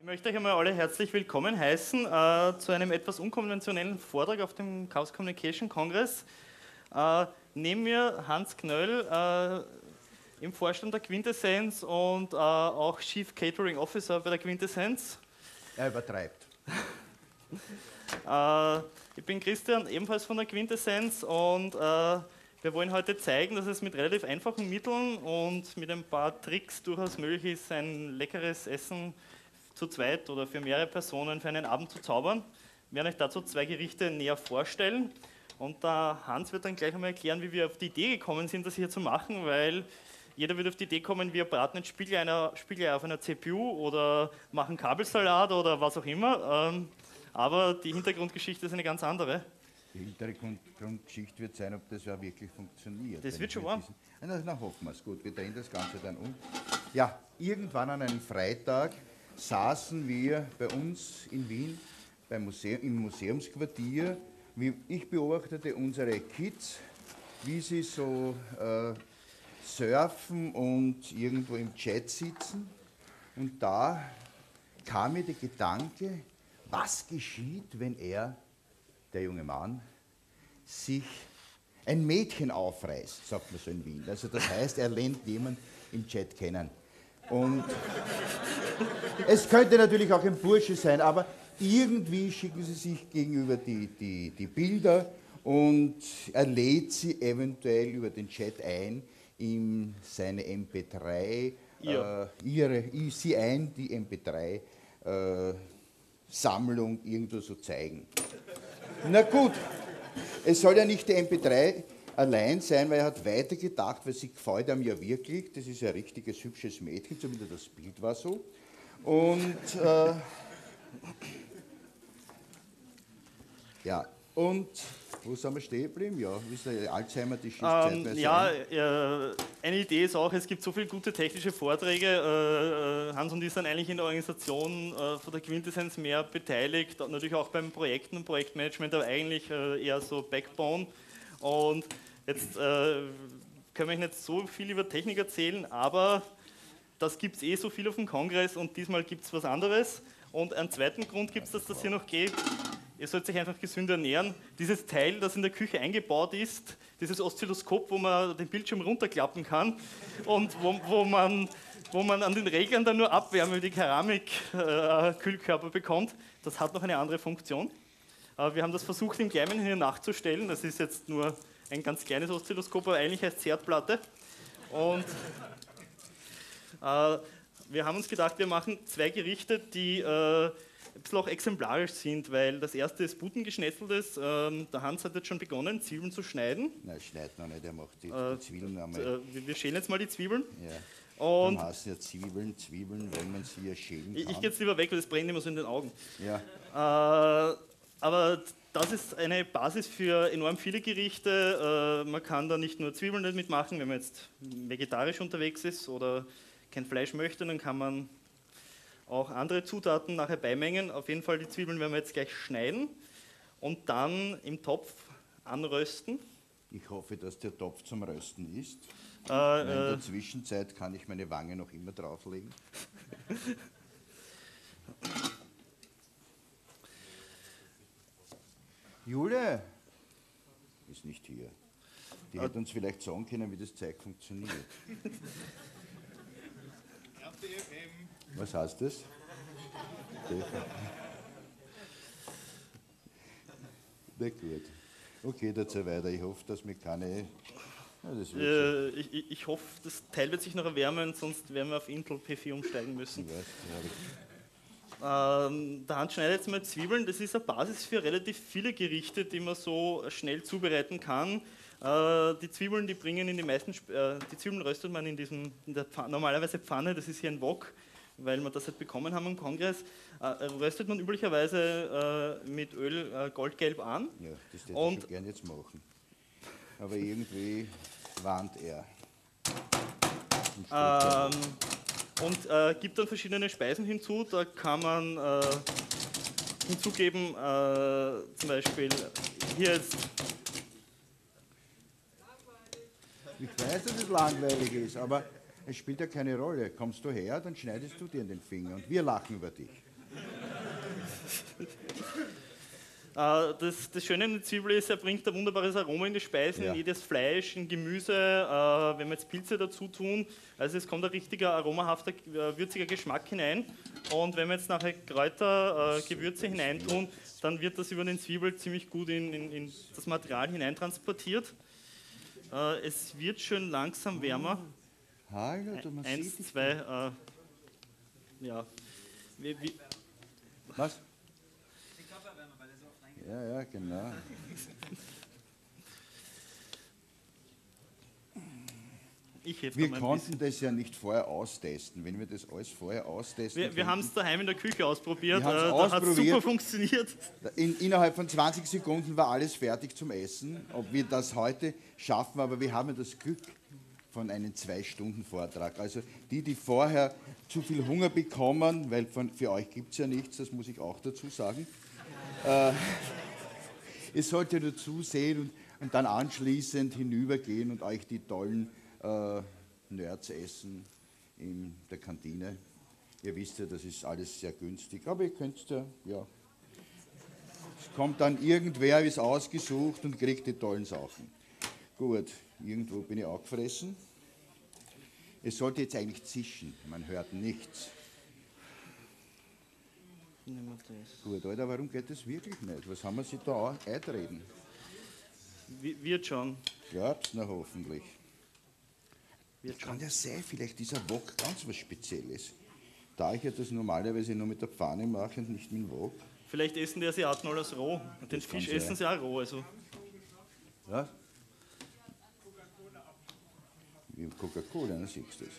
Ich möchte euch einmal alle herzlich willkommen heißen äh, zu einem etwas unkonventionellen Vortrag auf dem Chaos Communication Congress. Äh, neben mir Hans Knöll äh, im Vorstand der Quintessenz und äh, auch Chief Catering Officer bei der Quintessenz. Er übertreibt. Äh, ich bin Christian, ebenfalls von der Quintessenz und äh, wir wollen heute zeigen, dass es mit relativ einfachen Mitteln und mit ein paar Tricks durchaus möglich ist, ein leckeres Essen zu zweit oder für mehrere Personen für einen Abend zu zaubern. Wir werden euch dazu zwei Gerichte näher vorstellen. Und der Hans wird dann gleich einmal erklären, wie wir auf die Idee gekommen sind, das hier zu machen, weil jeder wird auf die Idee kommen, wir braten einen Spiegelei, Spiegelei auf einer CPU oder machen Kabelsalat oder was auch immer. Ähm, aber die Hintergrundgeschichte ist eine ganz andere. Die Hintergrundgeschichte wird sein, ob das ja wirklich funktioniert. Das wird schon warm. Na, na, hoffen wir es. Gut, wir drehen das Ganze dann um. Ja, irgendwann an einem Freitag saßen wir bei uns in Wien Museum, im Museumsquartier. Ich beobachtete unsere Kids, wie sie so äh, surfen und irgendwo im Chat sitzen. Und da kam mir der Gedanke, was geschieht, wenn er, der junge Mann, sich ein Mädchen aufreißt, sagt man so in Wien. Also das heißt, er lernt jemand im Chat kennen. Und es könnte natürlich auch ein Bursche sein, aber irgendwie schicken sie sich gegenüber die, die, die Bilder und er lädt sie eventuell über den Chat ein, ihm seine MP3, ja. äh, ihre, sie ein, die MP3-Sammlung äh, irgendwo so zeigen. Na gut, es soll ja nicht die MP3 allein sein, weil er hat weitergedacht, weil sie gefällt ihm ja wirklich. Das ist ein richtiges, hübsches Mädchen, zumindest das Bild war so. Und äh, ja, und wo sind wir stehen geblieben? Ja, ist der Alzheimer, die schießt ähm, Ja, äh, eine Idee ist auch, es gibt so viele gute technische Vorträge. Äh, äh Hans und ich sind eigentlich in der Organisation äh, von der Quintessenz mehr beteiligt, natürlich auch beim Projekten und Projektmanagement, aber eigentlich äh, eher so Backbone. Und jetzt äh, können wir nicht so viel über Technik erzählen, aber das gibt es eh so viel auf dem Kongress und diesmal gibt es was anderes. Und einen zweiten Grund gibt es, dass das hier noch geht. Ihr sollt sich einfach gesünder ernähren. Dieses Teil, das in der Küche eingebaut ist, dieses Oszilloskop, wo man den Bildschirm runterklappen kann und wo, wo, man, wo man an den Reglern dann nur Abwärme über die Keramikkühlkörper äh, bekommt, das hat noch eine andere Funktion. Äh, wir haben das versucht, im Kleinen hier nachzustellen. Das ist jetzt nur ein ganz kleines Oszilloskop, aber eigentlich heißt es Herdplatte. Und äh, wir haben uns gedacht, wir machen zwei Gerichte, die äh, ein bisschen auch exemplarisch sind, weil das erste ist Butengeschnetzeltes. Ähm, der Hans hat jetzt schon begonnen, Zwiebeln zu schneiden. Nein, schneidet noch nicht, er macht die, äh, die Zwiebeln einmal. Äh, wir schälen jetzt mal die Zwiebeln. Ja. Und Dann heißen ja Zwiebeln, Zwiebeln, wenn man sie ja schälen kann. Ich, ich gehe jetzt lieber weg, weil das brennt immer so in den Augen. Ja. Äh, aber das ist eine Basis für enorm viele Gerichte. Äh, man kann da nicht nur Zwiebeln damit machen, wenn man jetzt vegetarisch unterwegs ist oder kein Fleisch möchte, dann kann man auch andere Zutaten nachher beimengen. Auf jeden Fall die Zwiebeln werden wir jetzt gleich schneiden und dann im Topf anrösten. Ich hoffe, dass der Topf zum Rösten ist. Äh, In der äh, Zwischenzeit kann ich meine Wange noch immer drauflegen. Jule ist nicht hier. Die hätte uns vielleicht sagen können, wie das Zeug funktioniert. Was heißt das? Na gut. Okay, dazu weiter. Ich hoffe, dass mir keine. Ja, äh, ich, ich, hoffe, das Teil wird sich noch erwärmen, sonst werden wir auf Intel P4 umsteigen müssen. Ich weiß, ähm, der Hans schneidet jetzt mal Zwiebeln. Das ist eine Basis für relativ viele Gerichte, die man so schnell zubereiten kann. Äh, die Zwiebeln, die bringen in die meisten, äh, die Zwiebeln röstet man in diesem, in der Pfanne, normalerweise Pfanne, das ist hier ein Wok, weil wir das halt bekommen haben im Kongress, äh, röstet man üblicherweise mit Öl goldgelb an. Ja, das würde ich schon gerne jetzt machen. Aber irgendwie warnt er. Ähm, und äh, gibt dann verschiedene Speisen hinzu. Da kann man äh, hinzugeben, äh, zum Beispiel hier jetzt. Ich weiß, dass es langweilig ist, aber es spielt ja keine Rolle. Kommst du her, dann schneidest du dir in den Finger und wir lachen über dich. Äh, das, das, Schöne an der Zwiebel ist, er bringt ein wunderbares Aroma in die Speisen, ja. in jedes Fleisch, in Gemüse, äh, wenn wir jetzt Pilze dazu tun. Also es kommt ein richtiger aromahafter, äh, würziger Geschmack hinein. Und wenn wir jetzt nachher Kräuter, äh, Gewürze hineintun, dann wird das über den Zwiebel ziemlich gut in, in, in das Material hineintransportiert. Äh, es wird schön langsam wärmer. Hallo, man Eins, zwei, ja. Wie, wie Was? Ja, ja, genau. wir konnten das ja nicht vorher austesten. Wenn wir das alles vorher austesten. Wir, wir haben es daheim in der Küche ausprobiert. Äh, da hat super funktioniert. In, innerhalb von 20 Sekunden war alles fertig zum Essen. Ob wir das heute schaffen, aber wir haben das Glück von einem Zwei-Stunden-Vortrag. Also die, die vorher zu viel Hunger bekommen, weil von, für euch gibt es ja nichts, das muss ich auch dazu sagen. Äh, ihr solltet dazu sehen und, und, dann anschließend hinübergehen und euch die tollen äh, Nerds essen in der Kantine. Ihr wisst ja, das ist alles sehr günstig, aber ihr könnt ja, ja. Es kommt dann irgendwer, ist ausgesucht und kriegt die tollen Sachen. Gut, irgendwo bin ich auch gefressen. Es sollte jetzt eigentlich zischen, man hört nichts. Gut, Alter, warum geht das wirklich nicht? Was haben wir sich da eintreten? Wird schon. Glaubst du hoffentlich. Wird Kann ja sein, vielleicht dieser Wok ganz was Spezielles. Da ich ja das normalerweise nur mit der Pfanne mache und nicht mit dem Wok. Vielleicht essen die Asiaten alles roh. Und den Fisch essen sie auch roh. Also. Ja? Wie Coca-Cola, dann siehst du das.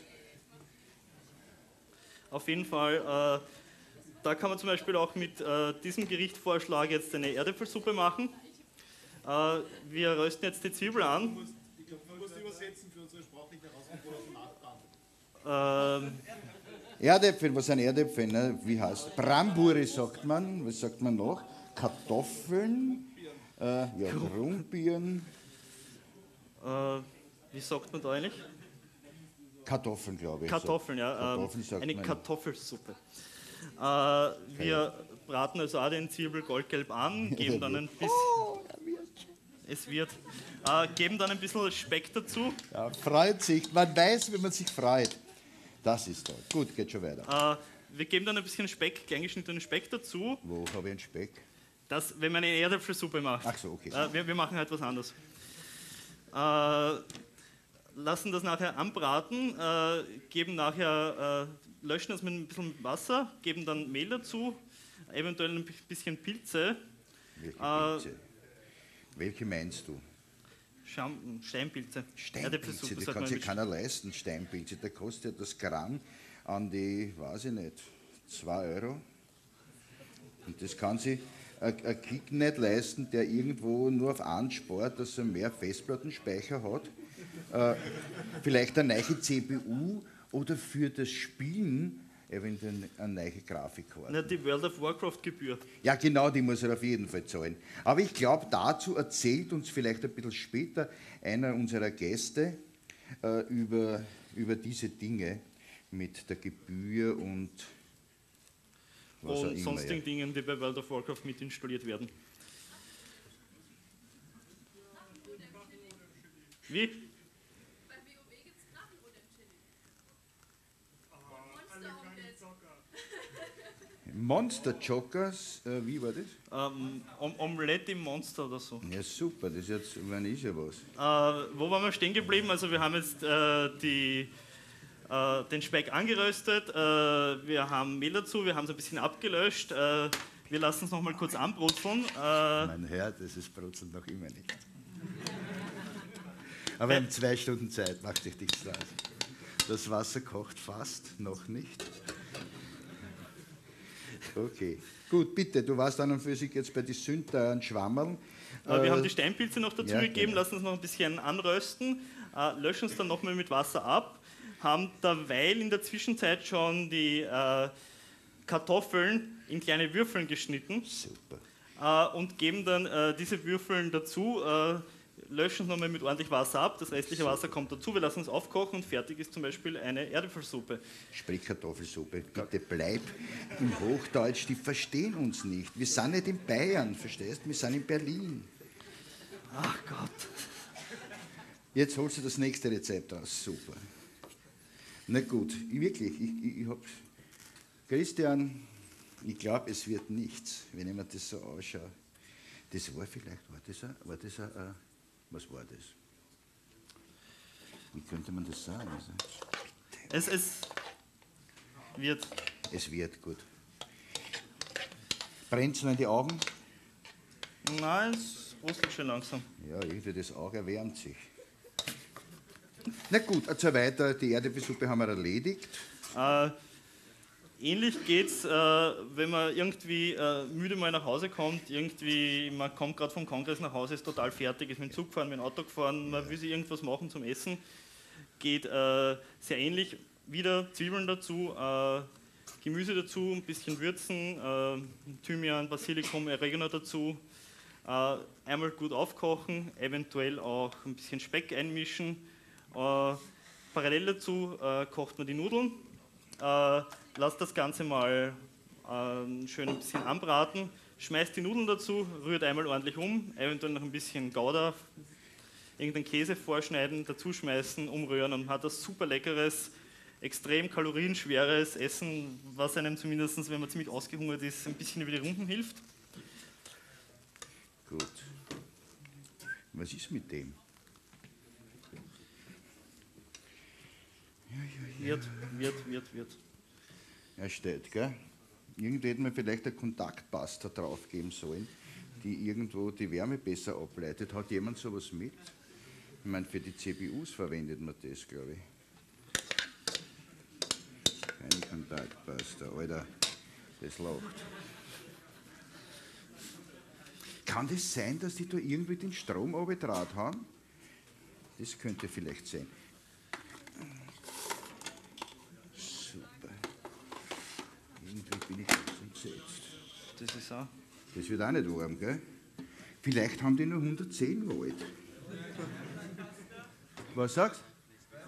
Auf jeden Fall, äh, da kann man zum Beispiel auch mit äh, diesem Gerichtvorschlag jetzt eine Erdäpfelsuppe machen. Äh, wir rösten jetzt die Zwiebel an. Ich glaube, man muss übersetzen für unsere sprachliche Herausforderung ähm, Erdäpfel, was sind Erdäpfel? Ne? Wie heißt Brambure sagt man. Was sagt man noch? Kartoffeln, äh, ja, Brumbieren. Äh, wie sagt man da eigentlich? Kartoffeln, glaube ich. Kartoffeln, ja. Kartoffeln ähm, eine Kartoffelsuppe. Äh, wir braten also auch den Zwiebel goldgelb an, geben dann ein bisschen. Oh, es wird. Äh, geben dann ein bisschen Speck dazu. Ja, freut sich. Man weiß, wenn man sich freut. Das ist toll. Gut, geht schon weiter. Äh, wir geben dann ein bisschen Speck, kleingeschnittenen Speck dazu. Wo habe ich einen Speck? Das, wenn man eine Erdäpfelsuppe macht. Ach so, okay. Äh, wir, wir, machen halt was anderes. Äh, lassen das nachher anbraten, äh, geben nachher äh, löschen das mit ein bisschen Wasser, geben dann Mehl dazu, eventuell ein bisschen Pilze. Welche Pilze? Äh, Welche meinst du? Steinpilze. Steinpilze, das kann sich keiner leisten, Steinpilze. Da kostet das Gramm an die, weiß ich nicht, 2 Euro. Und das kann sich ein Kick nicht leisten, der irgendwo nur auf einen spart, dass er mehr Festplattenspeicher hat. Äh, vielleicht eine neue CPU oder für das Spielen eventuell eine neue Grafikkarte. Na, die World of Warcraft-Gebühr. Ja, genau, die muss er auf jeden Fall zahlen. Aber ich glaube, dazu erzählt uns vielleicht ein bisschen später einer unserer Gäste äh, über, über diese Dinge mit der Gebühr und was und sonstigen ja. Dingen, die bei World of Warcraft mit installiert werden. Wie? Monster Jokers, äh, wie war das? Ähm, Omelette im Monster oder so. Ja, super, das ist jetzt, wann ist ja was. Äh, wo waren wir stehen geblieben? Also, wir haben jetzt äh, die, äh, den Speck angeröstet, äh, wir haben Mehl dazu, wir haben es ein bisschen abgelöscht. Äh, wir lassen es nochmal kurz anbrutzeln. Man hört, es ist brutzelt noch immer nicht. Aber in zwei Stunden Zeit macht sich nichts draus. Das Wasser kocht fast, noch nicht. Okay. Gut, bitte, du warst dann und für sich jetzt bei den Sündern Schwammerl. Äh, wir haben die Steinpilze noch dazu ja, gegeben, genau. lassen es noch ein bisschen anrösten, äh, löschen es dann nochmal mit Wasser ab, haben derweil in der Zwischenzeit schon die äh, Kartoffeln in kleine Würfeln geschnitten. Super. Äh, und geben dann äh, diese Würfeln dazu. Löschen es nochmal mit ordentlich Wasser ab, das restliche Wasser kommt dazu, wir lassen es aufkochen und fertig ist zum Beispiel eine Erdäpfelsuppe. Sprich Kartoffelsuppe, bitte bleib im Hochdeutsch, die verstehen uns nicht. Wir sind nicht in Bayern, verstehst du? Wir sind in Berlin. Ach Gott. Jetzt holst du das nächste Rezept raus, super. Na gut, ich, wirklich, ich, ich, ich hab. Christian, ich glaube, es wird nichts, wenn ich mir das so anschaue. Das war vielleicht, war das ein, war das ein was war das? Wie könnte man das sagen? Also, Es, es wird. es wird gut. Brennt es noch in die Augen? Nein, es rustelt schon langsam. Ja, irgendwie das Auge erwärmt sich. Na gut, also weiter, die Erdäpfelsuppe haben wir erledigt. Äh, ähnlich geht's, äh, wenn man irgendwie äh, müde mal nach Hause kommt, irgendwie, man kommt gerade vom Kongress nach Hause, ist total fertig, ist mit dem Zug gefahren, mit dem Auto gefahren, man will sich irgendwas machen zum Essen. Geht äh, sehr ähnlich. Wieder Zwiebeln dazu, äh, Gemüse dazu, ein bisschen Würzen, äh, Thymian, Basilikum, Oregano dazu. Äh, einmal gut aufkochen, eventuell auch ein bisschen Speck einmischen. Äh, parallel dazu kocht man die Nudeln, lasst das Ganze mal äh, schön ein bisschen anbraten, schmeißt die Nudeln dazu, rührt einmal ordentlich um, eventuell noch ein bisschen Gouda, irgendeinen Käse vorschneiden, dazu schmeißen, umrühren und man hat das super leckeres, extrem kalorienschweres Essen, was einem zumindest, wenn man ziemlich ausgehungert ist, ein bisschen über die Runden hilft. Gut. Was ist mit dem? Wird, wird, wird, wird. Er steht, gell? Irgendwie hätte man vielleicht eine Kontaktpasta draufgeben sollen, die irgendwo die Wärme besser ableitet. Hat jemand sowas mit? Ich meine, für die CPUs verwendet man das, glaube ich. Keine Kontaktpasta, Alter, das lacht. Kann das sein, dass die da irgendwie den Strom abgetraut haben? Das könnte vielleicht sein. Super. Irgendwie bin ich ganz entsetzt. Das ist auch. Das wird auch nicht warm, gell? Vielleicht haben die nur 110 Volt. Was sagst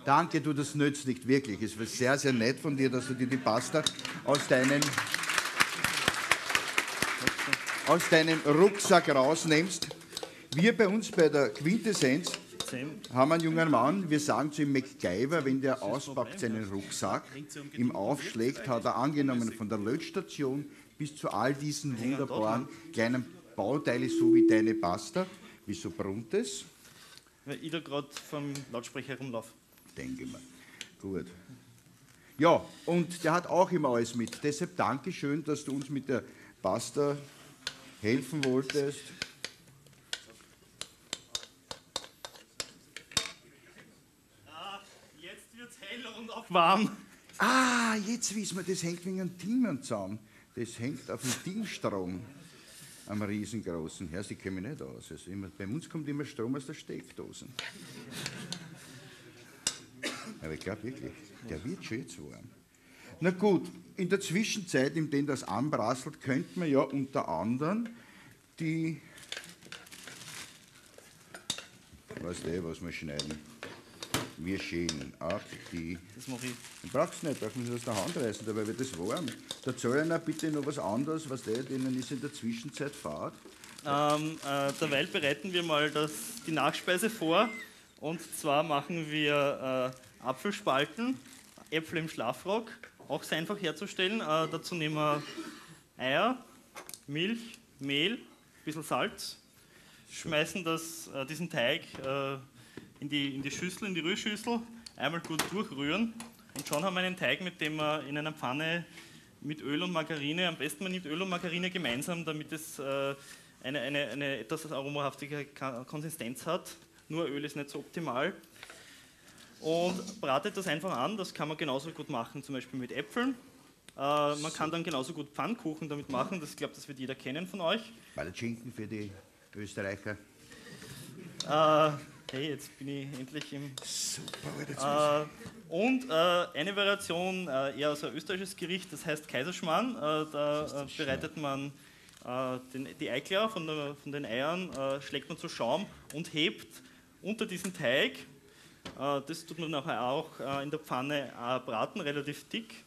Danke, du, das nützt nicht wirklich. Es war sehr, sehr nett von dir, dass du dir die Pasta aus deinem, aus deinem Rucksack rausnimmst. Wir bei uns bei der Quintessenz haben einen jungen Mann, wir sagen zu ihm MacGyver, wenn der auspackt seinen Rucksack, ihm aufschlägt, hat er angenommen von der Lötstation bis zu all diesen wunderbaren kleinen Bauteile, so wie deine Pasta. Wieso brummt es? weil ich da gerade vom Lautsprecher herumlaufe. Denke mal. Gut. Ja, und der hat auch immer alles mit. Deshalb Dankeschön, dass du uns mit der Pasta helfen wolltest. Ah, jetzt wird's heller und auch warm. Ah, jetzt wissen wir, das hängt wegen einem Teamzaun. Das hängt auf dem Teamstrom. Am riesengroßen. Ja, sie kommen nicht aus. Also immer, bei uns kommt immer Strom aus der Steckdosen. Aber ich glaube wirklich, der wird schon jetzt warm. Na gut, in der Zwischenzeit, in der das anbrasselt, könnte man ja unter anderem die. Weißt du, was wir schneiden? Wir schälen ab die. Das mache ich. Du brauchst nicht, man sich aus der Hand reißen, dabei wird es warm. Da zahlen auch bitte noch was anderes, was der, denen ist in der Zwischenzeit Fahrt. Ähm, äh, derweil bereiten wir mal das, die Nachspeise vor. Und zwar machen wir äh, Apfelspalten, Äpfel im Schlafrock, auch sehr einfach herzustellen. Äh, dazu nehmen wir Eier, Milch, Mehl, ein bisschen Salz, schmeißen das, äh, diesen Teig äh, in, die, in die Schüssel, in die Rührschüssel, einmal gut durchrühren und schon haben wir einen Teig, mit dem wir in einer Pfanne mit Öl und Margarine, am besten man nimmt Öl und Margarine gemeinsam, damit es äh, eine, eine, eine etwas aromahaftige Konsistenz hat. Nur Öl ist nicht so optimal. Und bratet das einfach an, das kann man genauso gut machen, zum Beispiel mit Äpfeln. Äh, man kann dann genauso gut Pfannkuchen damit machen, das ich glaube, das wird jeder kennen von euch. Palatschinken für die Österreicher. Äh, hey, jetzt bin ich endlich im Super, Alter. Äh, und äh, eine Variation, äh, eher aus ein österreichisches Gericht, das heißt Kaiserschmarrn. Äh, da äh, bereitet man Äh, den, die Eiklar von, der, von den Eiern schlägt man zu Schaum und hebt unter diesen Teig. Das tut man nachher auch in der Pfanne braten, relativ dick.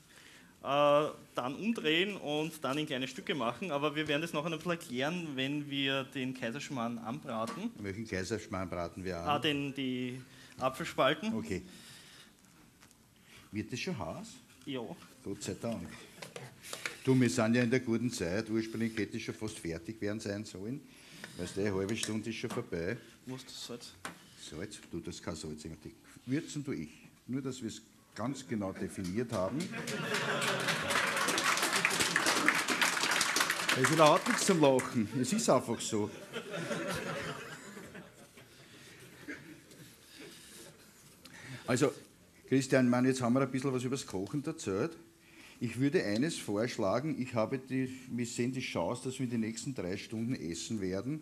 Äh, dann umdrehen und dann in kleine Stücke machen. Aber wir werden das noch ein bisschen erklären, wenn wir den Kaiserschmarrn anbraten. Welchen Kaiserschmarrn braten wir an? Ah, den, die Apfelspalten. Okay. Wird das schon Haus? Ja. Gott sei Dank. Du, wir sind ja in der guten Zeit. Ursprünglich hätte es schon fast fertig werden sein sollen. Weißt du, eine halbe Stunde ist schon vorbei. Wo ist das Salz? Salz? Du, das ist kein Salz. Würzen du ich. Nur, dass wir es ganz genau definiert haben. Es ist überhaupt nichts zum Lachen. Es ist einfach so. Also, Christian, Mann, jetzt haben wir ein bisschen was über das Kochen erzählt. Ich würde eines vorschlagen, ich habe die, wir sehen die Chance, dass wir den nächsten drei Stunden essen werden.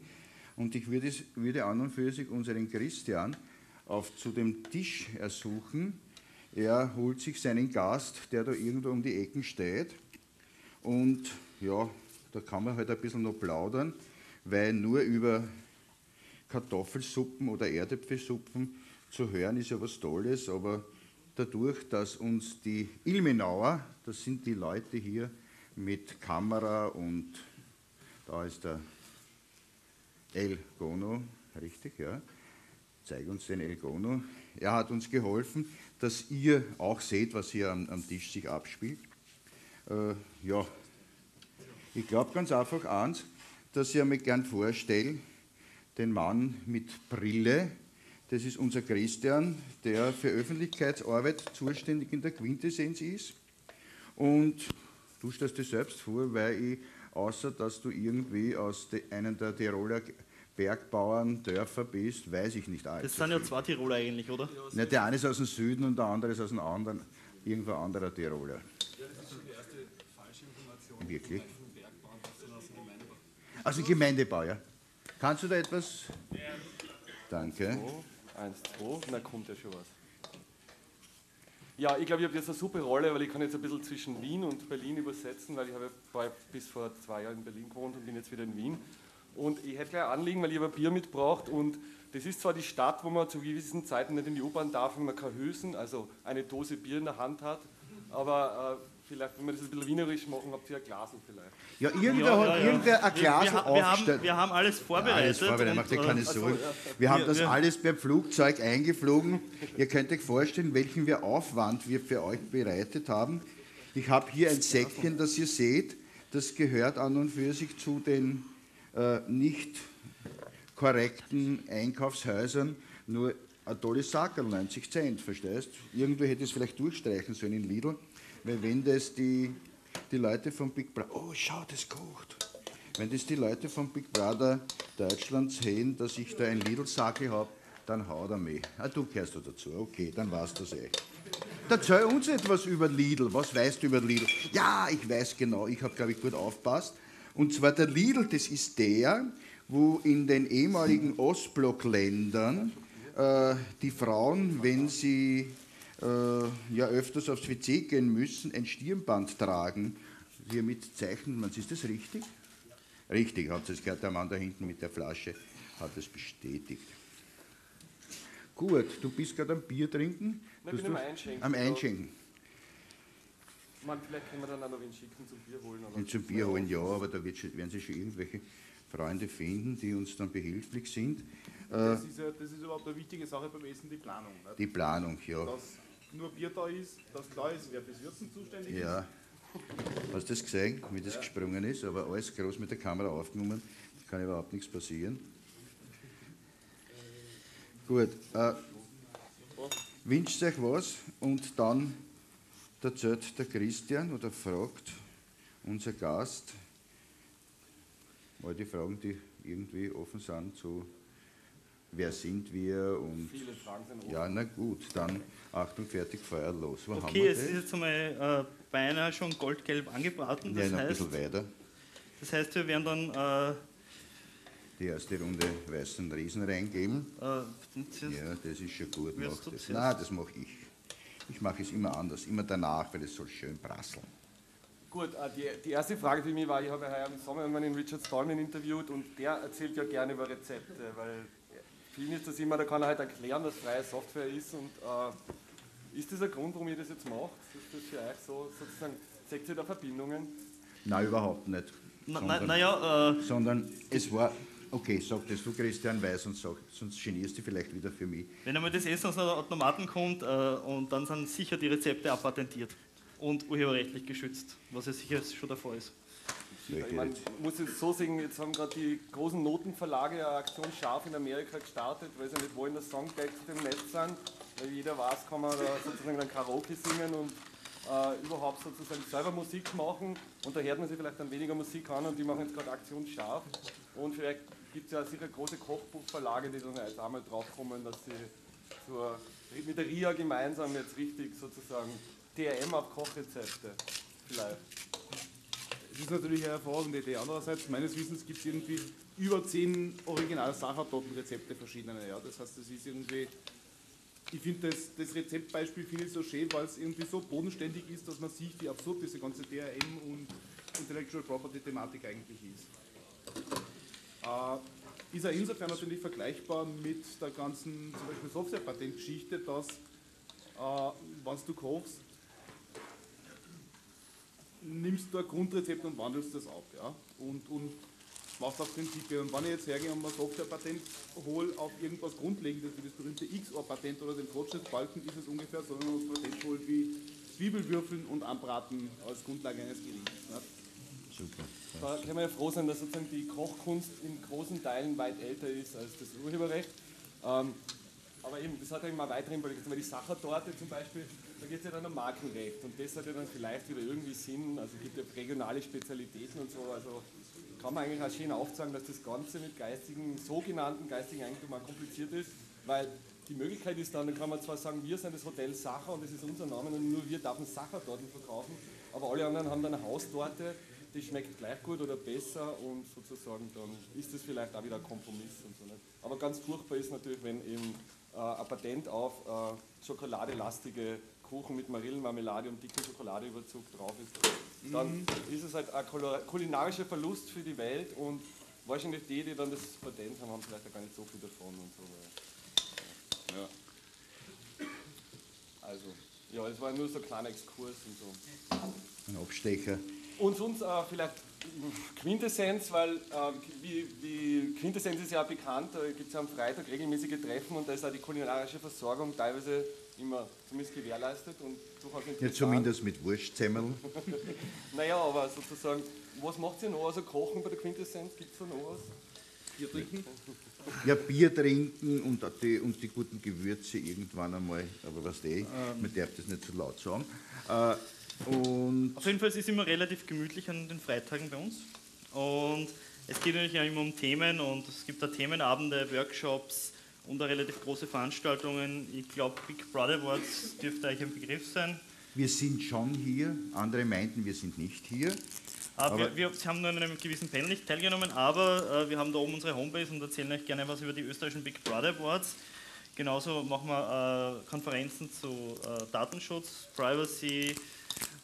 Und ich würde, würde an und für sich unseren Christian auf, zu dem Tisch ersuchen. Er holt sich seinen Gast, der da irgendwo um die Ecken steht. Und ja, da kann man halt ein bisschen noch plaudern, weil nur über Kartoffelsuppen oder Erdäpfelsuppen zu hören ist ja was Tolles, aber dadurch, dass uns die Ilmenauer, das sind die Leute hier mit Kamera und da ist der El Gono, richtig, ja, zeig uns den El Gono. Er hat uns geholfen, dass ihr auch seht, was hier am, am Tisch sich abspielt. Äh, ja, ich glaube ganz einfach eins, dass ich mir gern vorstelle, den Mann mit Brille, das ist unser Christian, der für Öffentlichkeitsarbeit zuständig in der Quintessenz ist. Und du stellst dir selbst vor, weil ich, außer dass du irgendwie aus de, einem der Tiroler Bergbauern, Dörfer bist, weiß ich nicht alles. Das sind ja zwei Tiroler eigentlich, oder? Ja, der eine ist aus dem Süden und der andere ist aus dem anderen, irgendwo anderer Tiroler. Ja, das ist schon die erste falsche Information. Wirklich? Vom Bergbau, sondern aus dem Gemeindebau. Also Gemeindebau, ja. Kannst du da etwas? Danke. So, eins, zwei, na kommt ja schon was. Ja, ich glaube, ich habe jetzt eine super Rolle, weil ich kann jetzt ein bisschen zwischen Wien und Berlin übersetzen, weil ich habe war bis vor zwei Jahren in Berlin gewohnt und bin jetzt wieder in Wien. Und ich hätte gleich ein Anliegen, weil ich habe ein Bier mitgebracht und das ist zwar die Stadt, wo man zu gewissen Zeiten nicht in die U-Bahn darf, wenn man kein Hösen, also eine Dose Bier in der Hand hat, aber äh, vielleicht, wenn wir das ein bisschen wienerisch machen, habt ihr ein Glasel vielleicht. Ja, irgendwer hat irgendwer ein wir, Glas wir, ha- wir, aufgestellt. haben, wir haben alles vorbereitet. Alles vorbereitet, macht dir keine äh, Sorgen. Wir haben das alles per Flugzeug eingeflogen. Ihr könnt euch vorstellen, welchen wir Aufwand wir für euch bereitet haben. Ich habe hier ein Säckchen, das ihr seht. Das gehört an und für sich zu den nicht korrekten Einkaufshäusern. Nur ein tolles Sackerl, 90 Cent, verstehst? Irgendwo hätte es vielleicht durchstreichen sollen in Lidl, weil wenn das die, die Leute von Big Brother, oh schau, das kocht. Wenn das die Leute von Big Brother Deutschland sehen, dass ich da ein Lidl-Sackel habe, dann haut er mich. Ah, du gehörst da dazu, okay, dann du das eh. Erzähl uns etwas über Lidl. Was weißt du über Lidl? Ja, ich weiß genau, ich habe, glaube ich, gut aufpasst. Und zwar der Lidl, das ist der, wo in den ehemaligen Ostblockländern äh, die Frauen, wenn sie äh, ja öfters aufs WC gehen müssen, ein Stirnband tragen. Hiermit zeichnet man, ist das richtig? Richtig, hat es gehört, der Mann da hinten mit der Flasche hat es bestätigt. Gut, du bist gerade am Bier trinken. Nein, ich bin am Einschenken. Am Einschenken. Man, vielleicht können wir dann auch noch wen schicken zum Bier holen. Und zum Bier holen, ja, aber da wird werden sich schon irgendwelche Freunde finden, die uns dann behilflich sind. Äh, Das ist, ja, das ist überhaupt eine wichtige Sache beim Essen, die Planung. Nicht? die Planung, ja. Dass nur Bier da ist, dass klar ist, wer fürs Würzen zuständig Ja. Hast du das gesehen, wie das gesprungen ist? Aber alles groß mit der Kamera aufgenommen, da kann überhaupt nichts passieren. Gut, äh, wünscht euch was und dann erzählt der Christian oder fragt unser Gast all die Fragen, die irgendwie offen sind, so wer sind wir und Viele Fragen sind ja, na gut, dann Achtung, fertig, Feuer los. Wo haben Okay, wir es das? ist jetzt einmal äh, beinahe schon goldgelb angebraten. Ja, Das, noch ein heißt, bisschen weiter. das heißt, wir werden dann. Äh, Die erste Runde weißen Riesen reingeben. äh, Ja, das ist schon gut. Mach das. Nein, das mache ich. Ich mache es immer anders, immer danach, weil es soll schön prasseln. Gut, äh, die, die erste Frage für mich war, ich habe ja heuer im Sommer irgendwann den Richard Stallman interviewt und der erzählt ja gerne über Rezepte, weil vielen ist das immer, da kann er halt erklären, was freie Software ist und äh, ist das ein Grund, warum ihr das jetzt macht? Ist das für euch so, sozusagen, seht ihr da Verbindungen? Nein, überhaupt nicht. Na, Sondern- na, naja, äh, Sondern es war, okay, sag das du, Christian Weiß, und sag, sonst genierst du vielleicht wieder für mich. wenn einmal das Essen aus einem Automaten kommt äh, und dann sind sicher die Rezepte auch patentiert und urheberrechtlich geschützt, was ja sicher schon der Fall ist. Ich meine, ich muss jetzt so sehen, jetzt haben gerade die großen Notenverlage eine Aktion scharf in Amerika gestartet, weil sie nicht wollen, dass Songtexte im Netz sind, weil jeder weiß, kann man da sozusagen dann Karaoke singen und äh, überhaupt sozusagen selber Musik machen und da hört man sich vielleicht dann weniger Musik an und die machen jetzt gerade Aktion scharf und vielleicht gibt es ja sicher große Kochbuchverlage, die dann jetzt einmal draufkommen, dass sie zur, mit der RIA gemeinsam jetzt richtig sozusagen DRM auf Kochrezepte vielleicht. Es ist natürlich eine hervorragende Idee. Andererseits, meines Wissens gibt es irgendwie über zehn original Sachertortenrezepte verschiedene. Ja? Das heißt, das ist irgendwie. Ich finde das, das Rezeptbeispiel finde ich so schön, weil es irgendwie so bodenständig ist, dass man sieht, wie absurd diese ganze DRM und Intellectual Property Thematik eigentlich ist. Äh, ist er insofern natürlich vergleichbar mit der ganzen zum Beispiel Software-Patent-Geschichte, dass äh, wenn du kochst, nimmst du ein Grundrezept und wandelst das ab. Ja? Und, und machst auf Prinzipien. Und wenn ich jetzt hergehe und ein Softwarepatent hole auf irgendwas Grundlegendes, wie das berühmte XOR-Patent oder den Fortschrittsbalken, ist es ungefähr so, ein Patent holt wie Zwiebelwürfeln und Anbraten als Grundlage eines Gerichts. Nicht? Super. Da können wir ja froh sein, dass sozusagen die Kochkunst in großen Teilen weit älter ist als das Urheberrecht. Ähm, aber eben, das hat ja immer weitere Implikationen. Weil die Sachertorte zum Beispiel, da geht es ja dann um Markenrecht und das hat ja dann vielleicht wieder irgendwie Sinn. Also es gibt ja regionale Spezialitäten und so. Also kann man eigentlich auch schön aufzeigen, dass das Ganze mit geistigen, sogenannten geistigen Eigentum auch kompliziert ist, weil die Möglichkeit ist dann, dann kann man zwar sagen, wir sind das Hotel Sacher und das ist unser Name und nur wir dürfen Sachertorten verkaufen, aber alle anderen haben dann eine Haustorte, die schmeckt gleich gut oder besser und sozusagen dann ist das vielleicht auch wieder ein Kompromiss und so. Nicht? Aber ganz furchtbar ist natürlich, wenn eben äh, ein Patent auf äh, schokoladelastige Kuchen mit Marillenmarmelade und dicken Schokoladeüberzug drauf ist, dann ist es halt ein kul- kulinarischer Verlust für die Welt und wahrscheinlich die, die dann das Patent haben, haben vielleicht auch gar nicht so viel davon und so. Weil, ja. Also, ja, das war nur so ein kleiner Exkurs und so. Ein Abstecher. Und sonst äh, vielleicht Quintessenz, weil äh, wie, wie Quintessenz ist ja auch bekannt, da gibt es ja am Freitag regelmäßige Treffen und da ist auch die kulinarische Versorgung teilweise immer zumindest gewährleistet und durchaus Ja, interessant. zumindest mit Wurstzemmel. Naja, aber sozusagen, was macht ihr noch? Also Kochen bei der Quintessenz, gibt es da noch was? Bier trinken? Ja, Bier trinken und die, und die guten Gewürze irgendwann einmal, aber was eh, man darf das nicht zu laut sagen. Äh, und Auf jeden Fall es ist immer relativ gemütlich an den Freitagen bei uns. Und es geht natürlich auch immer um Themen und es gibt da Themenabende, Workshops und auch relativ große Veranstaltungen. Ich glaube, Big Brother Awards dürfte euch ein Begriff sein. wir sind schon hier, andere meinten, wir sind nicht hier. Aber Aber- wir, wir haben nur an einem gewissen Panel nicht teilgenommen, aber äh, wir haben da oben unsere Homepage und erzählen euch gerne was über die österreichischen Big Brother Awards. Genauso machen wir äh, Konferenzen zu äh, Datenschutz, Privacy,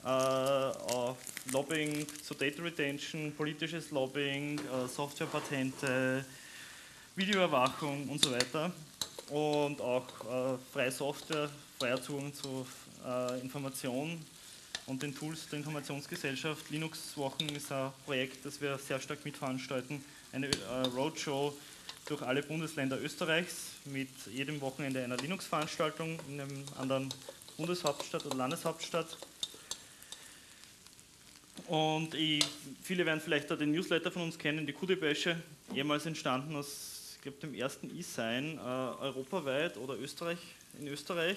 auf Lobbying zu Data Retention, politisches Lobbying, äh, Softwarepatente, Videoüberwachung und so weiter. Und auch äh, freie Software, freier Zugang zu äh, Informationen und den Tools der Informationsgesellschaft. Linux-Wochen ist ein Projekt, das wir sehr stark mitveranstalten. Eine äh, Roadshow durch alle Bundesländer Österreichs mit jedem Wochenende einer Linux-Veranstaltung in einem anderen Bundeshauptstadt oder Landeshauptstadt. Und ich, viele werden vielleicht auch den Newsletter von uns kennen, die Kudebäsche, jemals entstanden aus, ich glaube, dem ersten E-Sign äh, europaweit oder Österreich, in Österreich.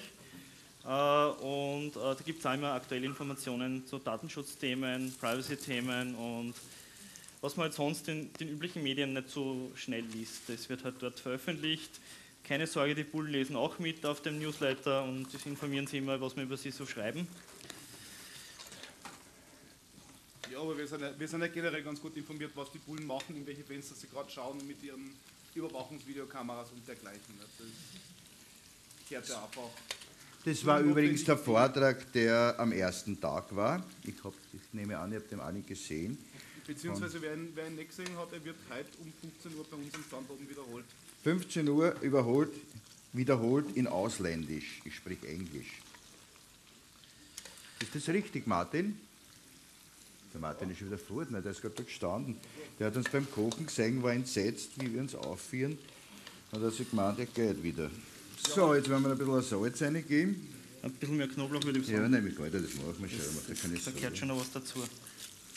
Äh, und äh, da gibt es immer aktuelle Informationen zu Datenschutzthemen, Privacy-Themen und was man halt sonst in den üblichen Medien nicht so schnell liest. Das wird halt dort veröffentlicht. Keine Sorge, die Bullen lesen auch mit auf dem Newsletter und sie informieren sich immer, was wir über sie so schreiben. Ja, aber wir sind, ja, wir sind ja generell ganz gut informiert, was die Bullen machen, in welche Fenster sie gerade schauen mit ihren Überwachungsvideokameras und dergleichen. nicht? Das gehört ja einfach Das war übrigens der Vortrag, der am ersten Tag war. Ich, hab, ich nehme an, ihr habt den alle gesehen. Beziehungsweise wer ihn, wer ihn nicht gesehen hat, er wird heute um 15 Uhr bei uns am Stand oben wiederholt. 15 Uhr überholt, wiederholt in Ausländisch. Ich spreche Englisch. Ist das richtig, Martin? Der Martin ist schon wieder fort, ne? der ist gerade da gestanden. Der hat uns beim Kochen gesehen, war entsetzt, wie wir uns aufführen. Hat er sich gemeint, er geht wieder. So, jetzt werden wir ein bisschen Salz reingeben. Ein bisschen mehr Knoblauch würde ich Ja, sagen. nein, Alter, das machen wir schon. Da Da gehört schon noch was dazu.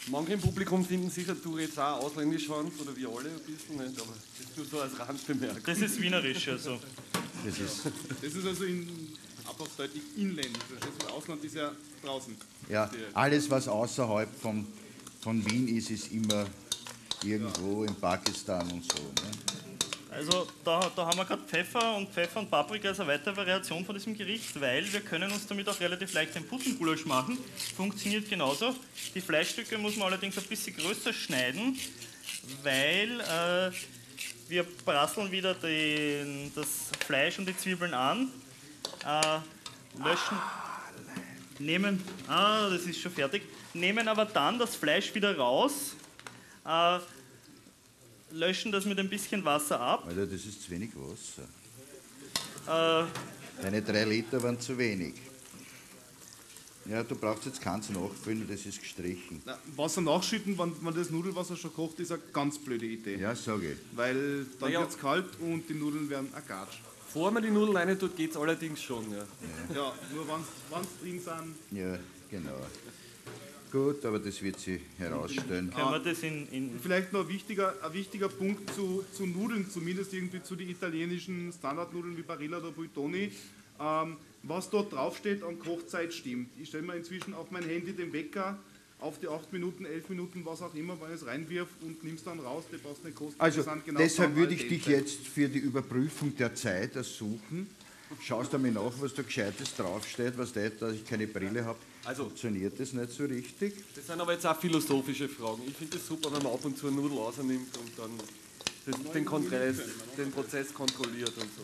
Manche im Publikum finden sicher, du jetzt auch ausländisch Hans oder wir alle ein bisschen nicht, aber das ist nur so als Randbemerkung. Das ist wienerisch, also. Das ist, Das ist also in Ablauf deutlich inländisch. Das Ausland ist ja draußen. Ja, alles, was außerhalb von, von Wien ist, ist immer irgendwo in Pakistan und so. Ne? Also da, da haben wir gerade Pfeffer und Pfeffer und Paprika als eine weitere Variation von diesem Gericht, weil wir können uns damit auch relativ leicht ein Puttengulasch machen. Funktioniert genauso. Die Fleischstücke muss man allerdings ein bisschen größer schneiden, weil äh, wir prasseln wieder den, das Fleisch und die Zwiebeln an, äh, löschen, nehmen, ah, das ist schon fertig, nehmen aber dann das Fleisch wieder raus, äh, löschen das mit ein bisschen Wasser ab. Alter, das ist zu wenig Wasser. Äh, Deine drei Liter waren zu wenig. Ja, du brauchst jetzt keins nachfüllen, das ist gestrichen. Na, Wasser nachschütten, wenn, wenn das Nudelwasser schon kocht, ist eine ganz blöde Idee. Ja, sage ich. Weil dann Naja. wird es kalt und die Nudeln werden ein Gatsch. Bevor man die Nudeln rein tut, geht es allerdings schon. Ja. Ja, nur wenn es drin sind. Ja, genau. Gut, aber das wird sie herausstellen. können wir das in, in Vielleicht noch ein wichtiger, ein wichtiger Punkt zu, zu Nudeln, zumindest irgendwie zu den italienischen Standardnudeln wie Barilla oder Buitoni. Ähm, was dort draufsteht an Kochzeit stimmt. Ich stelle mir inzwischen auf mein Handy den Wecker auf die 8 Minuten, 11 Minuten, was auch immer, wenn ich es reinwirf und nimmst dann raus, die brauchst du nicht kosten. Also, genau deshalb würde ich dich jetzt für die Überprüfung der Zeit ersuchen. Schaust du mir nach, was da Gescheites draufsteht, was da, dass ich keine Brille habe. Also- Funktioniert das nicht so richtig? Das sind aber jetzt auch philosophische Fragen. Ich finde es super, wenn man ab und zu eine Nudel rausnimmt und dann das, den, Kontress, den Prozess kontrolliert und so.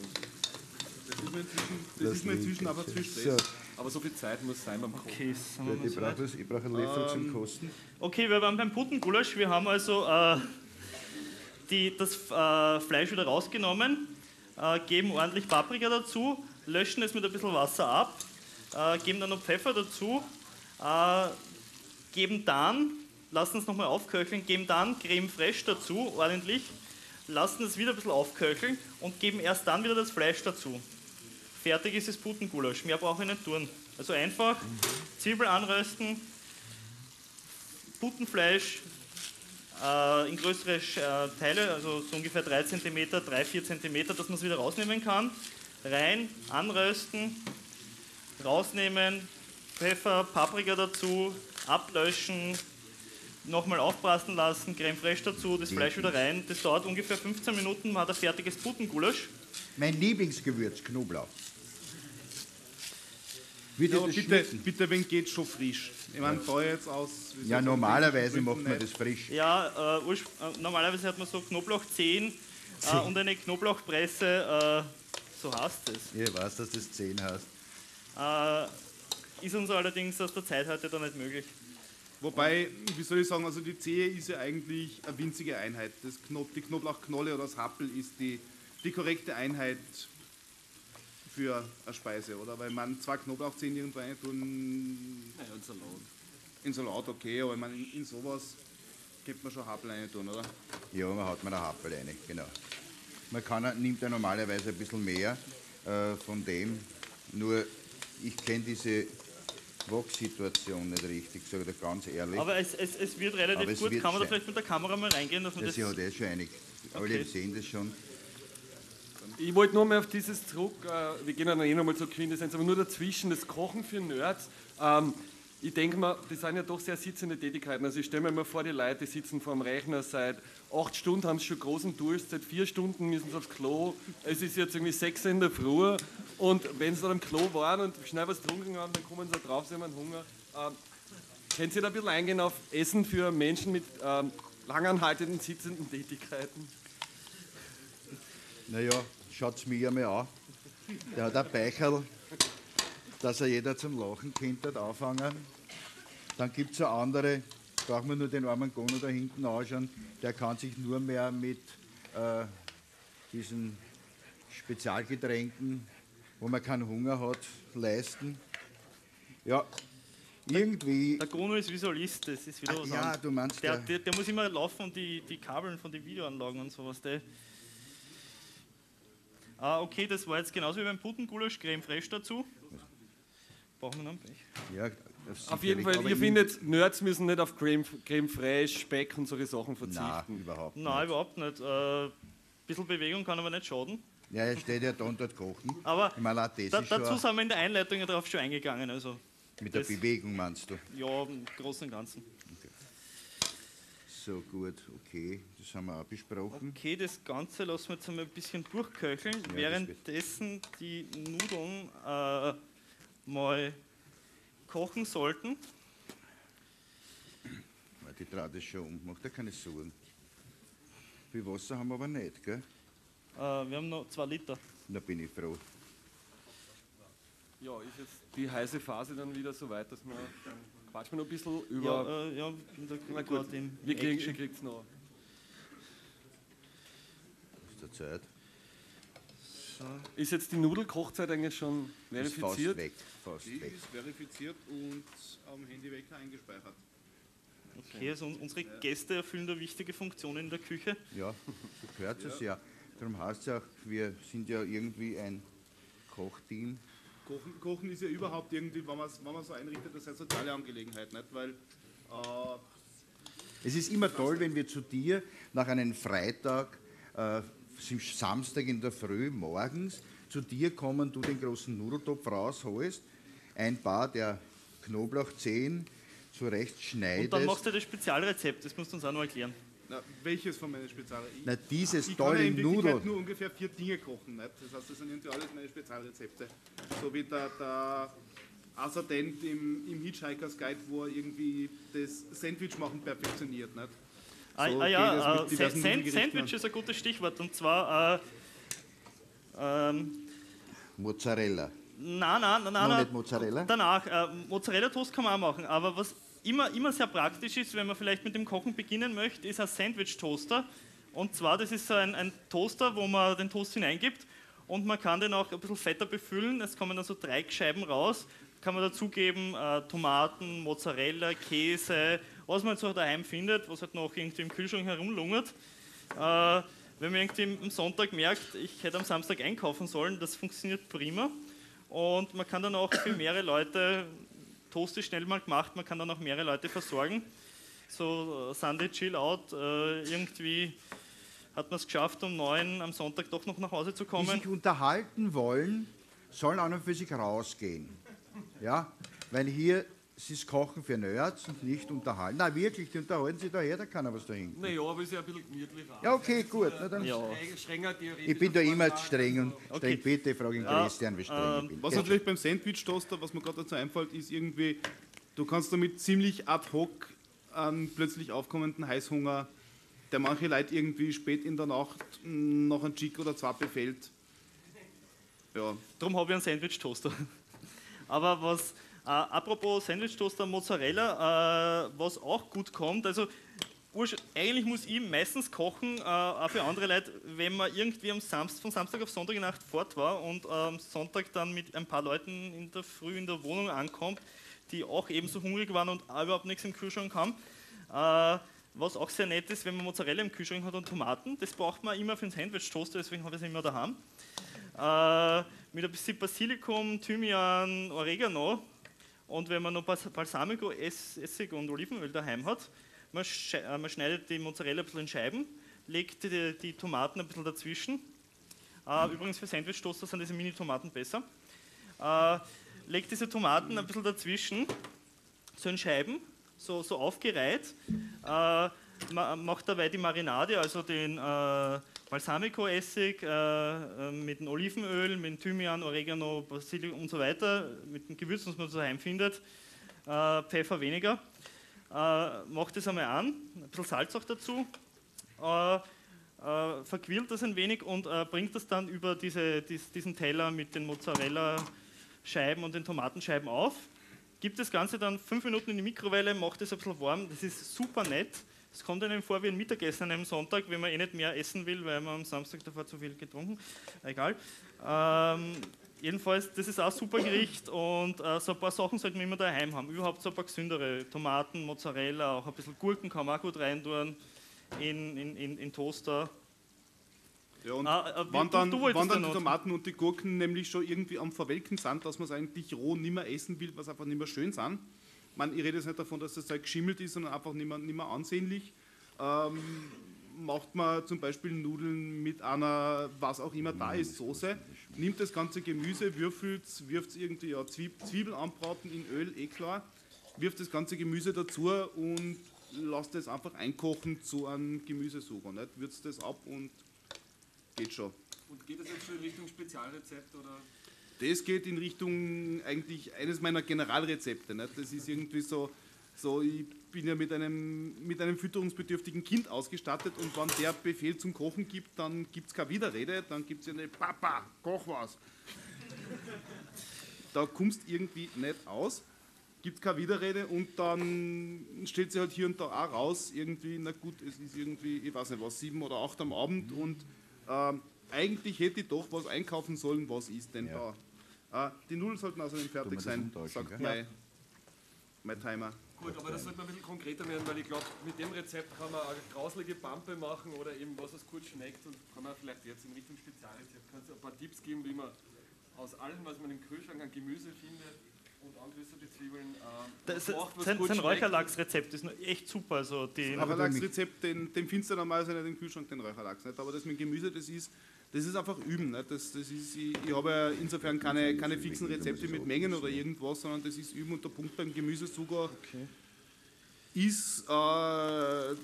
Das ist mir inzwischen, das ist mir inzwischen aber zu So, Stress. Aber so viel Zeit muss sein beim Kochen. Okay, wir ich so brauche ich brauch einen Löffel zum Kosten. Okay, wir waren beim Puttengulasch. Wir haben also äh, die, das äh, Fleisch wieder rausgenommen, äh, geben ordentlich Paprika dazu, löschen es mit ein bisschen Wasser ab, äh, geben dann noch Pfeffer dazu, äh, geben dann, lassen es nochmal aufköcheln, geben dann Creme fraiche dazu, ordentlich, lassen es wieder ein bisschen aufköcheln und geben erst dann wieder das Fleisch dazu. Fertig ist das Puttengulasch. Mehr brauche ich nicht tun. Also einfach Zwiebel anrösten, Putenfleisch äh, in größere äh, Teile, also so ungefähr 3 cm, 3, 4 cm, dass man es wieder rausnehmen kann. Rein, anrösten, rausnehmen, Pfeffer, Paprika dazu, ablöschen, nochmal aufbrasten lassen, Creme fraiche dazu, das Fleisch wieder rein. Das dauert ungefähr 15 Minuten, man hat ein fertiges Putengulasch. Mein Lieblingsgewürz, Knoblauch. Würde Ja, das bitte, bitte, wenn geht schon frisch. Ich meine, da jetzt aus. Ja, normalerweise macht man nicht. das frisch. Ja, äh, äh, normalerweise hat man so Knoblauchzehen äh, und eine Knoblauchpresse, äh, so heißt es. Ich weiß, dass du das 10 hast. Äh, ist uns allerdings aus der Zeit heute da nicht möglich. Wobei, wie soll ich sagen, also die Zehe ist ja eigentlich eine winzige Einheit. Das Knob, die Knoblauchknolle oder das Happel ist die, die korrekte Einheit für eine Speise, oder? Weil man zwei Knoblauchzehen irgendwo rein tun Ja, und Salat. in Salat, okay, aber meine, in, in sowas könnte man schon Happel rein tun, oder? Ja, man hat man eine Happel rein, genau. Man kann, nimmt ja normalerweise ein bisschen mehr äh, von dem, nur ich kenne diese Wok-Situation nicht richtig, sage ich dir ganz ehrlich. Aber es, es, es wird relativ es gut. wird Kann man da vielleicht mit der Kamera mal reingehen, dass man ja, das. sie hat eh schon einig. Alle Okay. sehen das schon. Ich wollte nur mal auf dieses zurück, äh, wir gehen dann eh nochmal zur Quintessenz, aber nur dazwischen, das Kochen für Nerds. Ähm, ich denke mal, das sind ja doch sehr sitzende Tätigkeiten. Also ich stelle mir mal vor, die Leute sitzen vor dem Rechner seit acht Stunden, haben schon großen Durst, seit vier Stunden müssen sie aufs Klo. Es ist jetzt irgendwie sechs in der Früh und wenn sie dann am Klo waren und schnell was getrunken haben, dann kommen sie drauf, sie haben Hunger. Ähm, können Sie da ein bisschen eingehen auf Essen für Menschen mit ähm, langanhaltenden, sitzenden Tätigkeiten? Naja, schaut es mir einmal an. Der hat ein Beicherl. dass er jeder zum Lachen kennt hat, anfangen. Dann gibt es eine andere, braucht man nur den armen Gono da hinten anschauen, der kann sich nur mehr mit äh, diesen Spezialgetränken, wo man keinen Hunger hat, leisten. Ja, irgendwie. Der Gono ist Visualist, das ist wieder Ach was ja, anderes. du meinst Der, der- der, der muss immer laufen und die, die Kabeln von den Videoanlagen und sowas. Der. Ah, okay, das war jetzt genauso wie beim Puttengulasch, Creme Fraiche dazu. Brauchen wir noch einen Pech? Ja, Auf jeden Fall, ihr in- findet, Nerds müssen nicht auf Creme, Creme fraiche, Speck und solche Sachen Nein, verzichten. überhaupt Nein, nicht. überhaupt nicht. Ein bisschen Bewegung kann aber nicht schaden. Ja, er steht ja da und dort kochen. Aber Ich meine, da, dazu sind wir in der Einleitung ja darauf schon eingegangen. Also, mit der Bewegung, meinst du? ja, im Großen und Ganzen. So gut, okay, das haben wir auch besprochen. Okay, das Ganze lassen wir jetzt einmal ein bisschen durchköcheln, das währenddessen die Nudeln äh, mal kochen sollten. Die dreht das schon um, macht ja keine Sorgen. Viel Wasser haben wir aber nicht, gell? Äh, wir haben noch zwei Liter. Da bin ich froh. Ja, ist jetzt die heiße Phase dann wieder so weit, dass wir quatschen wir noch ein bisschen Ja, über. äh, ja in der, Na gut, wir kriegen, kriegt's noch. Ist der Zeit. Ist jetzt die Nudelkochzeit eigentlich schon Ist fast verifiziert? weg. Fast Die weg. ist verifiziert und am Handywecker eingespeichert. Okay, also un- unsere Gäste erfüllen da wichtige Funktionen in der Küche. Ja, so gehört es ja. Darum heißt es ja auch, wir sind ja irgendwie ein Kochteam. Kochen, Kochen ist ja überhaupt irgendwie, wenn man es wenn man's so einrichtet, das ist eine soziale Angelegenheit, nicht? Weil äh, Es ist immer toll, wenn wir zu dir nach einem Freitag, äh, Samstag in der Früh, morgens, zu dir kommen, du den großen Nudeltopf rausholst, ein paar der Knoblauchzehen zurecht schneidest. Und dann machst du das Spezialrezept, das musst du uns auch noch erklären. Na, welches von meinen Spezial... Ich, Na, dieses ich kann ja tolle in Wirklichkeit Nudel. nur ungefähr vier Dinge kochen, nicht? Das heißt, das sind irgendwie alles meine Spezialrezepte. So wie der, der Assadent im, im Hitchhiker's Guide, wo er irgendwie das Sandwich machen perfektioniert, nicht? Ah, So ah geht ja, äh, Sand- Nudelgerichten. Sandwich ist ein gutes Stichwort. Und zwar, äh, ähm, Mozzarella. nein, nein, nein, Noch nein. nicht Mozzarella? Danach, äh, Mozzarella-Toast kann man auch machen. Aber was immer, immer sehr praktisch ist, wenn man vielleicht mit dem Kochen beginnen möchte, ist ein Sandwich-Toaster. Und zwar, das ist so ein, ein Toaster, wo man den Toast hineingibt und man kann den auch ein bisschen fetter befüllen. Es kommen dann so Dreieckscheiben raus. Kann man dazugeben äh, Tomaten, Mozzarella, Käse, was man jetzt so daheim findet, was halt noch irgendwie im Kühlschrank herumlungert. Äh, wenn man irgendwie am Sonntag merkt, ich hätte am Samstag einkaufen sollen, das funktioniert prima. Und man kann dann auch für mehrere Leute, Toast ist schnell mal gemacht, man kann dann auch mehrere Leute versorgen. So äh, Sunday Chill Out, äh, irgendwie hat man es geschafft, um neun am Sonntag doch noch nach Hause zu Die kommen. sich unterhalten wollen, sollen an und für sich rausgehen. Ja, weil hier es ist Kochen für Nerds und nicht unterhalten. Na wirklich, die unterhalten sich daher, da kann er was dahinter. Naja, aber ist ja ein bisschen gemütlich. Ja, okay, gut. Na, dann, Ja. Strenger theoretisch. Ich bin da immer streng und streng. Okay. Bitte frage ich Ja, Christian, wie streng ähm, ich bin. Was Ja, natürlich beim Sandwich-Toaster, was mir gerade dazu einfällt, ist irgendwie, du kannst damit ziemlich ad hoc einen plötzlich aufkommenden Heißhunger, der manche Leute irgendwie spät in der Nacht mh, noch ein Chick oder zwei befällt. Ja, Darum habe ich einen Sandwich-Toaster. Aber was, äh, apropos Sandwich-Toaster Mozzarella, äh, was auch gut kommt, also eigentlich muss ich meistens kochen, äh, auch für andere Leute, wenn man irgendwie am Samstag, von Samstag auf Sonntag Nacht fort war und am Sonntag dann mit ein paar Leuten in der Früh in der Wohnung ankommt, die auch ebenso hungrig waren und auch überhaupt nichts im Kühlschrank haben. Äh, was auch sehr nett ist, wenn man Mozzarella im Kühlschrank hat und Tomaten, das braucht man immer für den Sandwich-Toaster, deswegen habe ich es immer daheim. Äh, mit ein bisschen Basilikum, Thymian, Oregano und wenn man noch Balsamico, Ess- Essig und Olivenöl daheim hat, äh, man schneidet die Mozzarella ein bisschen in Scheiben, legt die, die Tomaten ein bisschen dazwischen. Äh, übrigens für Sandwich-Toaster sind diese Mini-Tomaten besser. Äh, legt diese Tomaten ein bisschen dazwischen, so in Scheiben, so, so aufgereiht. Äh, ma- macht dabei die Marinade, also den äh, Balsamico-Essig äh, äh, mit dem Olivenöl, mit dem Thymian, Oregano, Basilikum und so weiter, mit dem Gewürz, das man so daheim findet. Äh, Pfeffer weniger. Äh, macht das einmal an, ein bisschen Salz auch dazu. Äh, verquillt das ein wenig und bringt das dann über diese, dies, diesen Teller mit den Mozzarella Scheiben und den Tomatenscheiben auf, gibt das Ganze dann fünf Minuten in die Mikrowelle, macht es ein bisschen warm. Das ist super nett. Es kommt einem vor wie ein Mittagessen an einem Sonntag, wenn man eh nicht mehr essen will, weil man am Samstag davor zu viel getrunken. Egal. Ähm, jedenfalls, das ist auch ein super Gericht und äh, so ein paar Sachen sollte man immer daheim haben. Überhaupt so ein paar gesündere Tomaten, Mozzarella, auch ein bisschen Gurken kann man auch gut reintun in, in, in, in Toaster. Ja, und Ah, äh, wann dann, wann dann da die Tomaten und die Gurken nämlich schon irgendwie am Verwelken sind, dass man es eigentlich roh nicht mehr essen will, was einfach nicht mehr schön sind. Man, ich rede jetzt nicht davon, dass das Zeug geschimmelt ist, sondern einfach nicht mehr, nicht mehr ansehnlich. Ähm, macht man zum Beispiel Nudeln mit einer, was auch immer da ist, Soße, nimmt das ganze Gemüse, würfelt es, wirft es irgendwie, ja, Zwieb Zwiebeln anbraten in Öl, eh klar, wirft das ganze Gemüse dazu und lasst es einfach einkochen zu einem Gemüsesucher. Nicht? Würzt das ab und geht schon. Und geht das jetzt schon in Richtung Spezialrezept oder? Das geht in Richtung eigentlich eines meiner Generalrezepte. Nicht? Das ist irgendwie so, so, ich bin ja mit einem, mit einem fütterungsbedürftigen Kind ausgestattet und wenn der Befehl zum Kochen gibt, dann gibt es keine Widerrede, dann gibt es ja eine Papa, koch was. Da kommst irgendwie nicht aus, gibt keine Widerrede und dann stellt sich halt hier und da auch raus, irgendwie, na gut, es ist irgendwie, ich weiß nicht was, sieben oder acht am Abend und ähm, eigentlich hätte ich doch was einkaufen sollen, was ist denn Ja. da? Äh, die Nudeln sollten außerdem fertig sein, sagt mein, mein Timer. Gut, aber das sollte man ein bisschen konkreter werden, weil ich glaube, mit dem Rezept kann man eine grauselige Pampe machen oder eben was es gut schmeckt und kann man vielleicht jetzt in Richtung Spezialrezept. Kannst du ein paar Tipps geben, wie man aus allem, was man im Kühlschrank an Gemüse findet und angerüstete Zwiebeln ähm, Das, was macht, was sein gut sein? Räucherlachsrezept ist echt super. Also die, Räucherlachsrezept, den, den findest du normalerweise nicht im Kühlschrank, den Räucherlachs. Nicht? Aber das mit Gemüse, das ist, das ist einfach üben. Nicht? Das, das ist, ich, ich habe ja insofern keine, keine fixen Rezepte mit Mengen oder irgendwas, sondern das ist üben und der Punkt beim Gemüse sogar ist, äh,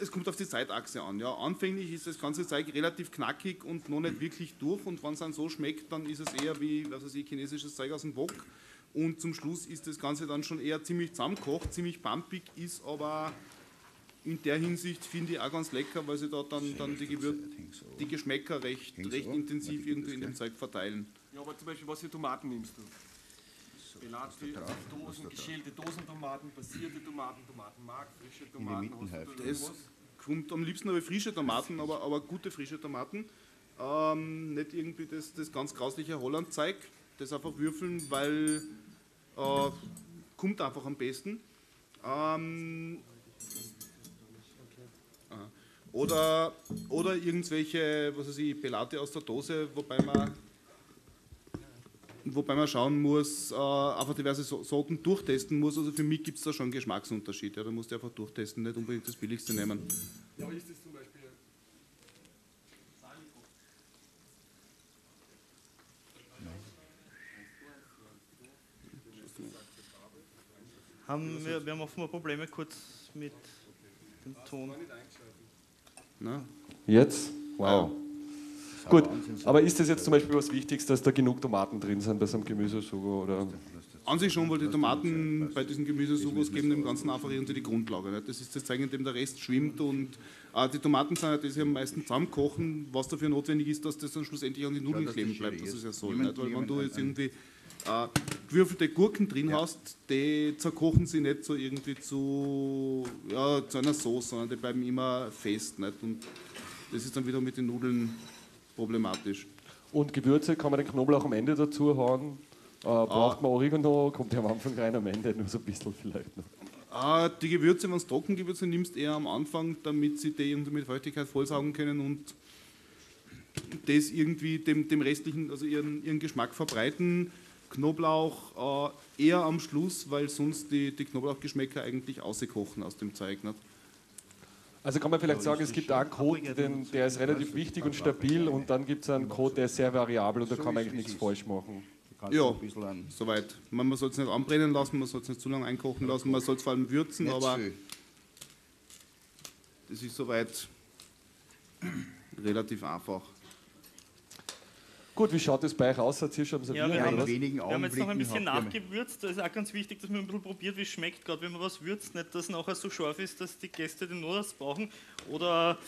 es kommt auf die Zeitachse an. Ja. Anfänglich ist das ganze Zeug relativ knackig und noch nicht wirklich durch und wenn es dann so schmeckt, dann ist es eher wie was weiß ich, chinesisches Zeug aus dem Wok. Und zum Schluss ist das Ganze dann schon eher ziemlich zusammenkocht, ziemlich pumpig, ist aber in der Hinsicht finde ich auch ganz lecker, weil sie da dann, dann die, Gewür die Geschmäcker recht, recht intensiv irgendwie das in dem? Zeug verteilen. Ja, aber zum Beispiel, was für Tomaten nimmst du? Drauf? Was Dosen, geschälte Dosentomaten, passierte Tomaten, Tomatenmark, frische Tomaten. hast du da Mittenhälfte. irgendwas? Kommt am liebsten aber frische Tomaten, aber, aber gute frische Tomaten. Ähm, nicht irgendwie das, das ganz grausliche Hollandzeug, das einfach würfeln, weil äh, kommt einfach am besten. Ähm. Oder, oder irgendwelche, was weiß ich, Pelate aus der Dose, wobei man, wobei man schauen muss, äh, einfach diverse So- Sorten durchtesten muss. Also für mich gibt es da schon einen Geschmacksunterschied. Ja, da musst du einfach durchtesten, nicht unbedingt das Billigste nehmen. Ja, ist das zum Beispiel. haben wir, wir haben offenbar Probleme kurz mit dem Ton. Na? Jetzt? Wow. Ist Gut, aber ist das jetzt zum Beispiel was Wichtiges, dass da genug Tomaten drin sind bei so einem Gemüsesugo? Oder? An sich schon, weil die Tomaten bei diesen Gemüsesugos geben dem Ganzen einfach irgendwie die Grundlage. Nicht? Das ist das Zeichen, in dem der Rest schwimmt und äh, die Tomaten sind ja das, die am meisten zusammenkochen, was dafür notwendig ist, dass das dann schlussendlich an die Nudeln kleben bleibt. Das ist. ja so. Nicht? Weil wenn du jetzt irgendwie äh, gewürfelte Gurken drin hast, die zerkochen sie nicht so irgendwie zu, ja, zu einer Sauce, sondern die bleiben immer fest. Nicht? Und das ist dann wieder mit den Nudeln problematisch. Und Gewürze, kann man den Knoblauch am Ende dazu hauen? Äh, braucht man Oregano? Kommt der am Anfang rein, am Ende nur so ein bisschen vielleicht noch. Ah, die Gewürze, wenn du Trockengewürze nimmst, eher am Anfang, damit sie die irgendwie mit Feuchtigkeit vollsaugen können und das irgendwie dem, dem restlichen, also ihren, ihren Geschmack verbreiten. Knoblauch äh, eher am Schluss, weil sonst die, die Knoblauchgeschmäcker eigentlich auskochen aus dem Zeug. Nicht? Also kann man vielleicht sagen, es gibt einen Code, den, der ist relativ wichtig und stabil und dann gibt es einen Code, der ist sehr variabel und da kann man eigentlich nichts falsch machen. Ja. ein bisschen an. Soweit. Man, man soll es nicht anbrennen lassen, man soll es nicht zu lange einkochen lassen, man soll es vor allem würzen, aber das ist soweit relativ einfach. Gut, wie schaut es bei euch aus? Seid ihr schon am Ja, wir haben wenigen Wir haben jetzt noch ein bisschen nachgewürzt. Da ist auch ganz wichtig, dass man ein bisschen probiert, wie es schmeckt, gerade wenn man was würzt. Nicht, dass es nachher so scharf ist, dass die Gäste den Nudeln brauchen. Oder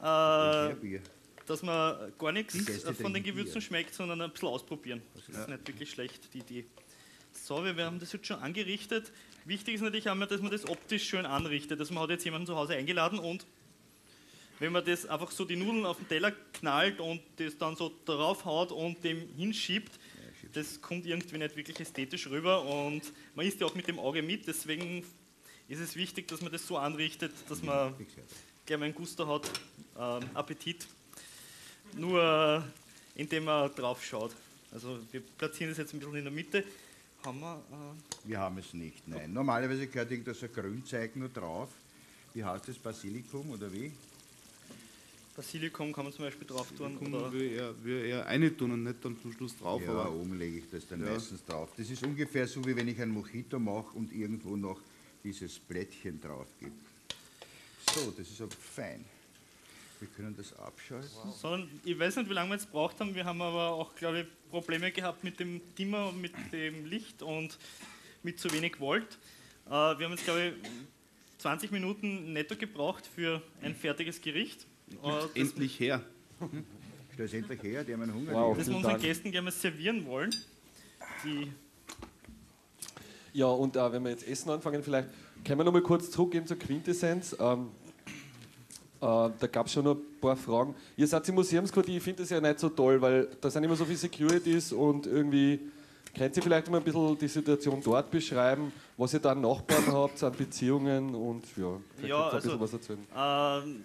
äh, dass man gar nichts von den Gewürzen Bier. schmeckt, sondern ein bisschen ausprobieren. Das ist nicht wirklich schlecht, die Idee. So, wir haben das jetzt schon angerichtet. Wichtig ist natürlich einmal, dass man das optisch schön anrichtet. Also man hat jetzt jemanden zu Hause eingeladen und wenn man das einfach so die Nudeln auf den Teller knallt und das dann so drauf haut und dem hinschiebt, das kommt irgendwie nicht wirklich ästhetisch rüber und man isst ja auch mit dem Auge mit, deswegen ist es wichtig, dass man das so anrichtet, dass man gleich mal einen Gusto hat, ähm, Appetit, nur indem man drauf schaut. Also wir platzieren das jetzt ein bisschen in der Mitte. Haben wir, äh, Wir haben es nicht, nein. Normalerweise gehört irgendein Grünzeug nur drauf. Wie heißt das? Basilikum oder wie? Basilikum kann man zum Beispiel drauf tun. Kommen Oder wir eher, wir eher eine tun und nicht dann zum Schluss drauf. Ja, aber oben lege ich das dann Ja. meistens drauf. Das ist ungefähr so, wie wenn ich ein Mojito mache und irgendwo noch dieses Blättchen drauf gebe. So, das ist aber fein. Wir können das abschalten. Sondern ich weiß nicht, wie lange wir jetzt braucht haben. Wir haben aber auch, glaube ich, Probleme gehabt mit dem Dimmer und mit dem Licht und mit zu wenig Volt. Äh, wir haben jetzt, glaube ich, 20 Minuten netto gebraucht für ein fertiges Gericht. Das, endlich her. Stell es endlich her, die haben einen Hunger. Wow. das wir unseren. Gästen gerne servieren wollen. Die, Ja, und äh, wenn wir jetzt essen anfangen, vielleicht können wir noch mal kurz zurückgehen zur Quintessenz. Ähm, äh, da gab es schon noch ein paar Fragen. Ihr seid im Museumsquartier, ich finde das ja nicht so toll, weil da sind immer so viele Securities und irgendwie könnt ihr vielleicht mal ein bisschen die Situation dort beschreiben, was ihr da an Nachbarn habt, an Beziehungen und ja, vielleicht Ja, könnt ihr ein also- bisschen was erzählen. ähm,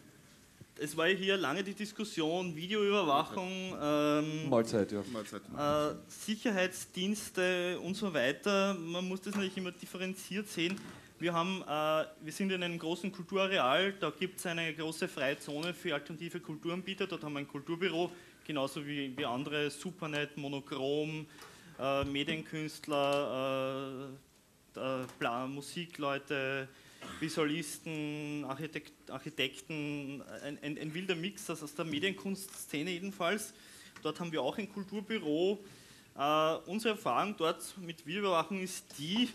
es war ja hier lange die Diskussion, Videoüberwachung, ähm, Mahlzeit, ja. Mahlzeit. Äh, Sicherheitsdienste und so weiter, man muss das natürlich immer differenziert sehen. Wir, haben, äh, wir sind in einem großen Kulturareal, da gibt es eine große freie Zone für alternative Kulturanbieter, dort haben wir ein Kulturbüro, genauso wie, wie andere, Supernet, Monochrom, äh, Medienkünstler, äh, äh, Musikleute, Visualisten, Architekt, Architekten, ein, ein, ein wilder Mix aus, aus der Medienkunstszene jedenfalls. Dort haben wir auch ein Kulturbüro. Äh, unsere Erfahrung dort mit Videoüberwachung ist die,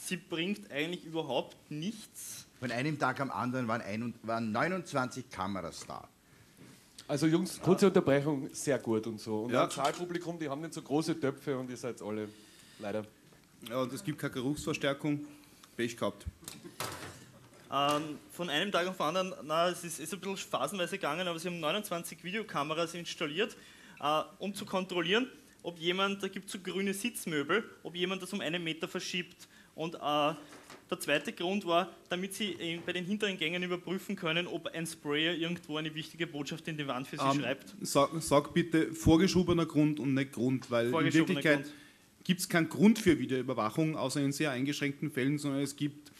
sie bringt eigentlich überhaupt nichts. Von einem Tag am anderen waren, ein, waren 29 Kameras da. Also Jungs, kurze Unterbrechung, sehr gut und so. Und Ja. ein Saalpublikum, die haben nicht so große Töpfe und ihr seid alle leider. Ja, und es gibt keine Geruchsverstärkung. Pech gehabt. Ähm, von einem Tag auf den anderen, na, es ist, ist ein bisschen phasenweise gegangen, aber sie haben 29 Videokameras installiert, äh, um zu kontrollieren, ob jemand, da gibt es so grüne Sitzmöbel, ob jemand das um einen Meter verschiebt. Und äh, der zweite Grund war, damit sie bei den hinteren Gängen überprüfen können, ob ein Sprayer irgendwo eine wichtige Botschaft in die Wand für sie Ähm, schreibt. Sag, sag bitte vorgeschobener Grund und nicht Grund, weil in Wirklichkeit Grund. Gibt es keinen Grund für Videoüberwachung, außer in sehr eingeschränkten Fällen, sondern es gibt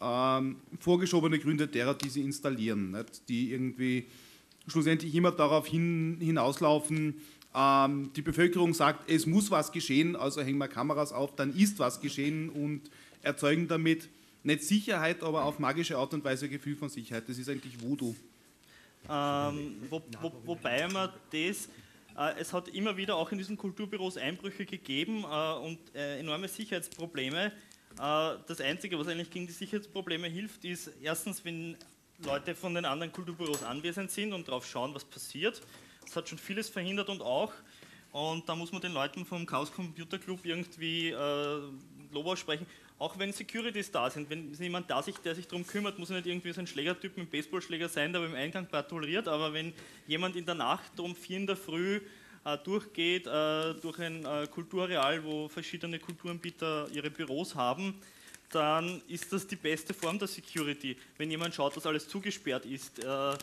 ähm, vorgeschobene Gründe derer, die sie installieren, nicht? die irgendwie schlussendlich immer darauf hin, hinauslaufen, ähm, die Bevölkerung sagt, es muss was geschehen, also hängen wir Kameras auf, dann ist was geschehen und erzeugen damit nicht Sicherheit, aber auf magische Art und Weise ein Gefühl von Sicherheit. Das ist eigentlich Voodoo. Ähm, wo, wo, wobei man das, es hat immer wieder auch in diesen Kulturbüros Einbrüche gegeben äh, und äh, enorme Sicherheitsprobleme. Äh, das Einzige, was eigentlich gegen die Sicherheitsprobleme hilft, ist erstens, wenn Leute von den anderen Kulturbüros anwesend sind und darauf schauen, was passiert. Das hat schon vieles verhindert und auch. Und da muss man den Leuten vom Chaos Computer Club irgendwie äh, Lob aussprechen. Auch wenn Securities da sind, wenn jemand da sich, der sich darum kümmert, muss er nicht irgendwie so ein Schlägertyp mit Baseballschläger sein, der beim Eingang patrouilliert, aber wenn jemand in der Nacht um vier in der Früh äh, durchgeht äh, durch ein äh, Kulturareal, wo verschiedene Kulturanbieter ihre Büros haben, dann ist das die beste Form der Security, wenn jemand schaut, dass alles zugesperrt ist. Äh,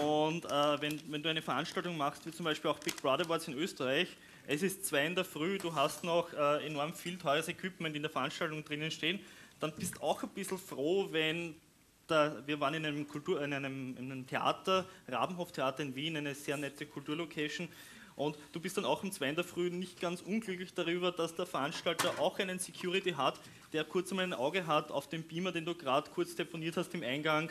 und äh, wenn, wenn du eine Veranstaltung machst, wie zum Beispiel auch Big Brother Awards in Österreich, es ist zwei in der Früh, du hast noch äh, enorm viel teures Equipment in der Veranstaltung drinnen stehen, dann bist auch ein bisschen froh, wenn da, wir waren in einem, Kultur, in, einem, in einem Theater, Rabenhof-Theater in Wien, eine sehr nette Kulturlocation. Und du bist dann auch um zwei in der Früh nicht ganz unglücklich darüber, dass der Veranstalter auch einen Security hat, der kurz einmal ein Auge hat auf den Beamer, den du gerade kurz deponiert hast im Eingang.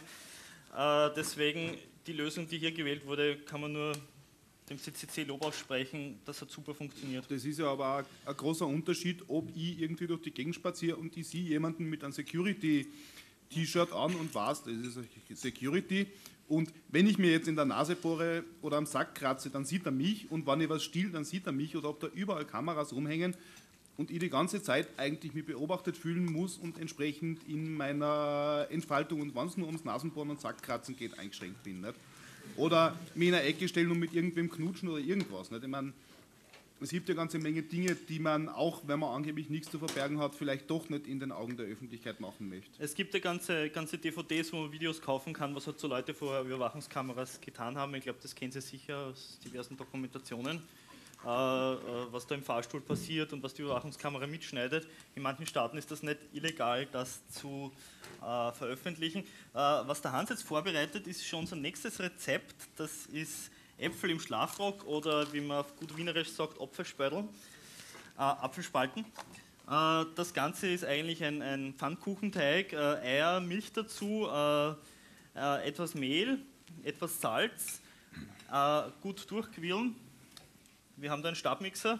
Äh, deswegen die Lösung, die hier gewählt wurde, kann man nur dem CCC Lob aussprechen. Das hat super funktioniert. Das ist ja aber auch ein großer Unterschied, ob ich irgendwie durch die Gegend spaziere und ich sehe jemanden mit einem T-Shirt an und weiß, das ist Security. Und wenn ich mir jetzt in der Nase bohre oder am Sack kratze, dann sieht er mich. Und wenn ich was still, dann sieht er mich. Oder ob da überall Kameras rumhängen und ich die ganze Zeit eigentlich mich beobachtet fühlen muss und entsprechend in meiner Entfaltung und wenn es nur ums Nasenbohren und Sackkratzen geht, eingeschränkt bin. Nicht? Oder mich in eine Ecke stellen und mit irgendwem knutschen oder irgendwas. Nicht? Ich meine, es gibt ja ganze Menge Dinge, die man auch, wenn man angeblich nichts zu verbergen hat, vielleicht doch nicht in den Augen der Öffentlichkeit machen möchte. Es gibt ja ganze, ganze DVDs, wo man Videos kaufen kann, was halt so Leute vor Überwachungskameras getan haben. Ich glaube, das kennen Sie sicher aus diversen Dokumentationen, was da im Fahrstuhl passiert und was die Überwachungskamera mitschneidet. In manchen Staaten ist das nicht illegal, das zu äh, veröffentlichen. Äh, was der Hans jetzt vorbereitet, ist schon unser nächstes Rezept. Das ist Äpfel im Schlafrock oder wie man auf gut Wienerisch sagt, äh, Apfelspalten. Äh, das Ganze ist eigentlich ein, ein Pfannkuchenteig, äh, Eier, Milch dazu, äh, äh, etwas Mehl, etwas Salz, äh, gut durchquirlen. Wir haben da einen Stabmixer.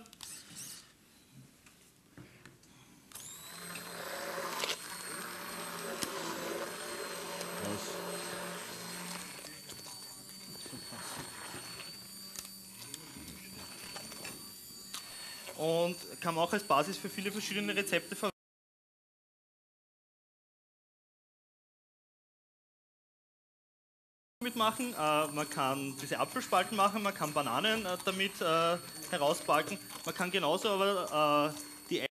und kann man auch als Basis für viele verschiedene Rezepte verwenden. Mitmachen. Äh, man kann diese Apfelspalten machen, man kann Bananen äh, damit äh, herausbacken. Man kann genauso aber die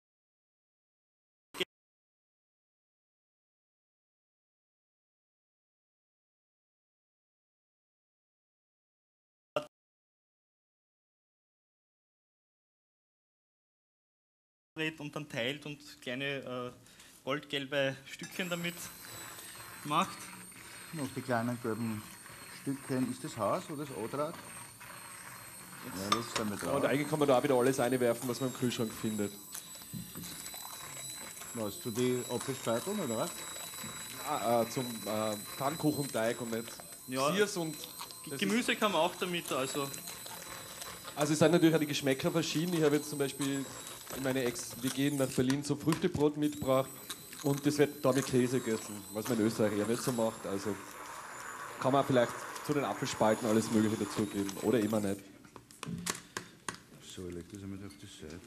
und dann teilt und kleine goldgelbe Stückchen damit macht. Noch die kleinen gelben Stückchen. Ist das Haus oder das Odrad? Ja, das damit drauf. Und eigentlich kann man da auch wieder alles einwerfen, was man im Kühlschrank findet. Was, zu die Apfelspeiteln oder was? Ah, äh, zum äh, Pfannkuchenteig und nicht ja, Siers und Gemüse kann man auch damit, also. Also es sind natürlich auch die Geschmäcker verschieden. Ich habe jetzt zum Beispiel meine Ex-WG nach Berlin so Früchtebrot mitgebracht und das wird da mit Käse gegessen, was man in Österreich ja nicht so macht. Also kann man vielleicht zu den Apfelspalten alles Mögliche dazugeben oder immer nicht. So, ich leg das einmal auf die Seite.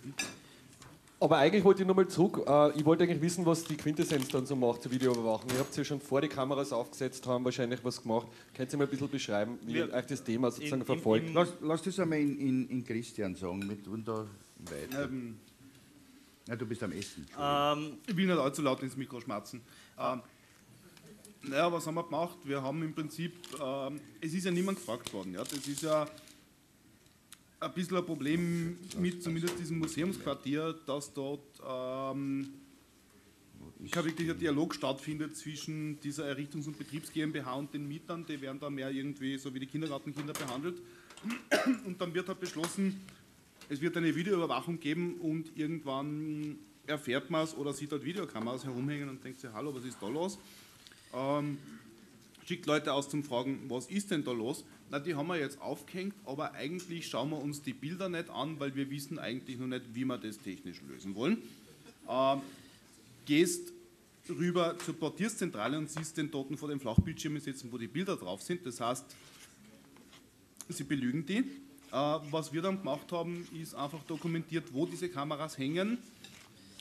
Aber eigentlich wollte ich nochmal zurück. Äh, ich wollte eigentlich wissen, was die Quintessenz dann so macht zur Videoüberwachung. Ihr habt ja schon vor die Kameras aufgesetzt, haben wahrscheinlich was gemacht. Könnt ihr mal ein bisschen beschreiben, wie ihr euch das Thema sozusagen in, verfolgt? In, lass, lass, das einmal in, in, in Christian sagen, mit und da weiter. Ähm, ja, du bist am Essen. Ähm, ich will nicht allzu laut ins Mikro schmatzen. Ähm, naja, was haben wir gemacht? Wir haben im Prinzip, ähm, es ist ja niemand gefragt worden. Ja? Das ist ja ein bisschen ein Problem mit zumindest diesem Museumsquartier, dass dort ähm, kein wirklicher Dialog stattfindet zwischen dieser Errichtungs- und Betriebs GmbH und den Mietern. Die werden da mehr irgendwie so wie die Kindergartenkinder behandelt. Und dann wird halt beschlossen, es wird eine Videoüberwachung geben und irgendwann erfährt man es oder sieht dort Videokameras herumhängen und denkt sich, hallo, was ist da los? Ähm, schickt Leute aus zum Fragen, was ist denn da los? Na, die haben wir jetzt aufgehängt, aber eigentlich schauen wir uns die Bilder nicht an, weil wir wissen eigentlich noch nicht, wie wir das technisch lösen wollen. Ähm, gehst rüber zur Portierszentrale und siehst den Toten vor dem Flachbildschirm sitzen, wo die Bilder drauf sind. Das heißt, sie belügen die äh, was wir dann gemacht haben, ist einfach dokumentiert, wo diese Kameras hängen,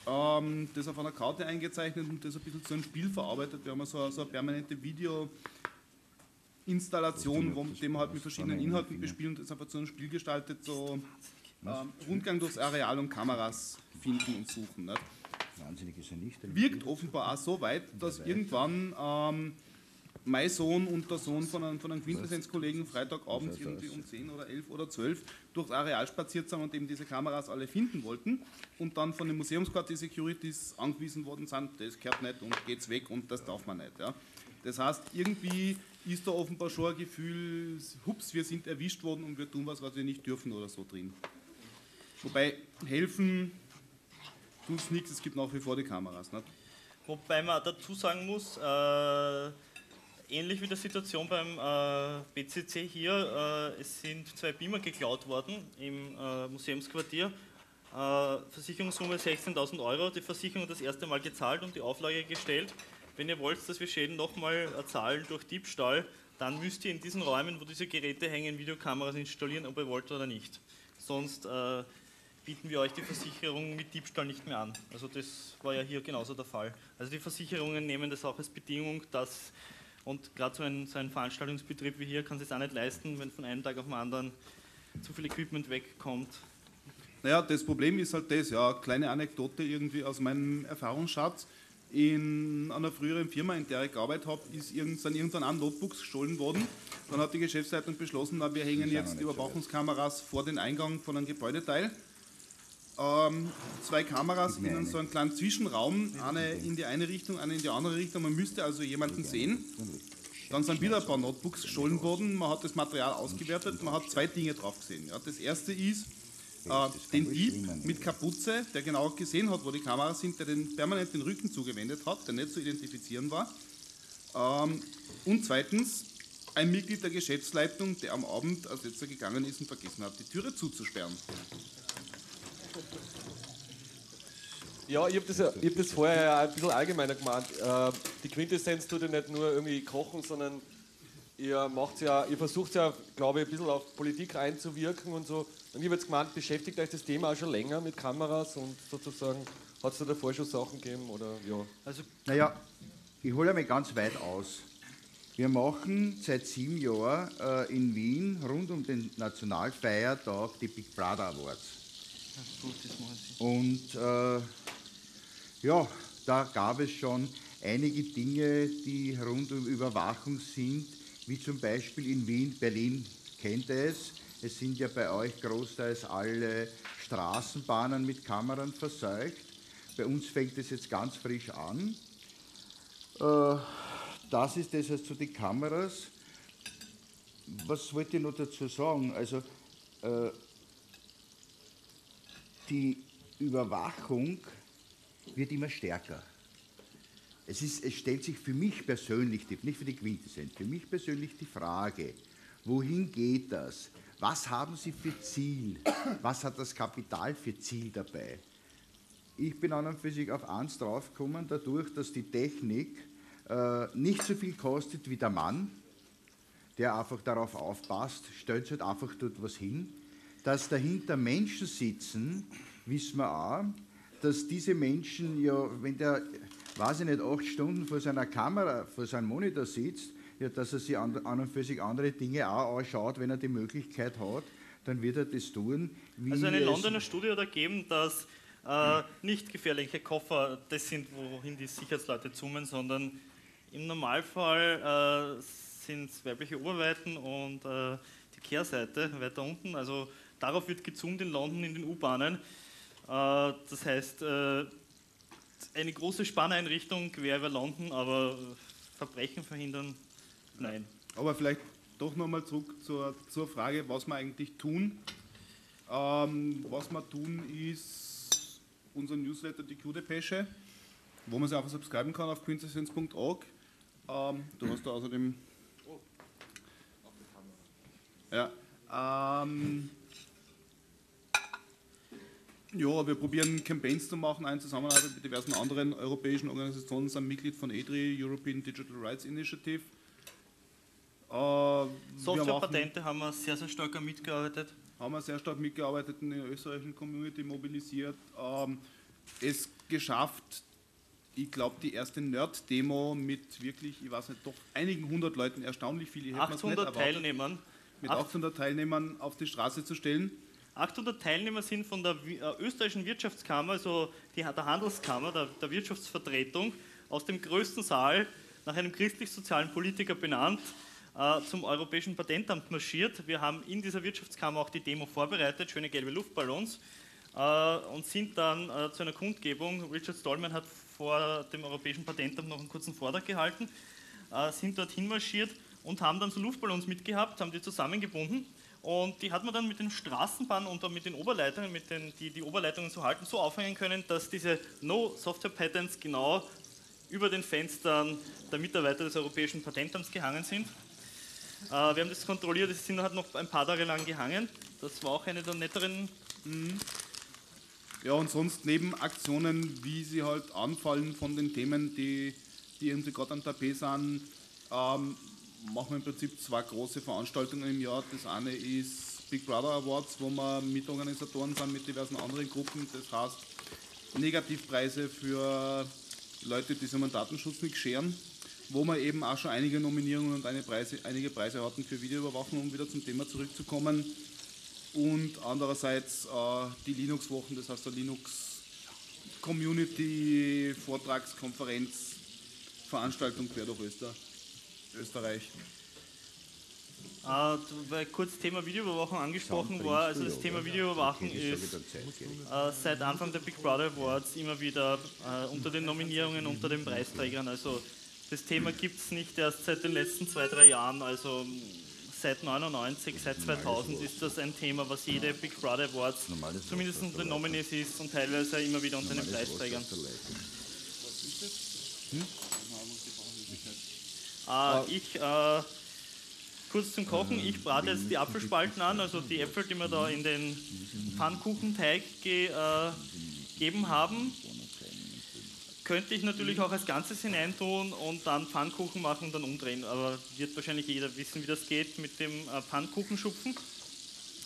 ähm, das auf einer Karte eingezeichnet und das ein bisschen zu einem Spiel verarbeitet. Wir haben so, so eine permanente Videoinstallation, wo wir halt mit verschiedenen Inhalten bespielen und das einfach zu einem Spiel gestaltet, so ähm, Rundgang durchs Areal und Kameras finden und suchen. Wahnsinnig ist er nicht. Wirkt offenbar auch so weit, dass irgendwann ähm, mein Sohn und der Sohn von einem, von einem Quintessenz-Kollegen Freitagabend irgendwie um 10 oder 11 oder 12 durchs Areal spaziert sind und eben diese Kameras alle finden wollten und dann von den Museumsquartier Securities angewiesen worden sind, das gehört nicht und geht's weg und das darf man nicht. Ja. Das heißt, irgendwie ist da offenbar schon ein Gefühl, hups, wir sind erwischt worden und wir tun was, was wir nicht dürfen oder so drin. Wobei helfen tut es nichts, es gibt nach wie vor die Kameras. Nicht? Wobei man dazu sagen muss, äh ähnlich wie der Situation beim äh, BCC hier. Äh, es sind zwei Beamer geklaut worden im äh, Museumsquartier. Äh, Versicherungssumme 16.000 Euro. Die Versicherung das erste Mal gezahlt und die Auflage gestellt. wenn ihr wollt, dass wir Schäden nochmal zahlen durch Diebstahl, dann müsst ihr in diesen Räumen, wo diese Geräte hängen, Videokameras installieren, ob ihr wollt oder nicht. Sonst äh, bieten wir euch die Versicherung mit Diebstahl nicht mehr an. Also das war ja hier genauso der Fall. Also die Versicherungen nehmen das auch als Bedingung, dass, und gerade so ein, so ein Veranstaltungsbetrieb wie hier kann es auch nicht leisten, wenn von einem Tag auf den anderen zu viel Equipment wegkommt. Naja, das Problem ist halt das, ja, kleine Anekdote irgendwie aus meinem Erfahrungsschatz. In einer früheren Firma, in der ich gearbeitet habe, ist irgendwann, irgendwann an Notebooks gestohlen worden. Dann hat die Geschäftsleitung beschlossen, na, wir hängen jetzt Überwachungskameras vor den Eingang von einem Gebäudeteil. Ähm, zwei Kameras in so einem kleinen Zwischenraum, eine in die eine Richtung, eine in die andere Richtung. Man müsste also jemanden sehen. Dann sind wieder ein paar Notebooks gestohlen worden. Man hat das Material ausgewertet. Man hat zwei Dinge drauf gesehen. Ja, das erste ist, äh, den Dieb mit Kapuze, der genau gesehen hat, wo die Kameras sind, der den permanent den Rücken zugewendet hat, der nicht zu identifizieren war. Ähm, und zweitens, ein Mitglied der Geschäftsleitung, der am Abend als letzter gegangen ist und vergessen hat, die Türe zuzusperren. Ja, ich habe das, ja- ich hab das vorher ja ein bisschen allgemeiner gemeint. Äh, die Quintessenz tut ja nicht nur irgendwie kochen, sondern ihr macht ja, ihr versucht ja, glaube ich, ein bisschen auf Politik einzuwirken und so. Und ich habe jetzt gemeint, beschäftigt euch das Thema auch schon länger mit Kameras und sozusagen, hat es da davor schon Sachen gegeben oder ja? Also Naja, ich hole einmal ganz weit aus. Wir machen seit sieben Jahren äh, in Wien rund um den Nationalfeiertag die Big Brother Awards. Und äh, ja, da gab es schon einige Dinge, die rund um Überwachung sind, wie zum Beispiel in Wien, Berlin kennt ihr es. Es sind ja bei euch großteils alle Straßenbahnen mit Kameran verseucht. Bei uns fängt es jetzt ganz frisch an. Äh, das ist das also zu den Kameras. Was wollte ich noch dazu sagen? Also äh, die Überwachung wird immer stärker. Es, ist, es stellt sich für mich persönlich, nicht für die Quintessenz, für mich persönlich die Frage, wohin geht das? Was haben Sie für Ziel? Was hat das Kapital für Ziel dabei? Ich bin an und für sich auf eins draufgekommen, dadurch, dass die Technik äh, nicht so viel kostet wie der Mann, der einfach darauf aufpasst, stellt halt einfach dort was hin. Dass dahinter Menschen sitzen, wissen wir auch, dass diese Menschen ja, wenn der, weiß ich nicht, acht Stunden vor seiner Kamera, vor seinem Monitor sitzt, ja, dass er sich an, an und für sich andere Dinge auch anschaut, wenn er die Möglichkeit hat, dann wird er das tun. Also eine Londoner Studie hat ergeben, dass äh, nicht gefährliche Koffer das sind, wohin die Sicherheitsleute zoomen, sondern im Normalfall äh, sind es weibliche Oberweiten und äh, die Kehrseite weiter unten. Also darauf wird gezoomt in London in den U-Bahnen. Äh, das heißt, äh, eine große Spanneinrichtung quer über London, aber Verbrechen verhindern, nein. Aber vielleicht doch nochmal zurück zur, zur Frage, was wir eigentlich tun. Ähm, was wir tun, ist unser Newsletter, die Q-Depesche, wo man sich einfach subscriben kann auf quintessenz.org. Ähm, du hast da außerdem. Ja. Ähm, ja, wir probieren Campaigns zu machen, in Zusammenarbeit mit diversen anderen europäischen Organisationen, sind Mitglied von EDRI, European Digital Rights Initiative. Äh, Softwarepatente haben wir sehr, sehr stark mitgearbeitet. haben wir sehr stark mitgearbeitet in der österreichischen Community, mobilisiert, ähm, es geschafft, ich glaube, die erste Nerd-Demo mit wirklich, ich weiß nicht, doch einigen hundert Leuten, erstaunlich viel, ich hätte mir's 800 erwartet, Teilnehmern. mit Acht- 800 Teilnehmern auf die Straße zu stellen. 800 Teilnehmer sind von der äh, österreichischen Wirtschaftskammer, also der Handelskammer, der, Wirtschaftsvertretung, aus dem größten Saal nach einem christlich-sozialen Politiker benannt, äh, zum Europäischen Patentamt marschiert. Wir haben in dieser Wirtschaftskammer auch die Demo vorbereitet, schöne gelbe Luftballons, äh, und sind dann zu einer Kundgebung. Richard Stallman hat vor dem Europäischen Patentamt noch einen kurzen Vortrag gehalten, sind dorthin marschiert und haben dann so Luftballons mitgehabt, haben die zusammengebunden und die hat man dann mit den Straßenbahnen und dann mit den Oberleitungen, mit den, die die Oberleitungen so halten, so aufhängen können, dass diese No Software Patents genau über den Fenstern der Mitarbeiter des Europäischen Patentamts gehangen sind. Äh, wir haben das kontrolliert, es sind halt noch ein paar Tage lang gehangen. Das war auch eine der netteren Ja, und sonst neben Aktionen, wie sie halt anfallen von den Themen, die, die irgendwie gerade am Tapet sind, ähm, machen wir im Prinzip zwei große Veranstaltungen im Jahr. Das eine ist Big Brother Awards, wo wir Mitorganisatoren sind mit diversen anderen Gruppen. Das heißt Negativpreise für Leute, die sich um den Datenschutz nicht scheren, wo wir eben auch schon einige Nominierungen und eine Preise, einige Preise hatten für Videoüberwachung, um wieder zum Thema zurückzukommen. Und andererseits äh, die Linux-Wochen, das heißt der Linux Community Vortragskonferenz Veranstaltung quer durch Öster, Österreich. Äh, weil kurz Thema Videoüberwachung angesprochen war, also das Thema Videoüberwachung ist äh, seit Anfang der Big Brother Awards immer wieder äh, unter den Nominierungen, unter den Preisträgern. Also das Thema gibt es nicht erst seit den letzten zwei, drei Jahren, also seit 99, seit 2000 ist das ein Thema, was jede Big Brother Awards zumindest unter den Nominees ist und teilweise immer wieder unter den Preisträgern. Hm? Äh, ich äh, Kurz zum Kochen, ich brate jetzt die Apfelspalten an, also die Äpfel, die wir da in den Pfannkuchenteig gegeben haben. Könnte ich natürlich auch als Ganzes hineintun und dann Pfannkuchen machen und dann umdrehen, aber wird wahrscheinlich jeder wissen, wie das geht mit dem äh, Pfannkuchenschupfen.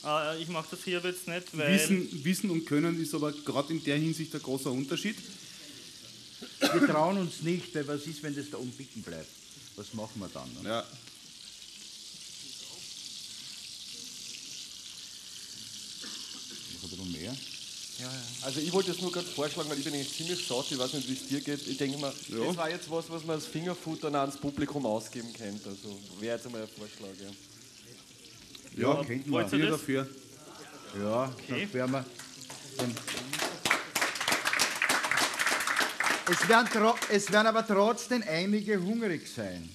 Äh, ich mache das hier jetzt nicht, weil... Wissen, Wissen und Können ist aber gerade in der Hinsicht ein großer Unterschied. Wir trauen uns nicht, weil was ist, wenn das da umbicken bleibt? Was machen wir dann? Ne? Ja. mehr. Ja, ja. Also ich wollte jetzt nur gerade vorschlagen, weil ich bin eigentlich ziemlich satt, ich weiß nicht, wie es dir geht. Ich denke mal, ja. das war jetzt was, was man als Fingerfood dann ans Publikum ausgeben könnte. Also wäre jetzt einmal ein Vorschlag. Ja, ja, ja könnten wir. Wir dafür. Ja, okay. das wären wir. Es werden, es werden aber trotzdem einige hungrig sein.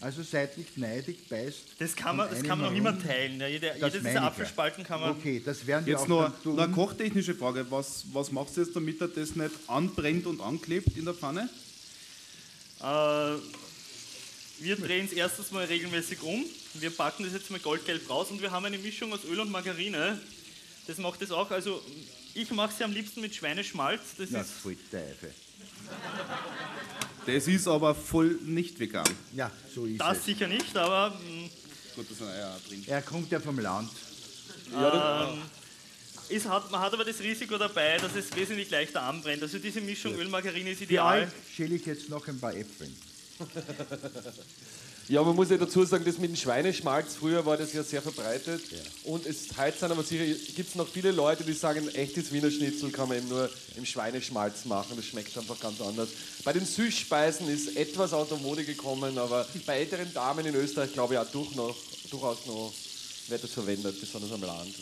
Also seid nicht neidig, beißt. Das kann man, das kann man noch immer teilen. Ja, jede, jede dieser Apfelspalten kann man. Okay, das werden wir Jetzt noch, noch eine kochtechnische Frage. Was, was machst du jetzt, damit er das nicht anbrennt und anklebt in der Pfanne? Äh, wir drehen es erstens mal regelmäßig um. Wir packen das jetzt mal goldgelb raus und wir haben eine Mischung aus Öl und Margarine. Das macht es auch. Also ich mache sie am liebsten mit Schweineschmalz. Das ja, ist voll Teufel. Das ist aber voll nicht vegan. Ja, so ist das es. sicher nicht, aber. Mh, hm. Gut, dass er Eier drin. Er kommt ja vom Land. Ähm, ist, hat, man hat aber das Risiko dabei, dass es wesentlich leichter anbrennt. Also diese Mischung Öl-Margarine ist ideal. Für schäle ich jetzt noch ein paar Äpfel. Ja, man muss ja dazu sagen, das mit dem Schweineschmalz, früher war das ja sehr verbreitet. Ja. Und es heute sind aber sicher, gibt es noch viele Leute, die sagen, echtes Wiener Schnitzel kann man eben nur im Schweineschmalz machen. Das schmeckt einfach ganz anders. Bei den Süßspeisen ist etwas aus der Mode gekommen, aber bei älteren Damen in Österreich glaube ich auch durch noch, durchaus noch wird das verwendet, besonders am Land.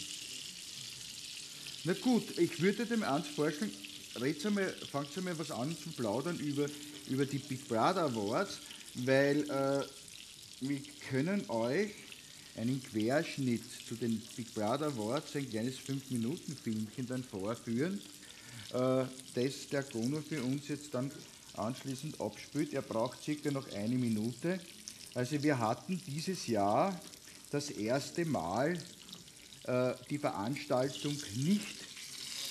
Na gut, ich würde dem Ernst vorschlagen, einmal, fangt einmal was an zu plaudern über, über die Big Brother Awards, weil äh, wir können euch einen Querschnitt zu den Big Brother Awards, ein kleines 5-Minuten-Filmchen dann vorführen, äh, das der Gono für uns jetzt dann anschließend abspielt. Er braucht circa noch eine Minute. Also wir hatten dieses Jahr das erste Mal äh, die Veranstaltung nicht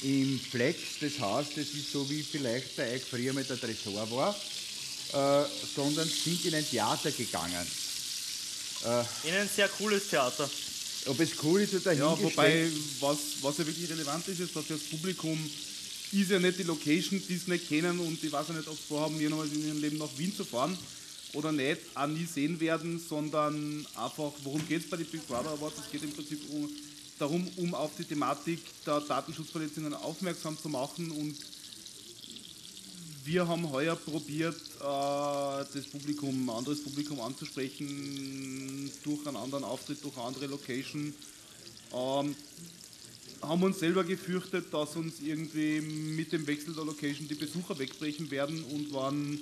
im Flex, das heißt, das ist so wie vielleicht bei euch früher mit der Tresor war, äh, sondern sind in ein Theater gegangen. Äh, in ein sehr cooles Theater. Ob es cool ist oder Ja, wobei, was, was ja wirklich relevant ist, ist, dass das Publikum ist ja nicht die Location, die es nicht kennen und ich weiß ja nicht, ob sie vorhaben, jemals in ihrem Leben nach Wien zu fahren oder nicht, auch nie sehen werden, sondern einfach, worum geht es bei den Big Brother Awards? Es geht im Prinzip um, darum, um auf die Thematik der Datenschutzverletzungen aufmerksam zu machen und wir haben heuer probiert, äh, das Publikum, ein anderes Publikum anzusprechen durch einen anderen Auftritt, durch eine andere Location. Ähm, haben uns selber gefürchtet, dass uns irgendwie mit dem Wechsel der Location die Besucher wegbrechen werden und waren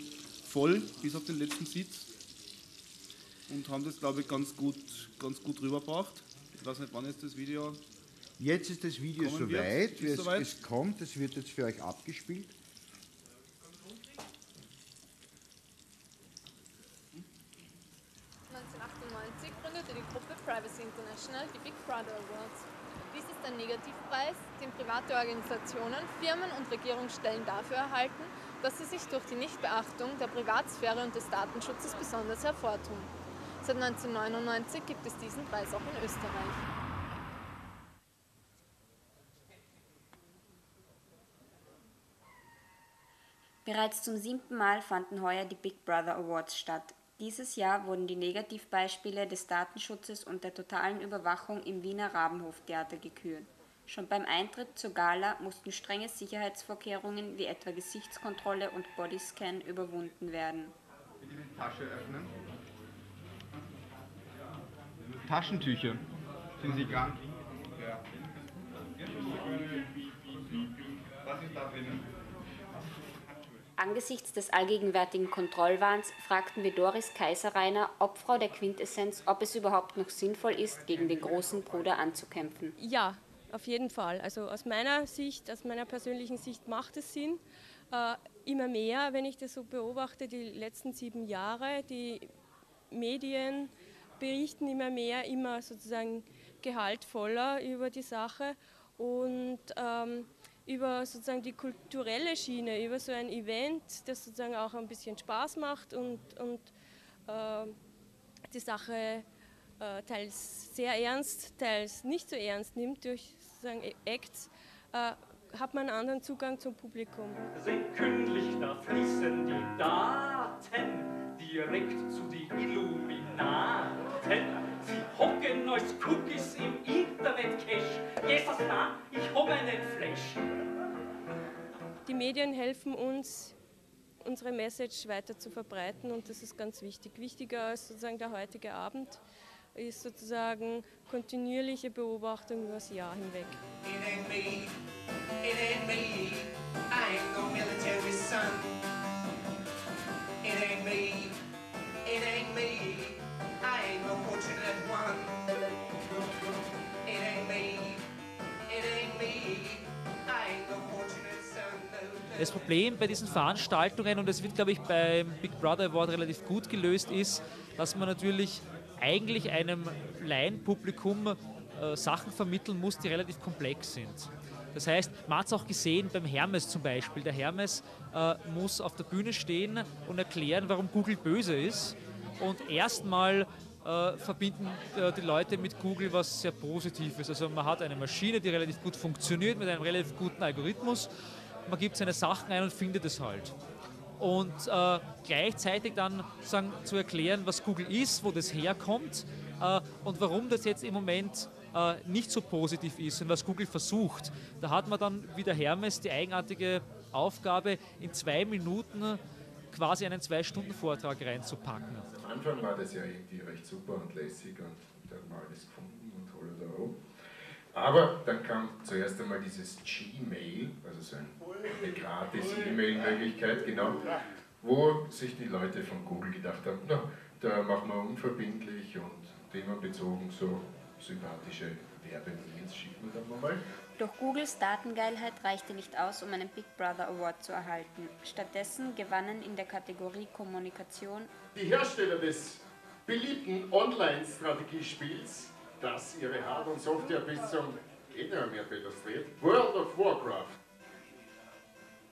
voll bis auf den letzten Sitz und haben das, glaube ich, ganz gut, ganz gut rübergebracht. Ich weiß nicht, wann ist das Video? Jetzt ist das Video soweit. Es, soweit. es kommt, es wird jetzt für euch abgespielt. 1998 gründete die Gruppe Privacy International die Big Brother Awards. Dies ist ein Negativpreis, den private Organisationen, Firmen und Regierungsstellen dafür erhalten, dass sie sich durch die Nichtbeachtung der Privatsphäre und des Datenschutzes besonders hervortun. Seit 1999 gibt es diesen Preis auch in Österreich. Bereits zum siebten Mal fanden heuer die Big Brother Awards statt. Dieses Jahr wurden die Negativbeispiele des Datenschutzes und der totalen Überwachung im Wiener Rabenhoftheater gekürt. Schon beim Eintritt zur Gala mussten strenge Sicherheitsvorkehrungen wie etwa Gesichtskontrolle und Bodyscan überwunden werden. Tasche öffnen. Taschentücher. Sind Sie krank? Ja. Was ist da drinnen? Angesichts des allgegenwärtigen Kontrollwahns fragten wir Doris Kaiserreiner, Obfrau der Quintessenz, ob es überhaupt noch sinnvoll ist, gegen den großen Bruder anzukämpfen. Ja, auf jeden Fall. Also aus meiner Sicht, aus meiner persönlichen Sicht macht es Sinn. Äh, immer mehr, wenn ich das so beobachte, die letzten sieben Jahre, die Medien berichten immer mehr, immer sozusagen gehaltvoller über die Sache und ähm, über sozusagen die kulturelle Schiene, über so ein Event, das sozusagen auch ein bisschen Spaß macht und, und äh, die Sache äh, teils sehr ernst, teils nicht so ernst nimmt durch sozusagen Acts, äh, hat man einen anderen Zugang zum Publikum. Sekündlich, da fließen die Daten direkt zu die Illuminaten. Sie hocken als Cookies im Internet-Cache. Jesus, na, ich habe einen Flash. Die Medien helfen uns, unsere Message weiter zu verbreiten und das ist ganz wichtig. Wichtiger als sozusagen der heutige Abend ist sozusagen kontinuierliche Beobachtung über das Jahr hinweg. It ain't me, it ain't me, I ain't no military son. It ain't me, it ain't me, Ain't no fortunate one. It ain't me, it ain't me. Das Problem bei diesen Veranstaltungen, und das wird, glaube ich, beim Big Brother Award relativ gut gelöst, ist, dass man natürlich eigentlich einem Laienpublikum äh, Sachen vermitteln muss, die relativ komplex sind. Das heißt, man hat es auch gesehen beim Hermes zum Beispiel. Der Hermes äh, muss auf der Bühne stehen und erklären, warum Google böse ist. Und erstmal äh, verbinden äh, die Leute mit Google was sehr Positives. Also man hat eine Maschine, die relativ gut funktioniert, mit einem relativ guten Algorithmus. Man gibt seine Sachen ein und findet es halt und äh, gleichzeitig dann sagen, zu erklären, was Google ist, wo das herkommt äh, und warum das jetzt im Moment äh, nicht so positiv ist und was Google versucht. Da hat man dann wie der Hermes die eigenartige Aufgabe, in zwei Minuten quasi einen Zwei-Stunden-Vortrag reinzupacken. Anfang war das ja irgendwie recht super und lässig und da haben wir alles gefunden und holla da rum. Aber dann kam zuerst einmal dieses Gmail, also so eine gratis E-Mail-Möglichkeit, genau, wo sich die Leute von Google gedacht haben, na, da machen wir unverbindlich und themenbezogen so sympathische Werbemails, schicken wir dann mal. Doch Googles Datengeilheit reichte nicht aus, um einen Big Brother Award zu erhalten. Stattdessen gewannen in der Kategorie Kommunikation Die Hersteller des beliebten Online-Strategiespiels, das ihre Hard- und Software bis zum geht nicht mehr demonstriert, World of Warcraft.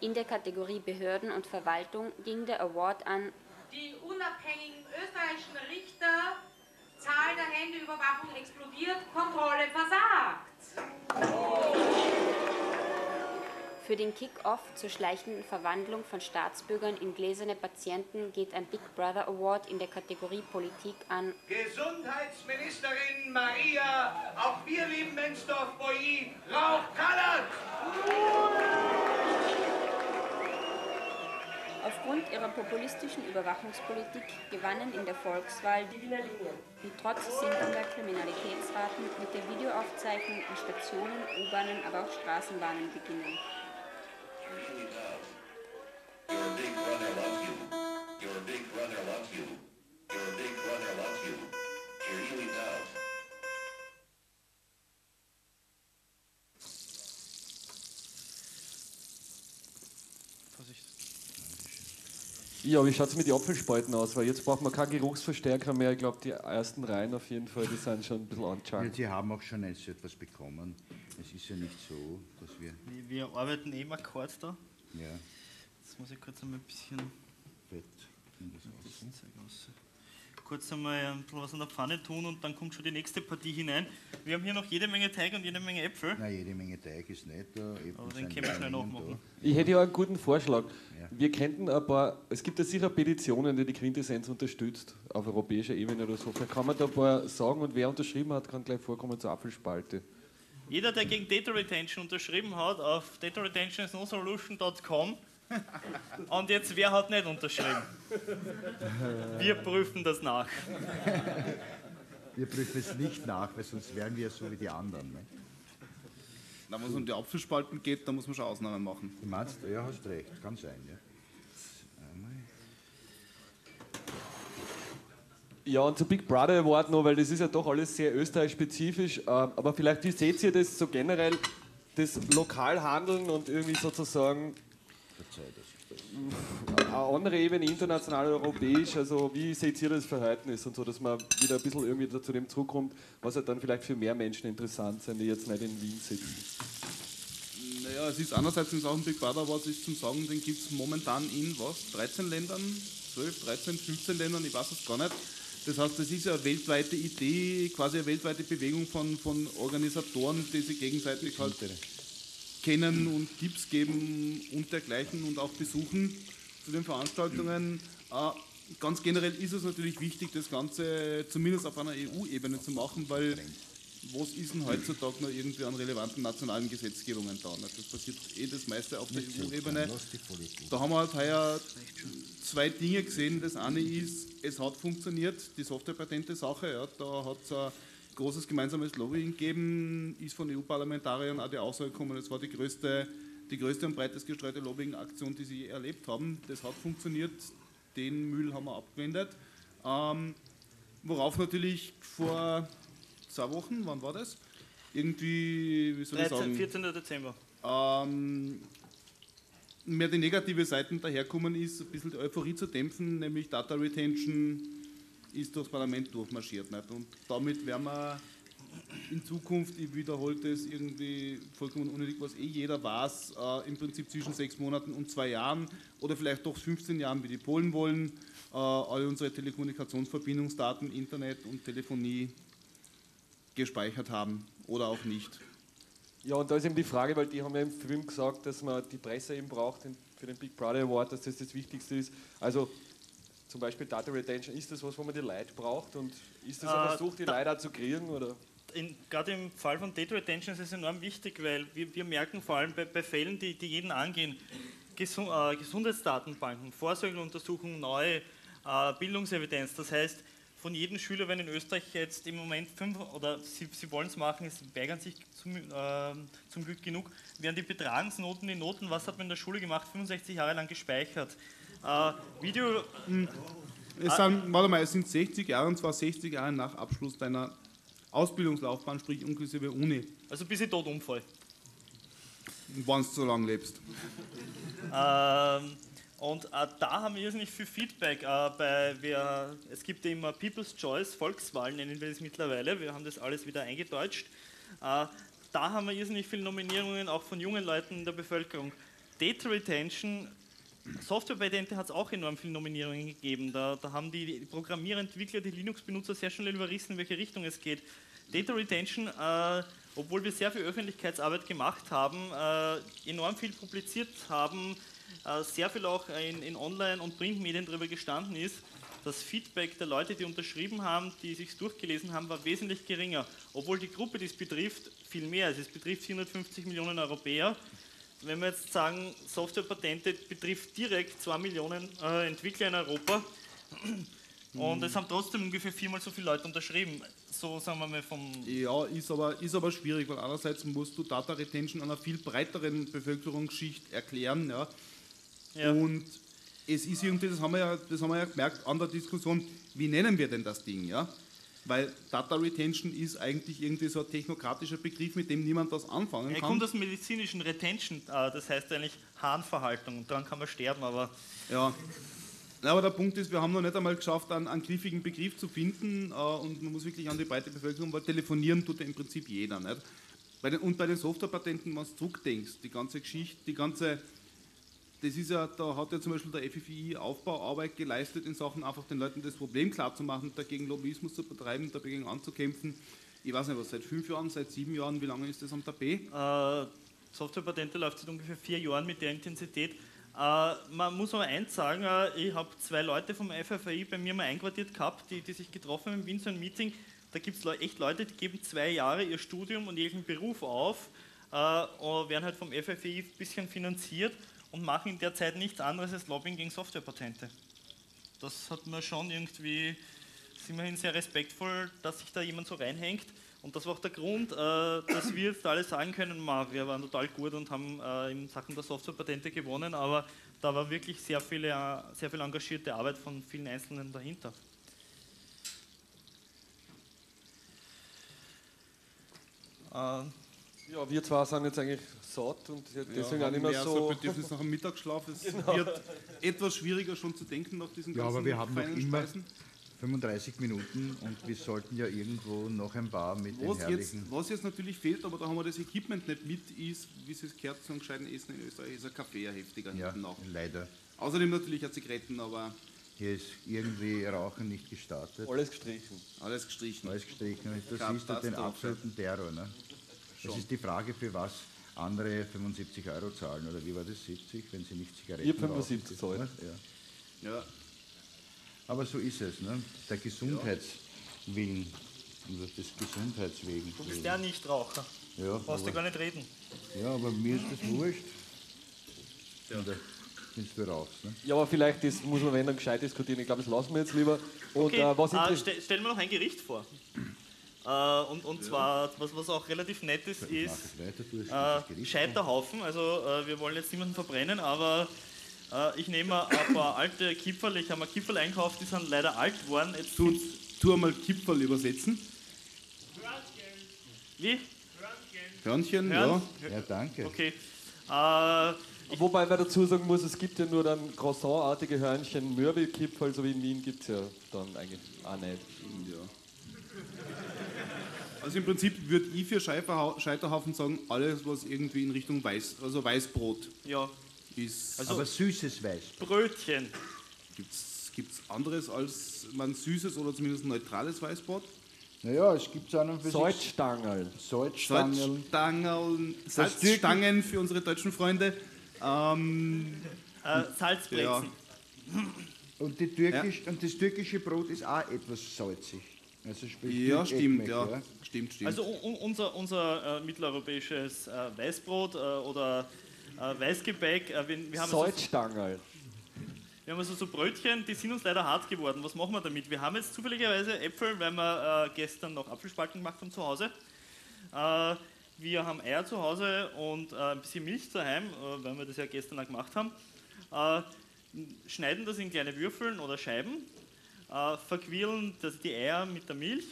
In der Kategorie Behörden und Verwaltung ging der Award an Die unabhängigen österreichischen Richter, Zahl der Handyüberwachung explodiert, Kontrolle versagt. Für den Kick-Off zur schleichenden Verwandlung von Staatsbürgern in gläserne Patienten geht ein Big Brother Award in der Kategorie Politik an Gesundheitsministerin Maria, auch wir lieben Mensdorf, Boyi, Rauch Kallert! Aufgrund ihrer populistischen Überwachungspolitik gewannen in der Volkswahl die die trotz sinkender Kriminalitätsraten mit der Videoaufzeichnung in Stationen, U-Bahnen, aber auch Straßenbahnen beginnen. Ja, wie schaut es mit den Apfelspalten aus? Weil jetzt braucht man keinen Geruchsverstärker mehr. Ich glaube, die ersten Reihen auf jeden Fall, die sind schon ein bisschen Ja, angeschaltet. Sie haben auch schon so etwas bekommen. Es ist ja nicht so, dass wir. Wir arbeiten eben Akkord da. Ja. Jetzt muss ich kurz einmal ein bisschen. Fett. Kurz einmal ein bisschen was an der Pfanne tun und dann kommt schon die nächste Partie hinein. Wir haben hier noch jede Menge Teig und jede Menge Äpfel. Nein, jede Menge Teig ist nicht da. Äpfel Aber den können wir schnell nachmachen. Ich hätte ja einen guten Vorschlag. Wir könnten ein paar, es gibt ja sicher Petitionen, die die Quintessenz unterstützt, auf europäischer Ebene oder so. Vielleicht kann man da ein paar sagen und wer unterschrieben hat, kann gleich vorkommen zur Apfelspalte. Jeder, der gegen Data Retention unterschrieben hat, auf dataretentionsnosolution.com. Und jetzt, wer hat nicht unterschrieben? Wir prüfen das nach. Wir prüfen es nicht nach, weil sonst wären wir so wie die anderen. Ne? Na, wenn es um die Apfelspalten geht, dann muss man schon Ausnahmen machen. Du meinst, ja, hast recht, kann sein. Ja. Ja, und zu Big Brother Award noch, weil das ist ja doch alles sehr österreich-spezifisch. äh, Aber vielleicht, wie seht ihr das so generell, das Lokalhandeln und irgendwie sozusagen eine andere Ebene, international, europäisch, also wie seht ihr das Verhältnis und so, dass man wieder ein bisschen irgendwie zu dem zurückkommt, was halt dann vielleicht für mehr Menschen interessant sind, die jetzt nicht in Wien sitzen. Naja, es ist einerseits in Sachen Big Brother Awards ist zum Sagen, den gibt es momentan in was? 13 Ländern? 12, 13, 15 Ländern, ich weiß es gar nicht. Das heißt, das ist ja eine weltweite Idee, quasi eine weltweite Bewegung von, von Organisatoren, die sich gegenseitig halt kennen und Tipps geben und dergleichen und auch besuchen zu den Veranstaltungen. Äh, ganz generell ist es natürlich wichtig, das Ganze zumindest auf einer EU-Ebene zu machen, weil was ist denn heutzutage noch irgendwie an relevanten nationalen Gesetzgebungen da? nicht? Das passiert eh das meiste auf der EU-Ebene. Da haben wir halt heuer zwei Dinge gesehen. Das eine ist, es hat funktioniert, die Softwarepatente-Sache. Ja, da hat es großes gemeinsames Lobbying gegeben, ist von EU-Parlamentariern auch die Aussage gekommen, es war die größte, die größte und breitest gestreute Lobbying-Aktion, die sie je erlebt haben. Das hat funktioniert, den Müll haben wir abgewendet. Ähm, worauf natürlich vor zwei Wochen, wann war das? Irgendwie, wie soll ich 13, sagen? 14. Dezember. ähm, mehr die negative Seiten daherkommen ist, ein bisschen die Euphorie zu dämpfen, nämlich Data Retention ist durchs Parlament durchmarschiert. Nicht? Und damit werden wir in Zukunft, ich wiederhole das irgendwie vollkommen unnötig, was eh jeder weiß, äh, im Prinzip zwischen sechs Monaten und zwei Jahren oder vielleicht doch 15 Jahren, wie die Polen wollen, äh, alle unsere Telekommunikationsverbindungsdaten, Internet und Telefonie gespeichert haben oder auch nicht. Ja, und da ist eben die Frage, weil die haben ja im Film gesagt, dass man die Presse eben braucht für den Big Brother Award, dass das das Wichtigste ist. Also zum Beispiel Data Retention, ist das was, wo man die Leute braucht und ist das ein Äh, Versuch, die Leute auch zu kriegen? Oder? in, gerade im Fall von Data Retention ist es enorm wichtig, weil wir, wir merken vor allem bei, bei Fällen, die, die jeden angehen, Gesu äh, Gesundheitsdatenbanken, Vorsorgeuntersuchungen, neue äh, Bildungsevidenz. Das heißt, von jedem Schüler, wenn in Österreich jetzt im Moment fünf, oder sie, sie wollen es machen, es weigern sich zum, äh, zum Glück genug, werden die Betragensnoten, die Noten, was hat man in der Schule gemacht, 65 Jahre lang gespeichert. Äh, Video. Es Ah. sind, warte mal, es sind 60 Jahre und zwar 60 Jahre nach Abschluss deiner Ausbildungslaufbahn, sprich inklusive Uni, Also bis ich tot umfall. wenn du so lange lebst. Ähm, und äh, da haben wir irrsinnig viel Feedback. Äh, bei, wir, es gibt immer People's Choice, Volkswahlen nennen wir es mittlerweile. Wir haben das alles wieder eingedeutscht. Äh, da haben wir irrsinnig viele Nominierungen, auch von jungen Leuten in der Bevölkerung. Data Retention, Softwarepatente hat es auch enorm viele Nominierungen gegeben. Da, da haben die Programmierer, Entwickler, die Linux-Benutzer sehr schnell überrissen, in welche Richtung es geht. Data Retention, äh, obwohl wir sehr viel Öffentlichkeitsarbeit gemacht haben, äh, enorm viel publiziert haben, äh, sehr viel auch in, in Online- und Printmedien darüber gestanden ist, das Feedback der Leute, die unterschrieben haben, die sich durchgelesen haben, war wesentlich geringer. Obwohl die Gruppe, die es betrifft, viel mehr ist. Es betrifft 450 Millionen Europäer. Wenn wir jetzt sagen, Softwarepatente betrifft direkt 2 Millionen äh, Entwickler in Europa und es haben trotzdem ungefähr viermal so viele Leute unterschrieben. So sagen wir mal vom. Ja, ist aber, ist aber schwierig, weil einerseits musst du Data Retention einer viel breiteren Bevölkerungsschicht erklären. Ja. Und es ist irgendwie, das haben, wir ja, das haben wir ja gemerkt an der Diskussion, wie nennen wir denn das Ding? Ja? Weil Data Retention ist eigentlich irgendwie so ein technokratischer Begriff, mit dem niemand was anfangen Er kann. kommt aus dem medizinischen Retention, äh, das heißt eigentlich Harnverhaltung. Daran kann man sterben, aber. Ja. Aber der Punkt ist, wir haben noch nicht einmal geschafft, einen, einen griffigen Begriff zu finden äh, und man muss wirklich an die breite Bevölkerung, weil telefonieren tut ja im Prinzip jeder. Nicht? Und bei den Softwarepatenten, wenn du zurückdenkst, die ganze Geschichte, die ganze das ist ja, da hat ja zum Beispiel der FFI Aufbauarbeit geleistet in Sachen einfach den Leuten das Problem klarzumachen, dagegen Lobbyismus zu betreiben, dagegen anzukämpfen. Ich weiß nicht was, seit fünf Jahren, seit sieben Jahren, wie lange ist das am Tapet? Äh, Softwarepatente läuft seit ungefähr vier Jahren mit der Intensität. Äh, man muss aber eins sagen, äh, ich habe zwei Leute vom FFI bei mir mal einquartiert gehabt, die, die sich getroffen haben in Wien, so ein Meeting. Da gibt es echt Leute, die geben zwei Jahre ihr Studium und ihren Beruf auf, äh, und werden halt vom FFI ein bisschen finanziert und machen in der Zeit nichts anderes als Lobbying gegen Softwarepatente. Das hat mir schon irgendwie, ist immerhin sehr respektvoll, dass sich da jemand so reinhängt. Und das war auch der Grund, äh, dass wir jetzt alle sagen können, wir waren total gut und haben äh, in Sachen der Softwarepatente gewonnen, aber da war wirklich sehr, viele, äh, sehr viel engagierte Arbeit von vielen Einzelnen dahinter. Ja, wir zwei sind jetzt eigentlich satt und deswegen ja, auch nicht mehr so. Bedürfnis nach einem Mittagsschlaf. Es Genau. wird etwas schwieriger schon zu denken nach diesen Ja, ganzen aber wir haben noch immer Speisen. 35 Minuten und wir sollten ja irgendwo noch ein paar mit den Was jetzt, herrlichen... was jetzt natürlich fehlt, aber da haben wir das Equipment nicht mit, ist, wie es gehört zu einem gescheiten Essen in Österreich, ist ein Kaffee, ein heftiger Ja, hinten auch. leider. Außerdem natürlich auch Zigaretten, aber Hier ist irgendwie Rauchen nicht gestartet. Alles gestrichen. Alles gestrichen. Alles gestrichen. Und da Katastrophe. siehst du den absoluten Terror. Ne? Das Schon. ist die Frage, für was andere 75 Euro zahlen. Oder wie war das? 70, wenn sie nicht Zigaretten hab 75 rauchen? gezahlt. Ja. ja. Aber so ist es. Ne? Der Gesundheitswillen, oder des Gesundheitswegen. Du bist ja Nichtraucher. Ja, Brauchst du gar nicht reden. Ja, aber mir ist das wurscht. Oder wenn du rauchst. Ne? Ja, aber vielleicht das muss man wenn dann gescheit diskutieren. Ich glaube, das lassen wir jetzt lieber. Und Okay, äh, was äh, interessiert. ste stellen wir noch ein Gericht vor. Äh, und, und zwar, was, was auch relativ nett ist, ist äh, Scheiterhaufen. Also äh, wir wollen jetzt niemanden verbrennen, aber äh, ich nehme ein paar alte Kipferl. Ich habe mir Kipferl einkauft, die sind leider alt geworden. Jetzt Tu, tu einmal Kipferl übersetzen. Wie? Hörnchen, Hören? ja. Ja, danke. Okay. Äh, Wobei man dazu sagen muss, es gibt ja nur dann Croissant-artige Hörnchen, Mürbenkipferl, so wie in Wien gibt es ja dann eigentlich auch nicht. Ja. Also im Prinzip würde ich für Scheiterhaufen sagen, alles was irgendwie in Richtung Weiß, also Weißbrot ja. ist. Also- Aber süßes Weiß. Brötchen. Gibt's gibt's anderes als man süßes oder zumindest neutrales Weißbrot? Naja, es gibt an und für sich Salzstangerl. Salzstangen. Salzstangen, Das Salzstangen für unsere deutschen Freunde. Ähm, Äh, Salzbrezen. Ja. Und, die türkisch, und das türkische Brot ist auch etwas salzig. Also Ja, stimmt, ja. Stimmt, stimmt. Also un unser, unser äh, mitteleuropäisches äh, Weißbrot äh, oder äh, Weißgebäck, äh, wir, wir haben so, Salzstangerl. wir haben also so Brötchen, die sind uns leider hart geworden. Was machen wir damit? Wir haben jetzt zufälligerweise Äpfel, weil wir äh, gestern noch Apfelspalten gemacht haben zu Hause. Äh, wir haben Eier zu Hause und äh, ein bisschen Milch daheim, äh, weil wir das ja gestern auch gemacht haben. Äh, schneiden das in kleine Würfeln oder Scheiben, äh, verquirlen das, die Eier mit der Milch,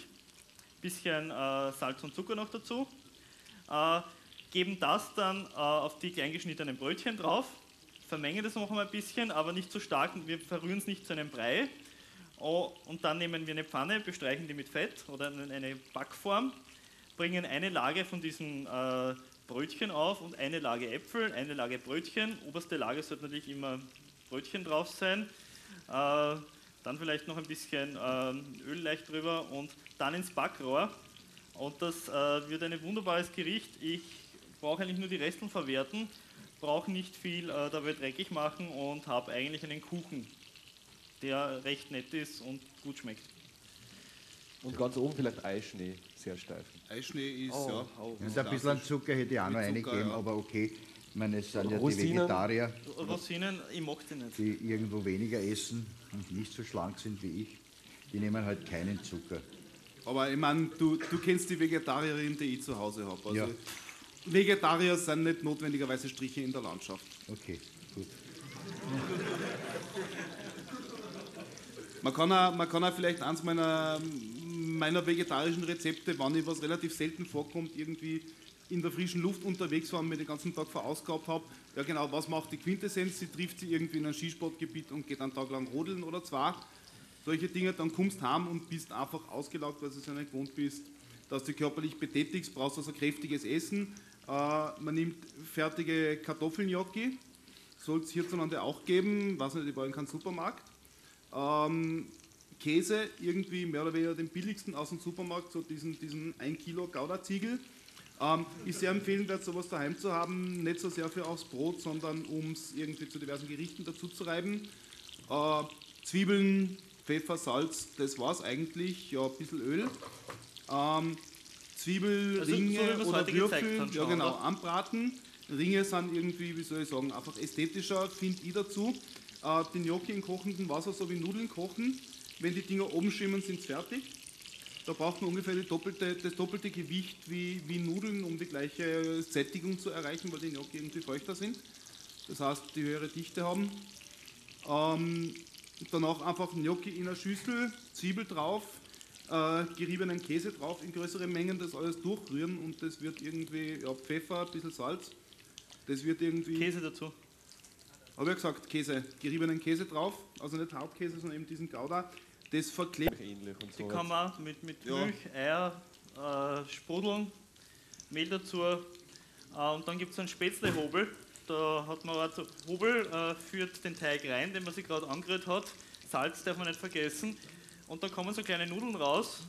bisschen äh, Salz und Zucker noch dazu, äh, geben das dann äh, auf die kleingeschnittenen Brötchen drauf, vermengen das noch einmal ein bisschen, aber nicht so stark, wir verrühren es nicht zu einem Brei. Oh, und dann nehmen wir eine Pfanne, bestreichen die mit Fett oder eine eine Backform, bringen eine Lage von diesen äh, Brötchen auf und eine Lage Äpfel, eine Lage Brötchen. Oberste Lage sollte natürlich immer Brötchen drauf sein. Äh, dann vielleicht noch ein bisschen äh, Öl leicht drüber und dann ins Backrohr. Und das äh, wird ein wunderbares Gericht. Ich brauche eigentlich nur die Resteln verwerten, brauche nicht viel äh, dabei dreckig machen und habe eigentlich einen Kuchen, der recht nett ist und gut schmeckt. Und ganz oben vielleicht Eischnee, sehr steif. Eischnee ist, Oh, ja. oh. Und ein bisschen Zucker hätte ich auch noch reingegeben, ja. aber okay. Ich meine, es sind ja die. Vegetarier, Rosinen, ich mag die nicht. die irgendwo weniger essen und nicht so schlank sind wie ich. Die nehmen halt keinen Zucker. Aber ich meine, du, du kennst die Vegetarierin, die ich zu Hause habe. Also Ja. Vegetarier sind nicht notwendigerweise Striche in der Landschaft. Okay, gut. Man kann auch, man kann auch vielleicht eins meiner, meiner vegetarischen Rezepte, wann ich was relativ selten vorkommt, irgendwie in der frischen Luft unterwegs war und mir den ganzen Tag verausgabt habe. Ja genau, was macht die Quintessenz? Sie trifft sie irgendwie in ein Skisportgebiet und geht einen Tag lang rodeln oder zwei. Solche Dinge, dann kommst heim und bist einfach ausgelaugt, weil du es ja nicht gewohnt bist, dass du körperlich betätigst, brauchst also kräftiges Essen. Äh, man nimmt fertige Kartoffelgnocchi, soll es hierzulande auch geben, was nicht, ich war in keinem Supermarkt. Ähm, Käse, irgendwie mehr oder weniger den billigsten aus dem Supermarkt, so diesen, diesen 1 Kilo Gouda-Ziegel. Ähm, ist sehr empfehlenswert, sowas daheim zu haben, nicht so sehr für aufs Brot, sondern um es irgendwie zu diversen Gerichten dazu zu reiben. Äh, Zwiebeln, Pfeffer, Salz, das war es eigentlich, ja, ein bisschen Öl. Ähm, Zwiebelringe Also, so oder Würfel, haben ja genau, oder? anbraten. Ringe sind irgendwie, wie soll ich sagen, einfach ästhetischer, finde ich dazu. Äh, die Gnocchi in kochendem Wasser so wie Nudeln kochen. Wenn die Dinger oben schwimmen, sind sie fertig. Da braucht man ungefähr doppelte, das doppelte Gewicht wie, wie Nudeln, um die gleiche Sättigung zu erreichen, weil die Gnocchi irgendwie feuchter sind. Das heißt, die höhere Dichte haben. Ähm, danach einfach Gnocchi in einer Schüssel, Zwiebel drauf, äh, geriebenen Käse drauf in größeren Mengen, das alles durchrühren und das wird irgendwie, ja, Pfeffer, ein bisschen Salz. Das wird irgendwie. Käse dazu. Habe ja gesagt, Käse, geriebenen Käse drauf, also nicht Hauptkäse, sondern eben diesen Gouda. Das verklebt. Die kann man mit, mit Ja. Milch, Eier äh, sprudeln, Mehl dazu äh, und dann gibt es einen Spätzlehobel. Da hat man also Hobel, äh, führt den Teig rein, den man sich gerade angerührt hat. Salz darf man nicht vergessen. Und dann kommen so kleine Nudeln raus.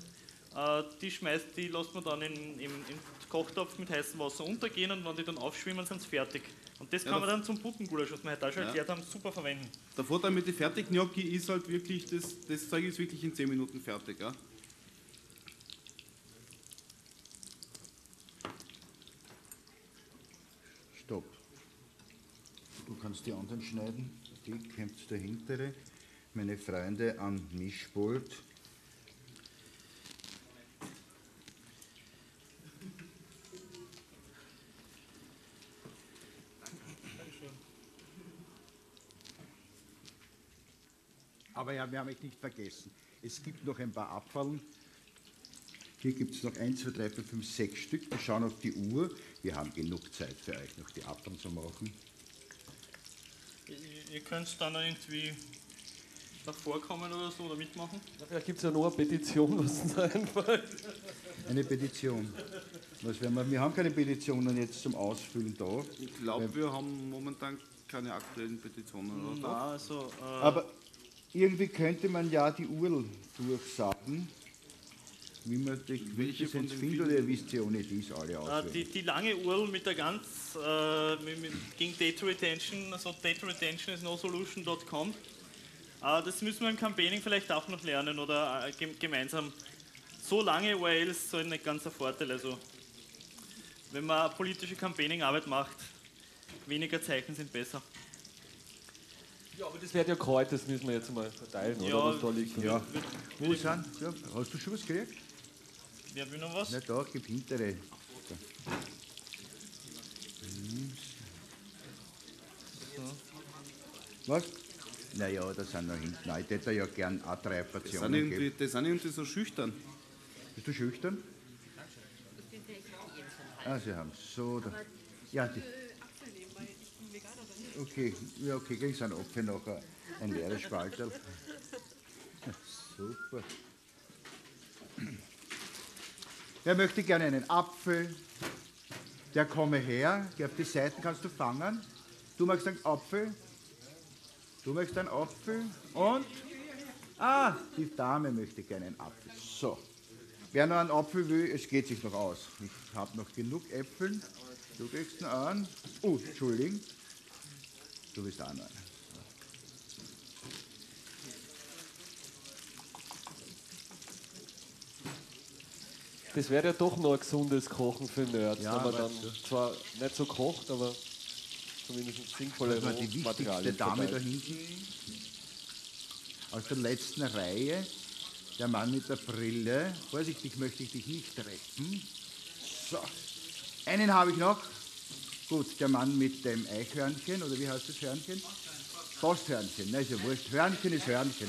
Äh, die schmeißt, die lässt man dann in, im, im Kochtopf mit heißem Wasser untergehen und wenn die dann aufschwimmen, sind sie fertig. Und das Ja, kann man da- dann zum Puttengulasch, was wir heute auch schon Ja. erklärt haben, super verwenden. Der Vorteil mit den Fertiggnocchi ist halt wirklich, das, das Zeug ist wirklich in 10 Minuten fertig. Ja? Stopp. Du kannst die anderen schneiden. Die kämpft der hintere. Meine Freunde am Mischpult. Aber ja, wir haben euch nicht vergessen. Es gibt noch ein paar Abfallen. Hier gibt es noch 1, 2, 3, 4, 5, 6 Stück. Wir schauen auf die Uhr. Wir haben genug Zeit für euch, noch die Abfallen zu machen. Ihr- Ihr könnt dann irgendwie davor kommen oder so oder mitmachen. Vielleicht gibt es ja noch eine Petition, was uns einfällt. Eine Petition. Was werden wir? wir haben keine Petitionen jetzt zum Ausfüllen da. Ich glaube, wir haben momentan keine aktuellen Petitionen. Oder? Na, also, äh, Aber irgendwie könnte man ja die URL durchsagen, wie man die Quintessenz findet, oder ihr wisst ja ohne dies alle Äh, auswendig. die, die lange URL mit der ganz äh, mit, mit, gegen Data Retention, also data retention is nosolution.com. Äh, das müssen wir im Campaigning vielleicht auch noch lernen oder äh, gem gemeinsam. So lange URLs sind nicht ganz ein Vorteil. Also, wenn man politische Campaigning-Arbeit macht, weniger Zeichen sind besser. Ja, aber das wird ja kalt, das müssen wir jetzt mal verteilen, Ja, oder? Was da liegt. Ja. Wo sind? Ja, hast du schon was gekriegt? Wer will noch was? Na da, gib hintere. Da. Was? Naja, da sind noch hinten. Ich hätte ja gern auch drei Das sind, Portionen irgendwie, geben. das sind irgendwie so schüchtern. Bist du schüchtern? Ah, sie haben so. Da. Ja, die. Okay, ja, okay, kriegst einen Apfel nachher. Ein leeres Spalterl. Super. Wer möchte gerne einen Apfel? Der komme her. Geh auf die Seiten, kannst du fangen. Du magst einen Apfel. Du möchtest einen Apfel. Und? Ah, die Dame möchte gerne einen Apfel. So. Wer noch einen Apfel will, es geht sich noch aus. Ich habe noch genug Äpfeln. Du kriegst einen an. Oh, Entschuldigung. Du bist auch noch. Das wäre ja doch noch ein gesundes Kochen für Nerds, Ja, wenn man dann zwar nicht so kocht, aber zumindest sinnvolle war die wichtigste Materialien Dame da hinten. Aus der letzten Reihe. Der Mann mit der Brille. Vorsichtig möchte ich dich nicht treffen. So. Einen habe ich noch. Gut, der Mann mit dem Eichhörnchen, oder wie heißt das Hörnchen? Posthörnchen. Na, ist ja wurscht. Hörnchen ist Hörnchen.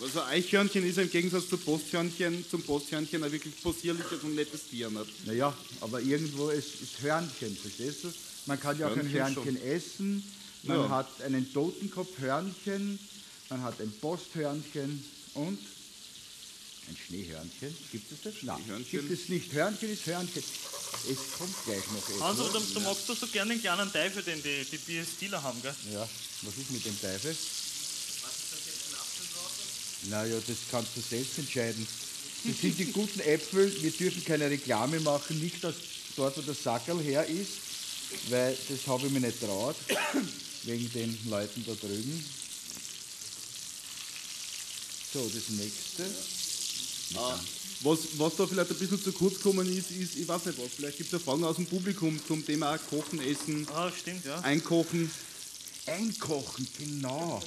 Also Eichhörnchen ist im Gegensatz zu Posthörnchen, zum Posthörnchen ein wirklich possierliches und nettes Tier. Nicht? Naja, aber irgendwo ist, ist Hörnchen, verstehst du? Man kann ja auch ein Hörnchen Hörnchen schon. essen. Man Ja. hat einen Totenkopfhörnchen, man hat ein Posthörnchen und ein Schneehörnchen. Gibt es das? Nein, Schneehörnchen. gibt es nicht. Hörnchen ist Hörnchen. Es kommt gleich noch etwas. Hans, aber du, du magst doch so gerne den kleinen Teufel, den die, die Bierstiller haben, gell? Ja, was ist mit dem Teufel? Naja, das kannst du selbst entscheiden. Das sind die guten Äpfel, wir dürfen keine Reklame machen, nicht dass dort, wo der Sackerl her ist, weil das habe ich mir nicht traut, wegen den Leuten da drüben. So, das nächste. Ah, was, was da vielleicht ein bisschen zu kurz gekommen ist, ist, ich weiß nicht was, vielleicht gibt es ja Fragen aus dem Publikum zum Thema Kochen, Essen, Ah, stimmt, ja. Einkochen. Einkochen, genau.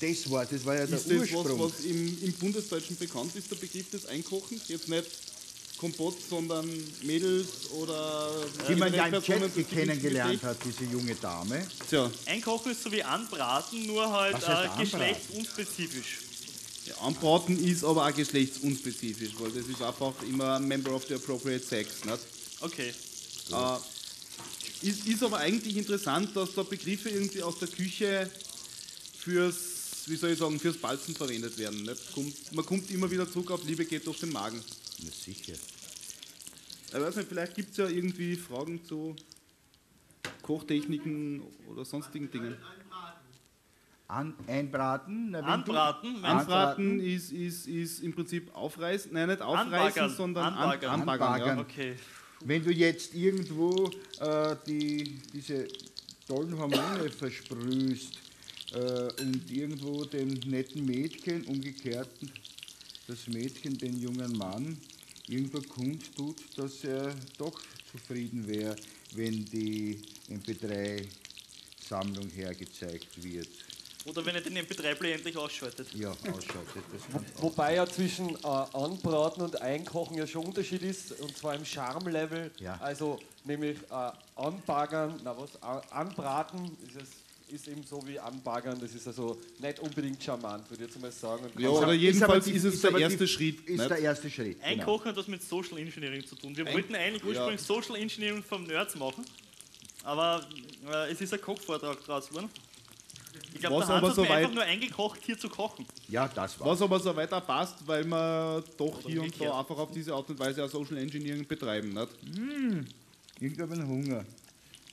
Das war, das war ja der Ist das was, Ursprung. was im, im Bundesdeutschen bekannt ist, der Begriff des Einkochens? Jetzt nicht Kompott, sondern Mädels oder die man ja im Personen Chat kennengelernt hat, diese junge Dame. Tja. Einkochen ist so wie anbraten, nur halt Was heißt äh, anbraten? geschlechtsunspezifisch. Ja, anbraten ist aber auch geschlechtsunspezifisch, weil das ist einfach immer ein Member of the appropriate sex. Nicht? Okay. Äh, ist, ist aber eigentlich interessant, dass da Begriffe irgendwie aus der Küche fürs, wie soll ich sagen, fürs Balzen verwendet werden. Nicht? Kommt, man kommt immer wieder zurück auf Liebe geht durch den Magen. Na sicher. Ich weiß nicht, vielleicht gibt es ja irgendwie Fragen zu Kochtechniken oder sonstigen Dingen. An, einbraten? Na, Anbraten? Du, Anbraten ist, ist, ist im Prinzip aufreißen, nein, nicht aufreißen, Anbaggern. sondern an- Anbaggern. anbaggern. Anbaggern. Ja. Okay. Wenn du jetzt irgendwo äh, die, diese tollen Hormone versprühst äh, und irgendwo dem netten Mädchen, umgekehrt das Mädchen den jungen Mann, irgendwo kundtut, dass er doch zufrieden wäre, wenn die MP3-Sammlung hergezeigt wird. Oder wenn er den MP3-Player endlich ausschaltet. Ja, ausschaltet. Wobei ja zwischen äh, Anbraten und Einkochen ja schon Unterschied ist, und zwar im Charme-Level. Ja. Also nämlich äh, Anbaggern, na was, Anbraten ist, es, ist eben so wie Anbaggern, das ist also nicht unbedingt charmant, würde ich jetzt mal sagen. Und Ja, oder jedenfalls die- ist es ist der aber die- erste Schritt. Ist nicht? der erste Schritt. Genau. Einkochen hat was mit Social Engineering zu tun. Wir Ein- wollten eigentlich ja. ursprünglich Social Engineering vom Nerds machen, aber äh, es ist ein Kochvortrag draus geworden. Ich glaube, Was der Hans aber hat mir soweit- einfach nur eingekocht, hier zu kochen. Ja, das war. Was aber so weiter passt, weil wir doch Oder hier und da einfach auf diese Art und Weise auch Social Engineering betreiben. Nicht? Hm, ich habe einen Hunger.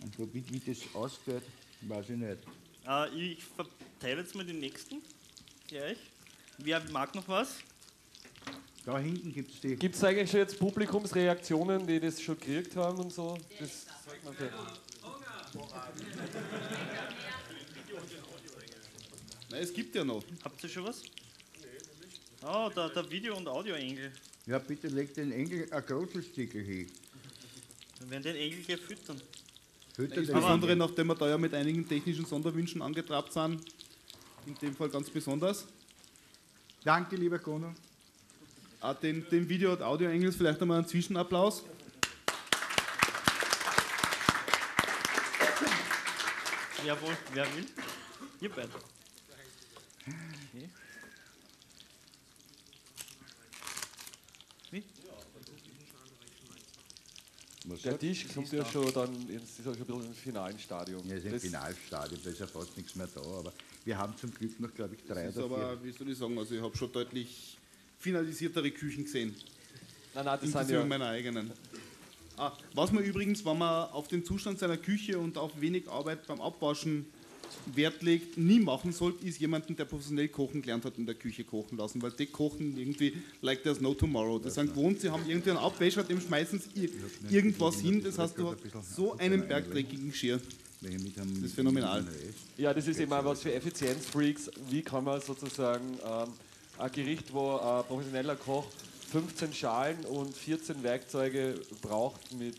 Und wo- wie, wie das ausgeht, weiß ich nicht. Äh, ich verteile jetzt mal die nächsten gleich. Wer mag noch was? Da hinten gibt es die. Gibt es eigentlich schon jetzt Publikumsreaktionen, die das schon gekriegt haben und so? Das sagt man vielleicht. Nein, es gibt ja noch. Habt ihr schon was? Oh, der, der Video- und Audio-Engel. Ja, bitte leg den Engel ein Grotelstickel hin. Wir werden den Engel gleich füttern. Fütter den Insbesondere Engel. nachdem wir da ja mit einigen technischen Sonderwünschen angetrabt sind. In dem Fall ganz besonders. Danke, lieber Kono. Auch den, den Video- und Audio-Engels vielleicht einmal einen Zwischenapplaus. Jawohl, wer will? Ihr beide. Okay. Wie? Der Tisch kommt ja schon dann ins, ist ja schon ein bisschen im finalen Stadium. Ja, ist im Das- Finalstadium, da ist ja fast nichts mehr da. Aber wir haben zum Glück noch, glaube ich, drei Das ist oder vier. aber, wie soll ich sagen, also ich habe schon deutlich finalisiertere Küchen gesehen. Nein, nein, das sind ja, meiner eigenen. Ah, was man übrigens, wenn man auf den Zustand seiner Küche und auf wenig Arbeit beim Abwaschen Wert legt, nie machen sollte, ist jemanden, der professionell kochen gelernt hat, in der Küche kochen lassen. Weil die kochen irgendwie like there's no tomorrow. Die sind gewohnt, sie haben irgendwie einen Abwäscher, dem schmeißen sie ir- irgendwas hin. Das heißt, du hast so einen Berg dreckigen Geschirr. Das ist phänomenal. ja, das ist eben auch was für Effizienzfreaks. Wie kann man sozusagen ähm, ein Gericht, wo ein professioneller Koch 15 Schalen und 14 Werkzeuge braucht mit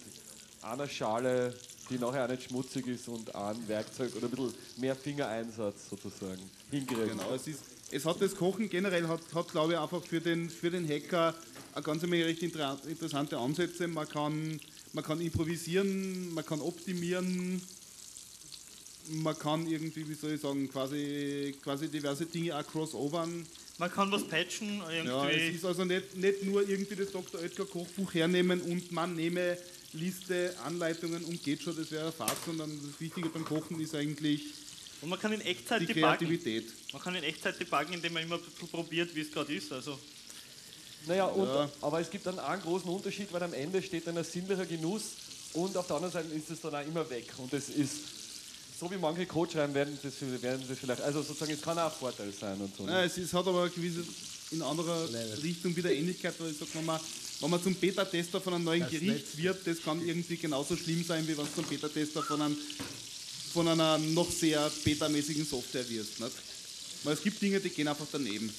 einer Schale, die nachher auch nicht schmutzig ist und ein Werkzeug oder ein bisschen mehr Fingereinsatz sozusagen hingerichtet. Genau, es, ist, es hat das Kochen generell, hat, hat glaube ich einfach für den, für den Hacker eine ganze Menge recht inter- interessante Ansätze. Man kann, man kann improvisieren, man kann optimieren, man kann irgendwie, wie soll ich sagen, quasi, quasi diverse Dinge auch crossovern. Man kann was patchen, Ja, es irgendwie. ist also nicht, nicht nur irgendwie das Dr. Oetker Kochbuch hernehmen und man nehme Liste, Anleitungen und geht schon, das wäre Fahrt, sondern das Wichtige beim Kochen ist eigentlich und man kann in Echtzeit die debuggen. Kreativität. Man kann in Echtzeit debuggen, indem man immer probiert, wie es gerade ist. Also, Naja, und, Ja. aber es gibt dann einen großen Unterschied, weil am Ende steht dann ein sinnlicher Genuss und auf der anderen Seite ist es dann auch immer weg. Und das ist, so wie manche Code schreiben, werden das, werden das vielleicht, also sozusagen, es kann auch ein Vorteil sein und so. Ja, es ist, hat aber eine gewisse, in anderer Richtung wieder Ähnlichkeit, weil ich sag, wenn man, wenn man zum Beta-Tester von einem neuen Das Gericht wird, das kann irgendwie genauso schlimm sein, wie wenn du zum Beta-Tester von, einem, von einer noch sehr betamäßigen Software wirst. Nicht? Weil es gibt Dinge, die gehen einfach daneben.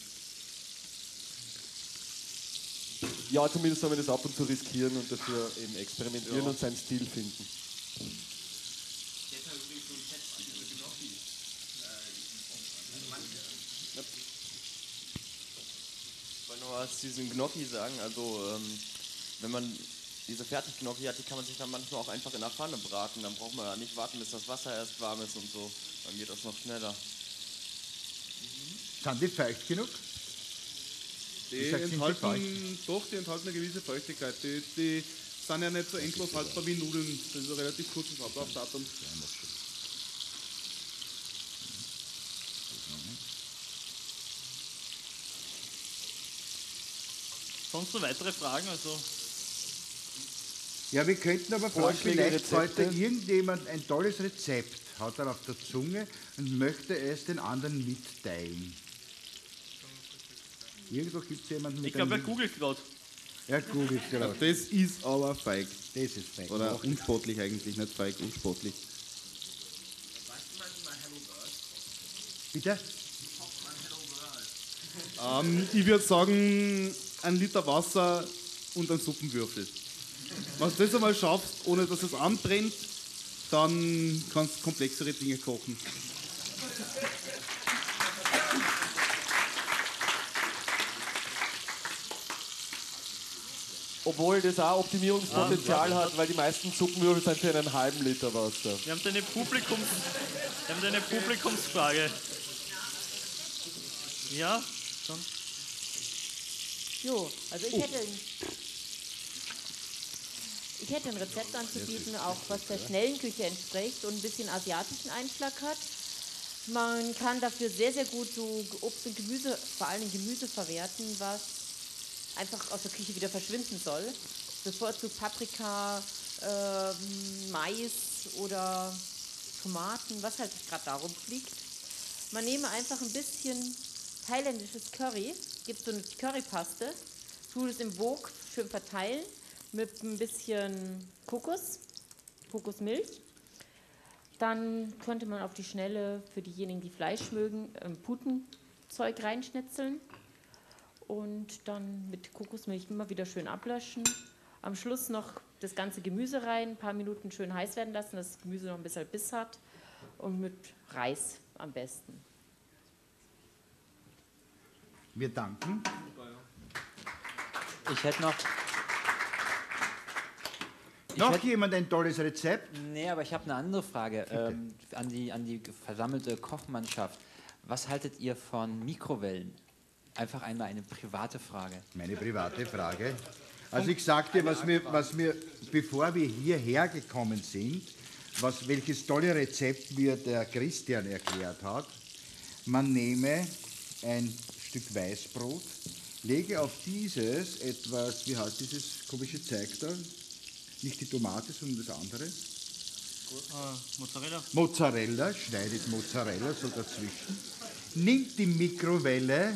Ja, zumindest soll man das ab und zu riskieren und dafür eben experimentieren Ja. und seinen Stil finden. Ich wollte noch was zu diesem Gnocchi sagen. Also, ähm, wenn man diese Fertig-Gnocchi hat, die kann man sich dann manchmal auch einfach in der Pfanne braten. Dann braucht man ja nicht warten, bis das Wasser erst warm ist und so. Dann geht das noch schneller. Sind die feucht genug? Die enthalten, doch, die enthalten eine gewisse Feuchtigkeit. Die, die sind ja nicht so endlos haltbar wie Nudeln. Das ist ein relativ kurzes Ablaufdatum. Sonst noch weitere Fragen? Also, Ja, wir könnten aber fragen, vielleicht heute irgendjemand ein tolles Rezept, hat er auf der Zunge und möchte es den anderen mitteilen. Irgendwo gibt es jemanden mit ich glaube, er einem- googelt gerade. Er googelt gerade. das ist aber feig. Das ist feig. Oder Macht- unsportlich eigentlich, nicht feig, unsportlich. Bitte? Ähm, ich würde sagen, ein Liter Wasser und ein Suppenwürfel. Wenn du das einmal schaffst, ohne dass es anbrennt, dann kannst du komplexere Dinge kochen. Obwohl das auch Optimierungspotenzial hat, weil die meisten Suppenwürfel sind für einen halben Liter Wasser. Wir haben da eine, Publikums, wir haben da eine Publikumsfrage. Ja, schon. Jo, also ich Oh. hätte ein, ich hätte ein Rezept anzubieten, auch was der schnellen Küche entspricht und ein bisschen asiatischen Einschlag hat. Man kann dafür sehr, sehr gut so Obst und Gemüse, vor allem Gemüse verwerten, was einfach aus der Küche wieder verschwinden soll. Bevorzugt Paprika, ähm, Mais oder Tomaten, was halt gerade darum fliegt. Man nehme einfach ein bisschen thailändisches Curry, gibt so eine Currypaste, tut es im Wok schön verteilen mit ein bisschen Kokos, Kokosmilch. Dann könnte man auf die Schnelle für diejenigen, die Fleisch mögen, ähm, Putenzeug reinschnitzeln und dann mit Kokosmilch immer wieder schön ablöschen. Am Schluss noch das ganze Gemüse rein, ein paar Minuten schön heiß werden lassen, dass das Gemüse noch ein bisschen Biss hat und mit Reis am besten. Wir danken. Ich hätte noch. Ich Noch hätte- jemand ein tolles Rezept? Nee, aber ich habe eine andere Frage ähm, an, die, an die versammelte Kochmannschaft. Was haltet ihr von Mikrowellen? Einfach einmal eine private Frage. Meine private Frage. Also ich sagte, was mir, was mir, bevor wir hierher gekommen sind, was, welches tolle Rezept mir der Christian erklärt hat. Man nehme ein Stück Weißbrot, lege auf dieses etwas, wie heißt dieses komische Zeug da? Nicht die Tomate, sondern das andere. Äh, Mozzarella. Mozzarella, schneidet Mozzarella so dazwischen, nimmt die Mikrowelle,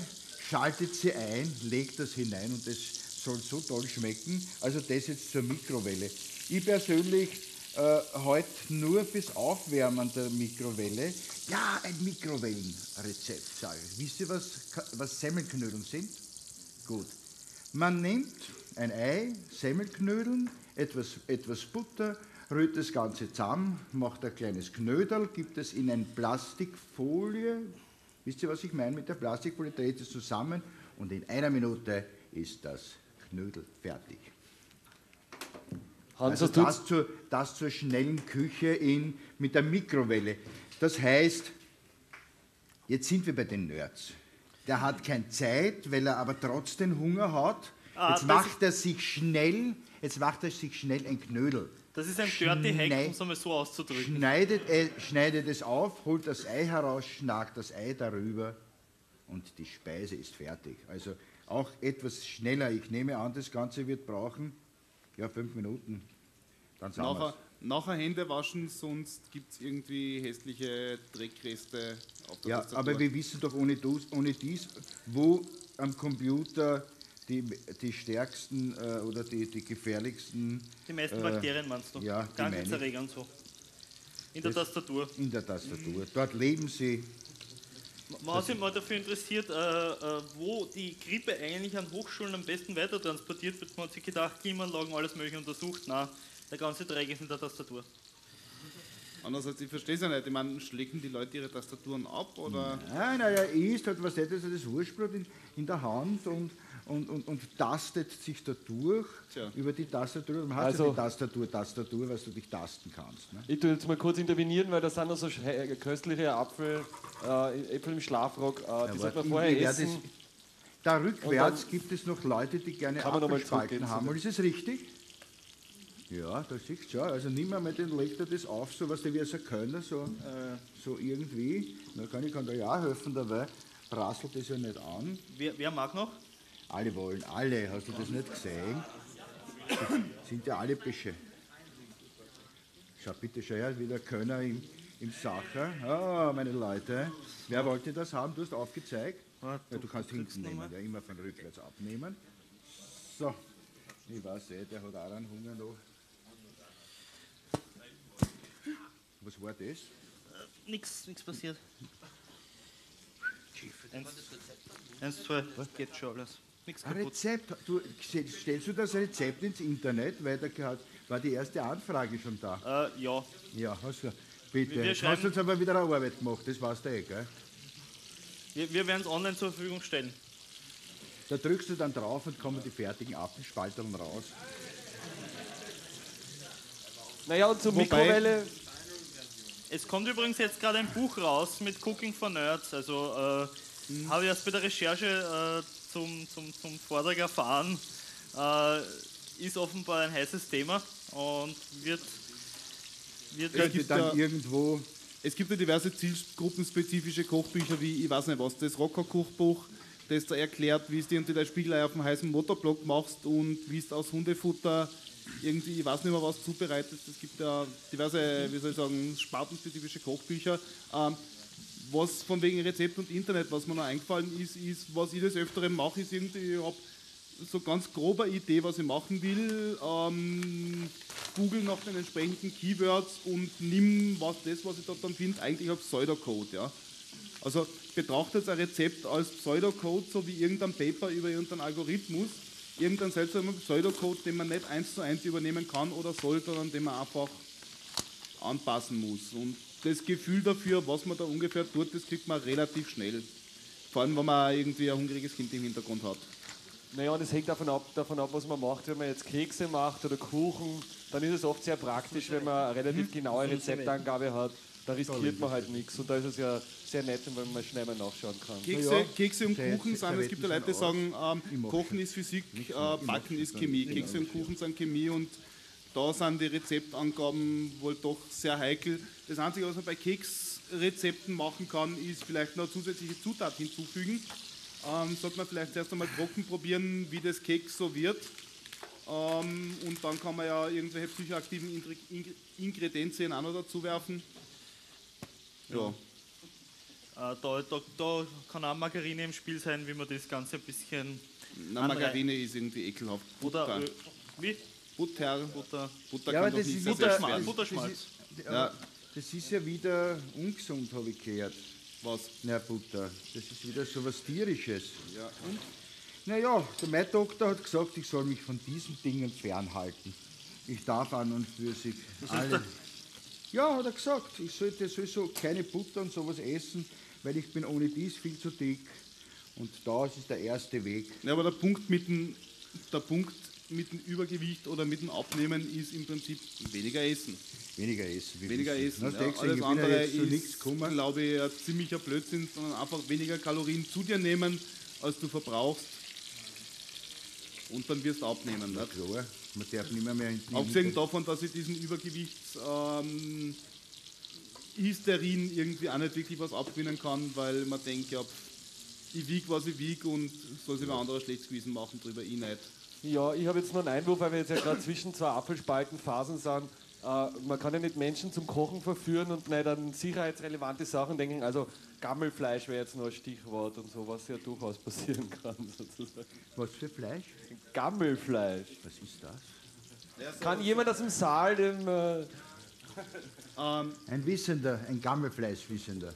schaltet sie ein, legt das hinein und das soll so toll schmecken. Also das jetzt zur Mikrowelle. Ich persönlich äh, heute nur fürs Aufwärmen der Mikrowelle. Ja, ein Mikrowellenrezept, sage ich. Wisst ihr, was, was Semmelknödeln sind? Gut. Man nimmt ein Ei, Semmelknödeln, etwas, etwas Butter, rührt das Ganze zusammen, macht ein kleines Knödel, gibt es in eine Plastikfolie. Wisst ihr, was ich meine mit der Plastikfolie? Dreht es zusammen und in einer Minute ist das Knödel fertig. Hans, also das, zur, das zur schnellen Küche in, mit der Mikrowelle. Das heißt, jetzt sind wir bei den Nerds. Der hat keine Zeit, weil er aber trotzdem Hunger hat. Ah, Jetzt macht er sich schnell, jetzt macht er sich schnell ein Knödel. Das ist ein Dirty Hack, um es einmal so auszudrücken. Schneidet, äh, schneidet es auf, holt das Ei heraus, schnagt das Ei darüber und die Speise ist fertig. Also auch etwas schneller. Ich nehme an, das Ganze wird brauchen, ja, fünf Minuten. Dann sind Nachher, nachher Hände waschen, sonst gibt es irgendwie hässliche Dreckreste auf der Ja, Tastatur. aber wir wissen doch ohne, dus, ohne dies, wo am Computer die, die stärksten äh, oder die, die gefährlichsten. Die meisten äh, Bakterien meinst du? Ja, die meine ich. Krankheitserreger und so. In der Das- Tastatur. In der Tastatur. Dort leben sie. Man sich mal dafür interessiert, äh, äh, wo die Grippe eigentlich an Hochschulen am besten weitertransportiert wird. Man hat sich gedacht, Klimaanlagen, alles mögliche untersucht. Nein, der ganze Dreck ist in der Tastatur. Andererseits, ich verstehe es ja nicht. Ich meine, schlecken die Leute ihre Tastaturen ab oder. Nein, naja, ist halt, was das, das Wurstbrot in, in der Hand und, und, und, und tastet sich da durch über die Tastatur. Man hat Also- ja die Tastatur, Tastatur, was du dich tasten kannst. Ne? Ich tue jetzt mal kurz intervenieren, weil da sind noch so köstliche Apfel, äh, Äpfel im Schlafrock. Äh, die sollte man ich vorher essen. es- Da rückwärts gibt es noch Leute, die gerne Apfelspalten haben. Und ist es richtig? Ja, da siehst du schon. Also nimm mal den Lichter das auf, so was der wie so Kölner, so, äh, so irgendwie. Na, kann ich kann da ja auch helfen dabei. Prasselt das ja nicht an. Wer, wer mag noch? Alle wollen, alle. Hast du das nicht gesehen? Die sind ja alle Bische. Schau bitte schau her, wie der Kölner im, im Sacher. Ah, meine Leute. Wer wollte das haben? Du hast aufgezeigt. Ja, du kannst hinten nehmen, ja, immer von rückwärts abnehmen. So, ich weiß eh, der hat auch einen Hunger noch. Was war das? Nix, nix passiert. Eins, eins, zwei, geht schon alles. Nichts Ein kaputt. Rezept. Du, stellst du das Rezept ins Internet? Weil da gehört- war die erste Anfrage schon da. Äh, ja. Ja, hast du. Bitte. Wir Wir hast jetzt aber wieder eine Arbeit gemacht, das weißt du eh, gell? Wir, wir werden es online zur Verfügung stellen. Da drückst du dann drauf und kommen die fertigen Apfelspaltern raus. Naja, und zur Wobei- Mikrowelle. Es kommt übrigens jetzt gerade ein Buch raus mit Cooking for Nerds. Also äh, habe ich erst bei der Recherche äh, zum, zum, zum Vortrag erfahren. Äh, ist offenbar ein heißes Thema und wird, wird Es gibt ja- irgendwo. Es gibt ja diverse zielgruppenspezifische Kochbücher, wie, ich weiß nicht was, das Rocker-Kochbuch, das da erklärt, wie du dir dein Spiegelei auf dem heißen Motorblock machst und wie du aus Hundefutter irgendwie, ich weiß nicht mehr was zubereitest. Es gibt ja diverse, wie soll ich sagen, spartenspezifische Kochbücher. Ähm, was von wegen Rezept und Internet, was mir noch eingefallen ist, ist, was ich des Öfteren mache, ist irgendwie, ich habe so ganz grobe Idee, was ich machen will. Ähm, Google nach den entsprechenden Keywords und nimm was das, was ich dort dann finde, eigentlich als Pseudocode. Ja? Also betrachtet ein Rezept als Pseudocode, so wie irgendein Paper über irgendeinen Algorithmus, irgendein seltsamer Pseudocode, den man nicht eins zu eins übernehmen kann oder soll, sondern den man einfach anpassen muss. Und das Gefühl dafür, was man da ungefähr tut, das kriegt man relativ schnell. Vor allem, wenn man irgendwie ein hungriges Kind im Hintergrund hat. Naja, das hängt davon ab, davon ab, was man macht. Wenn man jetzt Kekse macht oder Kuchen, dann ist es oft sehr praktisch, wenn man eine relativ genaue Rezeptangabe hat. Da riskiert man halt nichts. Und da ist es ja sehr nett, wenn man schnell mal nachschauen kann. Kekse, Kekse und Kuchen sind, es gibt ja Leute, die sagen, ähm, Kochen ist Physik, äh, Backen ist Chemie. Kekse und Kuchen sind Chemie und da sind die Rezeptangaben wohl doch sehr heikel. Das Einzige, was man bei Keksrezepten machen kann, ist vielleicht noch zusätzliche Zutat hinzufügen. Ähm, sollte man vielleicht erst einmal trocken probieren, wie das Keks so wird. Ähm, und dann kann man ja irgendwelche psychoaktiven Ingre- Ingre- Ingredienzien auch noch dazu werfen. Ja. Äh, da, da, da kann auch Margarine im Spiel sein, wie man das Ganze ein bisschen. Na, Margarine ist irgendwie ekelhaft. Oder Butter. Öl. Wie? Butter. Butter. Butter Ja, kann aber doch das nicht ist sehr wieder, schwer werden. Das ist, Ja. das ist ja wieder ungesund, habe ich gehört. Was? Na, Butter. Das ist wieder so was Tierisches. Ja, und? Naja, der mein Doktor hat gesagt, ich soll mich von diesen Dingen fernhalten. Ich darf an und für sich alle. Ja, hat er gesagt, ich sollte sowieso keine Butter und sowas essen, weil ich bin ohne dies viel zu dick. Und da ist der erste Weg. Ja, aber der Punkt mit dem, der Punkt mit dem Übergewicht oder mit dem Abnehmen ist im Prinzip weniger essen. Weniger essen. wie Weniger essen. Na, Ja, denkst alles ja andere ist, glaube ich, ein ziemlicher Blödsinn, sondern einfach weniger Kalorien zu dir nehmen, als du verbrauchst. Und dann wirst du abnehmen. Nicht? Klar, man darf nicht mehr, mehr in Abgesehen davon, dass ich diesen Übergewichts ähm, Hysterien irgendwie auch nicht wirklich was abgewinnen kann, weil man denkt, ja, ich wieg, was ich wieg und soll sich über andere schlechtes Gewissen machen drüber, ich nicht. Ja, ich habe jetzt noch einen Einwurf, weil wir jetzt ja gerade zwischen zwei Apfelspaltenphasen sind. Äh, man kann ja nicht Menschen zum Kochen verführen und nicht an sicherheitsrelevante Sachen denken. Also Gammelfleisch wäre jetzt noch ein Stichwort und so, was ja durchaus passieren kann. Sozusagen. Was für Fleisch? Gammelfleisch. Was ist das? Kann jemand aus dem Saal dem... Äh, ein Wissender, ein Gammelfleischwissender.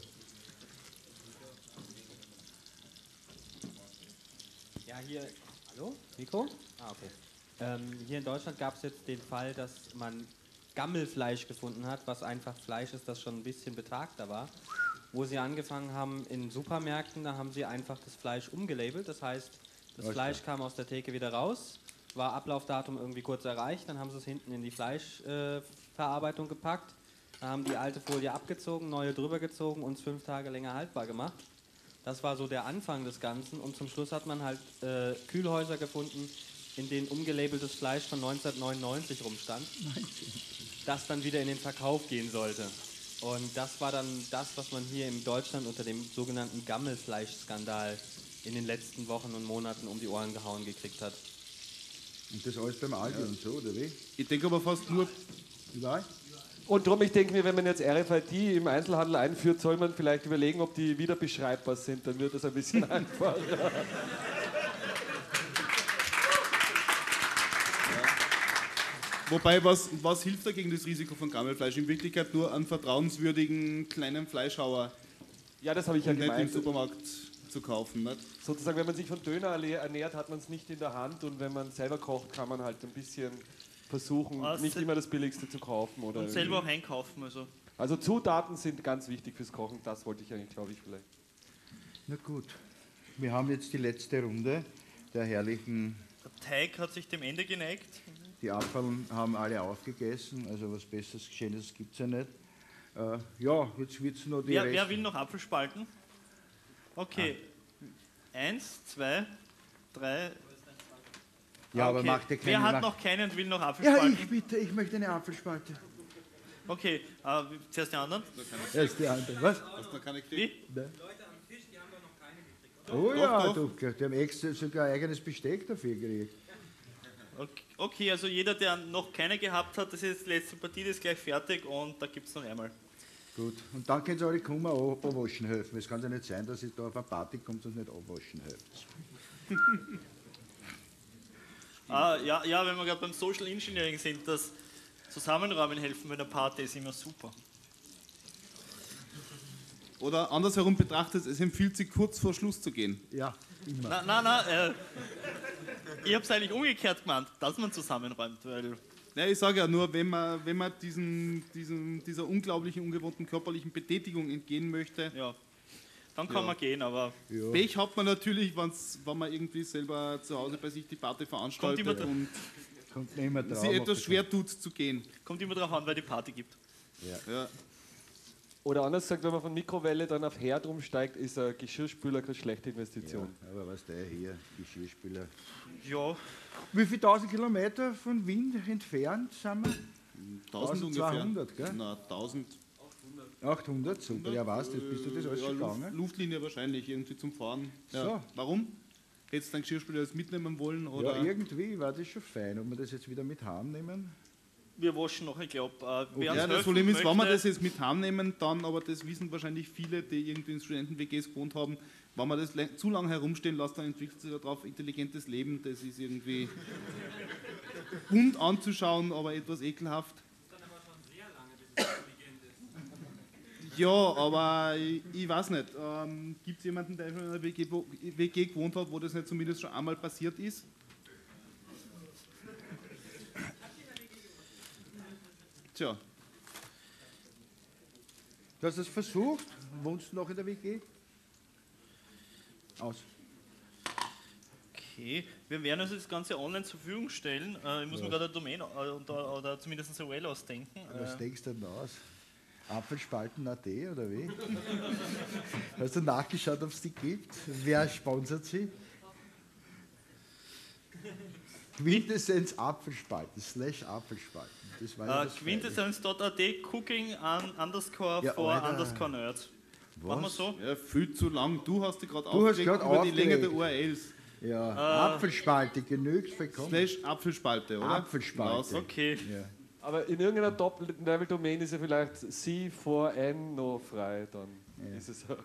Ja, hier. Hallo? Mikro? Ah, okay. Ähm, hier in Deutschland gab es jetzt den Fall, dass man Gammelfleisch gefunden hat, was einfach Fleisch ist, das schon ein bisschen betagter war. Wo sie angefangen haben in Supermärkten, da haben sie einfach das Fleisch umgelabelt. Das heißt, das. Fleisch kam aus der Theke wieder raus, war Ablaufdatum irgendwie kurz erreicht, dann haben sie es hinten in die Fleischverarbeitung äh, gepackt, haben die alte Folie abgezogen, neue drüber gezogen und es fünf Tage länger haltbar gemacht. Das war so der Anfang des Ganzen und zum Schluss hat man halt äh, Kühlhäuser gefunden, in denen umgelabeltes Fleisch von 1999 rumstand, das dann wieder in den Verkauf gehen sollte. Und das war dann das, was man hier in Deutschland unter dem sogenannten Gammelfleischskandal in den letzten Wochen und Monaten um die Ohren gehauen gekriegt hat. Und das alles beim Aldi und so, oder wie? Ich denke aber fast nur. Überall? Und darum, ich denke mir, wenn man jetzt RFID im Einzelhandel einführt, soll man vielleicht überlegen, ob die wieder beschreibbar sind. Dann wird das ein bisschen einfacher. Wobei, was, was hilft dagegen das Risiko von Gammelfleisch? In Wirklichkeit nur einen vertrauenswürdigen kleinen Fleischhauer. Ja, das habe ich ja und nicht gemeint. im Supermarkt zu kaufen. Nicht? Sozusagen, wenn man sich von Döner ernährt, hat man es nicht in der Hand und wenn man selber kocht, kann man halt ein bisschen versuchen, Ah, nicht se- immer das Billigste zu kaufen. Oder Und selber auch irgendwie. einkaufen. Also. Also Zutaten sind ganz wichtig fürs Kochen, das wollte ich eigentlich, glaube ich, vielleicht. Na gut. Wir haben jetzt die letzte Runde der herrlichen. Der Teig hat sich dem Ende geneigt. Die Apfeln haben alle aufgegessen, also was Besseres, Geschehenes gibt es ja nicht. Äh, ja, jetzt wird es noch die Wer, wer will noch Apfelspalten? Okay. Eins, zwei, drei. Ja, Ah, aber okay. macht ja Wer keine- hat macht- noch keinen und will noch Ja, Apfelspalten? ich bitte, ich möchte eine Apfelspalte. Okay, äh, zuerst die anderen. Erst die andere. Was? Hast du noch keine Wie? Ne? Oh Doch, ja, doch. Du, die haben extra sogar ein eigenes Besteck dafür gekriegt. Okay, okay, also jeder, der noch keine gehabt hat, das ist die letzte Partie, die ist gleich fertig und da gibt es noch einmal. Gut, und dann können Sie alle kommen, auch abwaschen helfen. Es kann ja nicht sein, dass ich da auf eine Party kommt und nicht abwaschen helft. Ah, ja, ja, wenn wir gerade beim Social Engineering sind, das Zusammenräumen helfen bei der Party ist immer super. Oder andersherum betrachtet, es empfiehlt sich kurz vor Schluss zu gehen. Ja, immer. Na, na, na, äh, ich habe es eigentlich umgekehrt gemeint, dass man zusammenräumt, weil Ja, ich sage ja nur, wenn man, wenn man diesen, diesen, dieser unglaublichen, ungewohnten körperlichen Betätigung entgehen möchte, ja, dann kann man gehen, aber Pech hat man natürlich, wenn's, wenn man irgendwie selber zu Hause bei sich die Party veranstaltet immer dra- und Kommt immer drauf. sie etwas schwer tut zu gehen. kommt immer darauf an, wer die Party gibt. Ja. Oder anders gesagt, wenn man von Mikrowelle dann auf Herd umsteigt, ist ein Geschirrspüler keine schlechte Investition. Ja, aber was der hier, Geschirrspüler. Ja. Wie viele tausend Kilometer von Wien entfernt sind wir? 1000 ungefähr. 1200, gell? Na, 1000. 800, super, ja was, das bist du das alles ja, schon Luft, gegangen? Luftlinie wahrscheinlich, irgendwie zum Fahren. Ja. So. Warum? Hättest du dein Geschirrspüler jetzt mitnehmen wollen? Oder? Ja, irgendwie war das schon fein. Ob wir das jetzt wieder mit heimnehmen? Wir waschen noch, ich glaube. Äh, Ja, das Problem ist, wenn wir das jetzt mit heimnehmen, dann, aber das wissen wahrscheinlich viele, die irgendwie in Studenten-WGs gewohnt haben, wenn man das zu lange herumstehen lässt, dann entwickelt sich darauf intelligentes Leben. Das ist irgendwie bunt anzuschauen, aber etwas ekelhaft. Ja, aber ich, ich weiß nicht. Ähm, Gibt es jemanden, der schon in einer WG, WG gewohnt hat, wo das nicht zumindest schon einmal passiert ist? Tja. Du hast es versucht? Wohnst du noch in der WG? Aus. Okay, wir werden uns das Ganze online zur Verfügung stellen. Äh, ich muss Ja. mir gerade eine Domain äh, oder, oder zumindest ein URL ausdenken. Was Äh, denkst du denn aus? Apfelspalten.at oder wie? Hast du nachgeschaut, ob es die gibt? Wer sponsert sie? Quintessenz Apfelspalten, slash Apfelspalten. Das war ja äh, das Quintessenz.at, cooking an underscore Ja, for Alter. underscore nerds. Machen wir so? Ja, viel zu lang. Du hast dich gerade Du hast aufgeregt gerade über die Länge der aufgeregt. URLs. Ja, Äh. Apfelspalte genügt vollkommen. Slash Apfelspalte, oder? Apfelspalte. Okay. Ja. Aber in irgendeiner Top-Level-Domain ist ja vielleicht C4N noch frei, dann ist es so.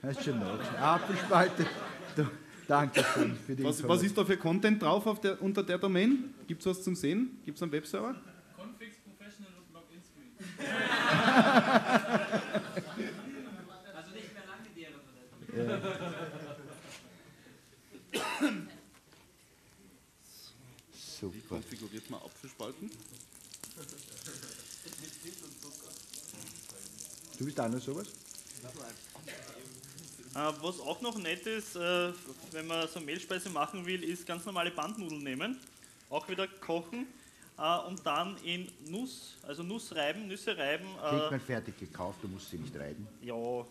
Hast schon noch. Apfelspalte. Da, danke schön für die Was, was ist da für Content drauf auf der, unter der Domain? Gibt es was zum Sehen? Gibt es einen Webserver? Configs Professional und Login Screen. also nicht mehr lange deren Wie Super. konfiguriert man Apfelspalten? Du bist auch noch sowas? Äh, was auch noch nett ist, äh, wenn man so Mehlspeise machen will, ist ganz normale Bandnudeln nehmen, auch wieder kochen äh, und dann in Nuss, also Nuss reiben, Nüsse reiben. Kriegt Äh, man fertig gekauft, du musst sie nicht reiben. ja, äh,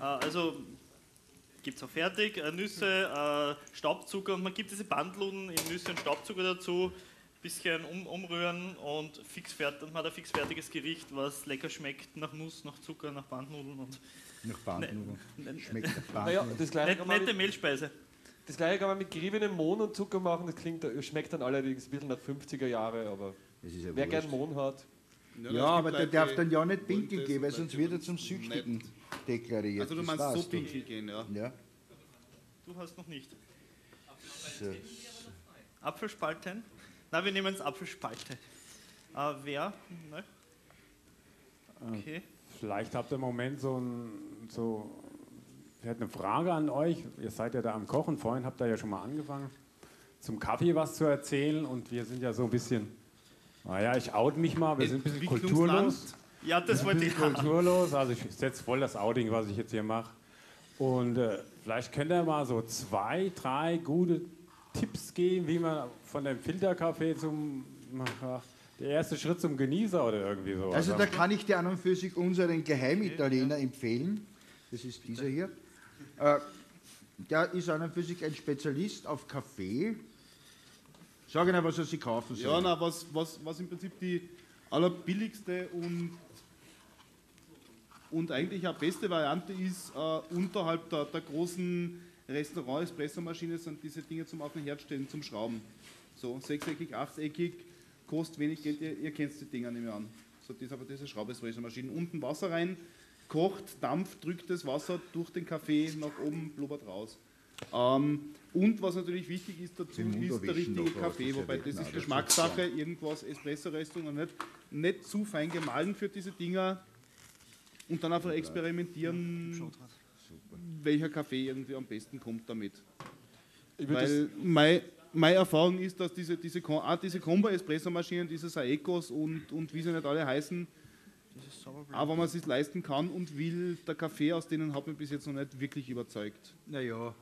also gibt es auch fertig, äh, Nüsse, äh, Staubzucker und man gibt diese Bandnudeln in Nüsse und Staubzucker dazu, bisschen um, umrühren und fix fertig, und man hat ein fix fertiges Gericht, was lecker schmeckt nach Nuss, nach Zucker, nach Bandnudeln und Nach Bandnudeln. Ne- Schmeckt nach Naja, Bandnudeln. das gleiche Net, kann man nette Mehlspeise. das gleiche kann man mit geriebenem Mohn und Zucker machen. Das klingt, schmeckt dann allerdings ein bisschen nach 50er Jahre, aber ja wer gern Mohn hat. Ja, aber der darf dann ja nicht pinkeln gehen, weil sonst wird er zum Süchtigen deklariert. Also du Das meinst weißt so pinkeln gehen, ja? Ja. Du hast noch nicht. So. Apfelspalten? Na, wir nehmen es Apfelspalte. Äh, wer? Ne? Okay. Vielleicht habt ihr im Moment so ein, so, ich hätte eine Frage an euch. Ihr seid ja da am Kochen. Vorhin habt ihr ja schon mal angefangen, zum Kaffee was zu erzählen. Und wir sind ja so ein bisschen, naja, ich out mich mal, wir sind ein bisschen kulturlos. Ja, das wollte ich kulturlos. Also ich setze voll das Outing, was ich jetzt hier mache. Und äh, vielleicht könnt ihr mal so zwei, drei gute Tipps geben, wie man von dem Filterkaffee zum, ach, der erste Schritt zum Genießer oder irgendwie so. Also da kann ich dir an und für sich unseren Geheimitaliener empfehlen. Das ist dieser hier. Äh, der ist an und für sich ein Spezialist auf Kaffee. Sag ihnen, was er sich kaufen soll. Ja, na, was, was, was im Prinzip die allerbilligste und, und eigentlich auch beste Variante ist, äh, unterhalb der, der großen Restaurant-Espressomaschine sind diese Dinge zum Auf- und Herstellen, zum Schrauben. So, sechseckig, achteckig, kostet wenig Geld, ihr, ihr kennt die Dinger nicht mehr an. So, das aber diese Schraubespressomaschinen. Unten Wasser rein, kocht, Dampf, drückt das Wasser durch den Kaffee nach oben, blubbert raus. Ähm, und was natürlich wichtig ist dazu, ist der richtige Kaffee, wobei ist das ist. Geschmackssache, irgendwas Espresso-Röstung und nicht, nicht zu fein gemahlen für diese Dinger und dann einfach experimentieren, welcher Kaffee irgendwie am besten kommt damit. Weil mein, meine Erfahrung ist, dass diese, diese, auch diese Combo-Espresso-Maschinen, diese Saecos und, und wie sie nicht alle heißen, aber man es sich leisten kann und will, der Kaffee aus denen hat mich bis jetzt noch nicht wirklich überzeugt. Naja,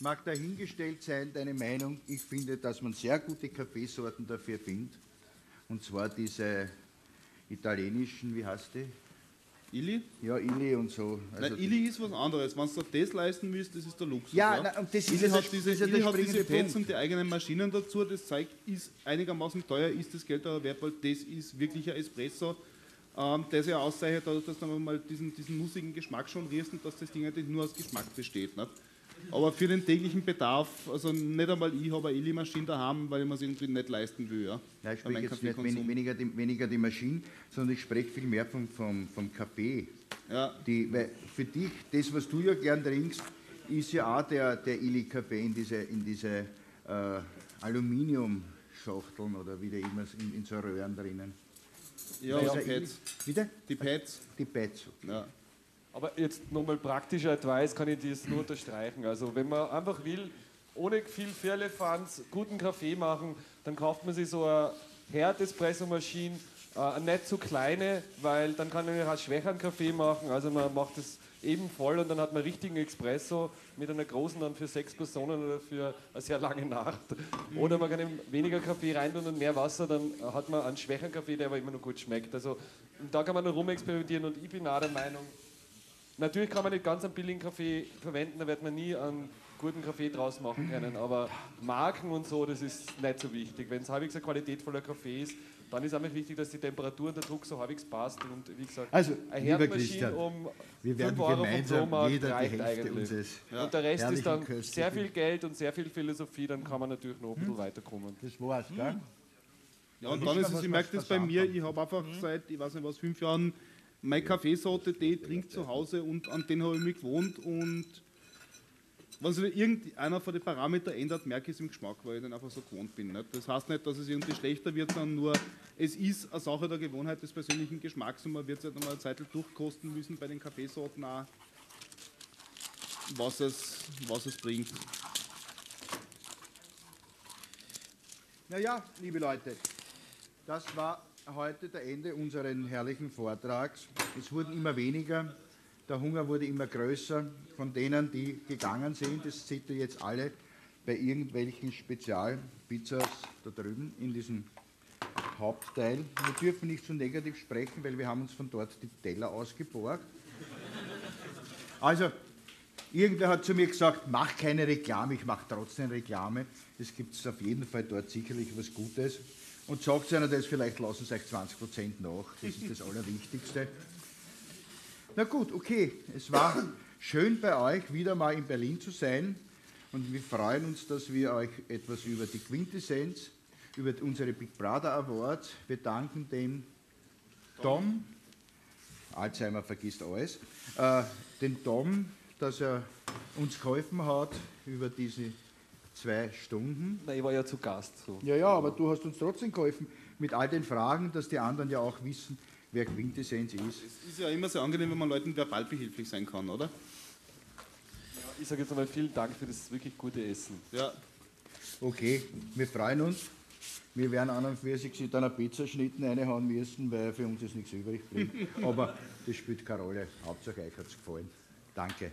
mag dahingestellt sein, deine Meinung. Ich finde, dass man sehr gute Kaffeesorten dafür findet. Und zwar diese italienischen, wie heißt die? Illy? Ja, Illy und so. Nein, Illy ist was anderes. Wenn du das leisten willst, das ist der Luxus. Ja, na, und das ist Illy ja hat das- diese, ist ja Illy hat diese Punkt. und die eigenen Maschinen dazu. Das zeigt, ist einigermaßen teuer, ist das Geld aber wert, weil das ist wirklich ein Espresso, ähm, der sich ja auszeichnet, dadurch, dass du mal diesen, diesen nussigen Geschmack schon riechst und dass das Ding eigentlich nur aus Geschmack besteht. Nicht? Aber für den täglichen Bedarf, also nicht einmal ich habe eine Illy-Maschine daheim, weil ich mir es irgendwie nicht leisten will. Ja, Nein, ich spreche jetzt nicht weniger, die, weniger die Maschinen, sondern ich spreche viel mehr vom, vom, vom Kaffee. Ja. Die, weil für dich, das, was du ja gern trinkst, ist ja auch der, der Illy-Kaffee in diese, in diese äh, Aluminiumschachteln oder wie der immer in, in so Röhren drinnen. Ja, Dieser die Pads. Bitte? Die Pads. Die Pads. Ja. Aber jetzt nochmal praktischer Advice kann ich das nur unterstreichen. Also wenn man einfach will, ohne viel Firlefanz guten Kaffee machen, dann kauft man sich so eine Herd-Espresso-Maschine, äh, nicht zu kleine, weil dann kann man auch schwächeren Kaffee machen. Also man macht es eben voll und dann hat man einen richtigen Espresso mit einer großen dann für sechs Personen oder für eine sehr lange Nacht. Oder man kann eben weniger Kaffee reintun und mehr Wasser, dann hat man einen schwächeren Kaffee, der aber immer noch gut schmeckt. Also da kann man noch rumexperimentieren und ich bin auch der Meinung, Natürlich kann man nicht ganz einen billigen Kaffee verwenden, da wird man nie einen guten Kaffee draus machen können. Aber Marken und so, das ist nicht so wichtig. Wenn es halbwegs ein qualitätvoller Kaffee ist, dann ist einfach wichtig, dass die Temperatur und der Druck so halbwegs passt. Und wie gesagt, Also, eine lieber Herdmaschine Christian, um wir werden 5 Euro vom gemeinsam Flohmarkt jeder die reicht Hälfte eigentlich. unseres Und der Rest ist dann herrlichen sehr köstlichen- viel Geld und sehr viel Philosophie, dann kann man natürlich noch ein bisschen weiterkommen. Das war's, gell? Ja, und dann ist es, ich merke das bei mir, ich habe einfach seit, ich weiß nicht was, fünf Jahren meine Kaffeesorte, die trinkt zu Hause und an den habe ich mich gewohnt und wenn sich irgendeiner von den Parametern ändert, merke ich es im Geschmack, weil ich den einfach so gewohnt bin. Nicht? Das heißt nicht, dass es irgendwie schlechter wird, sondern nur, es ist eine Sache der Gewohnheit des persönlichen Geschmacks und man wird es halt nochmal eine Zeit durchkosten müssen bei den Kaffeesorten auch, was es, was es bringt. Naja, liebe Leute, das war heute der Ende unseres herrlichen Vortrags. Es wurden immer weniger, der Hunger wurde immer größer. Von denen, die gegangen sind, das seht ihr jetzt alle bei irgendwelchen Spezialpizzas da drüben in diesem Hauptteil. Wir dürfen nicht so negativ sprechen, weil wir haben uns von dort die Teller ausgeborgt. Also, Irgendwer hat zu mir gesagt, mach keine Reklame, ich mache trotzdem Reklame. Es gibt auf jeden Fall dort sicherlich was Gutes. Und sagt einer das, vielleicht lassen Sie euch 20% nach. Das ist das Allerwichtigste. Na gut, okay. Es war schön bei euch, wieder mal in Berlin zu sein. Und wir freuen uns, dass wir euch etwas über die Quintessenz, über unsere Big Brother Awards, wir danken dem Tom, Alzheimer vergisst alles, äh, den Tom, dass er uns geholfen hat über diese zwei Stunden. Na, ich war ja zu Gast. So. Ja, ja, aber du hast uns trotzdem geholfen mit all den Fragen, dass die anderen ja auch wissen, wer Quintessenz ist. Es ist ja immer sehr angenehm, wenn man Leuten verbal behilflich sein kann, oder? Ich sage jetzt einmal vielen Dank für das wirklich gute Essen. Ja. Okay, wir freuen uns. Wir werden an und für sich mit einer Pizzaschnitten reinhauen müssen, weil für uns ist nichts übrig. Aber das spielt keine Rolle. Hauptsache euch hat es gefallen. Danke.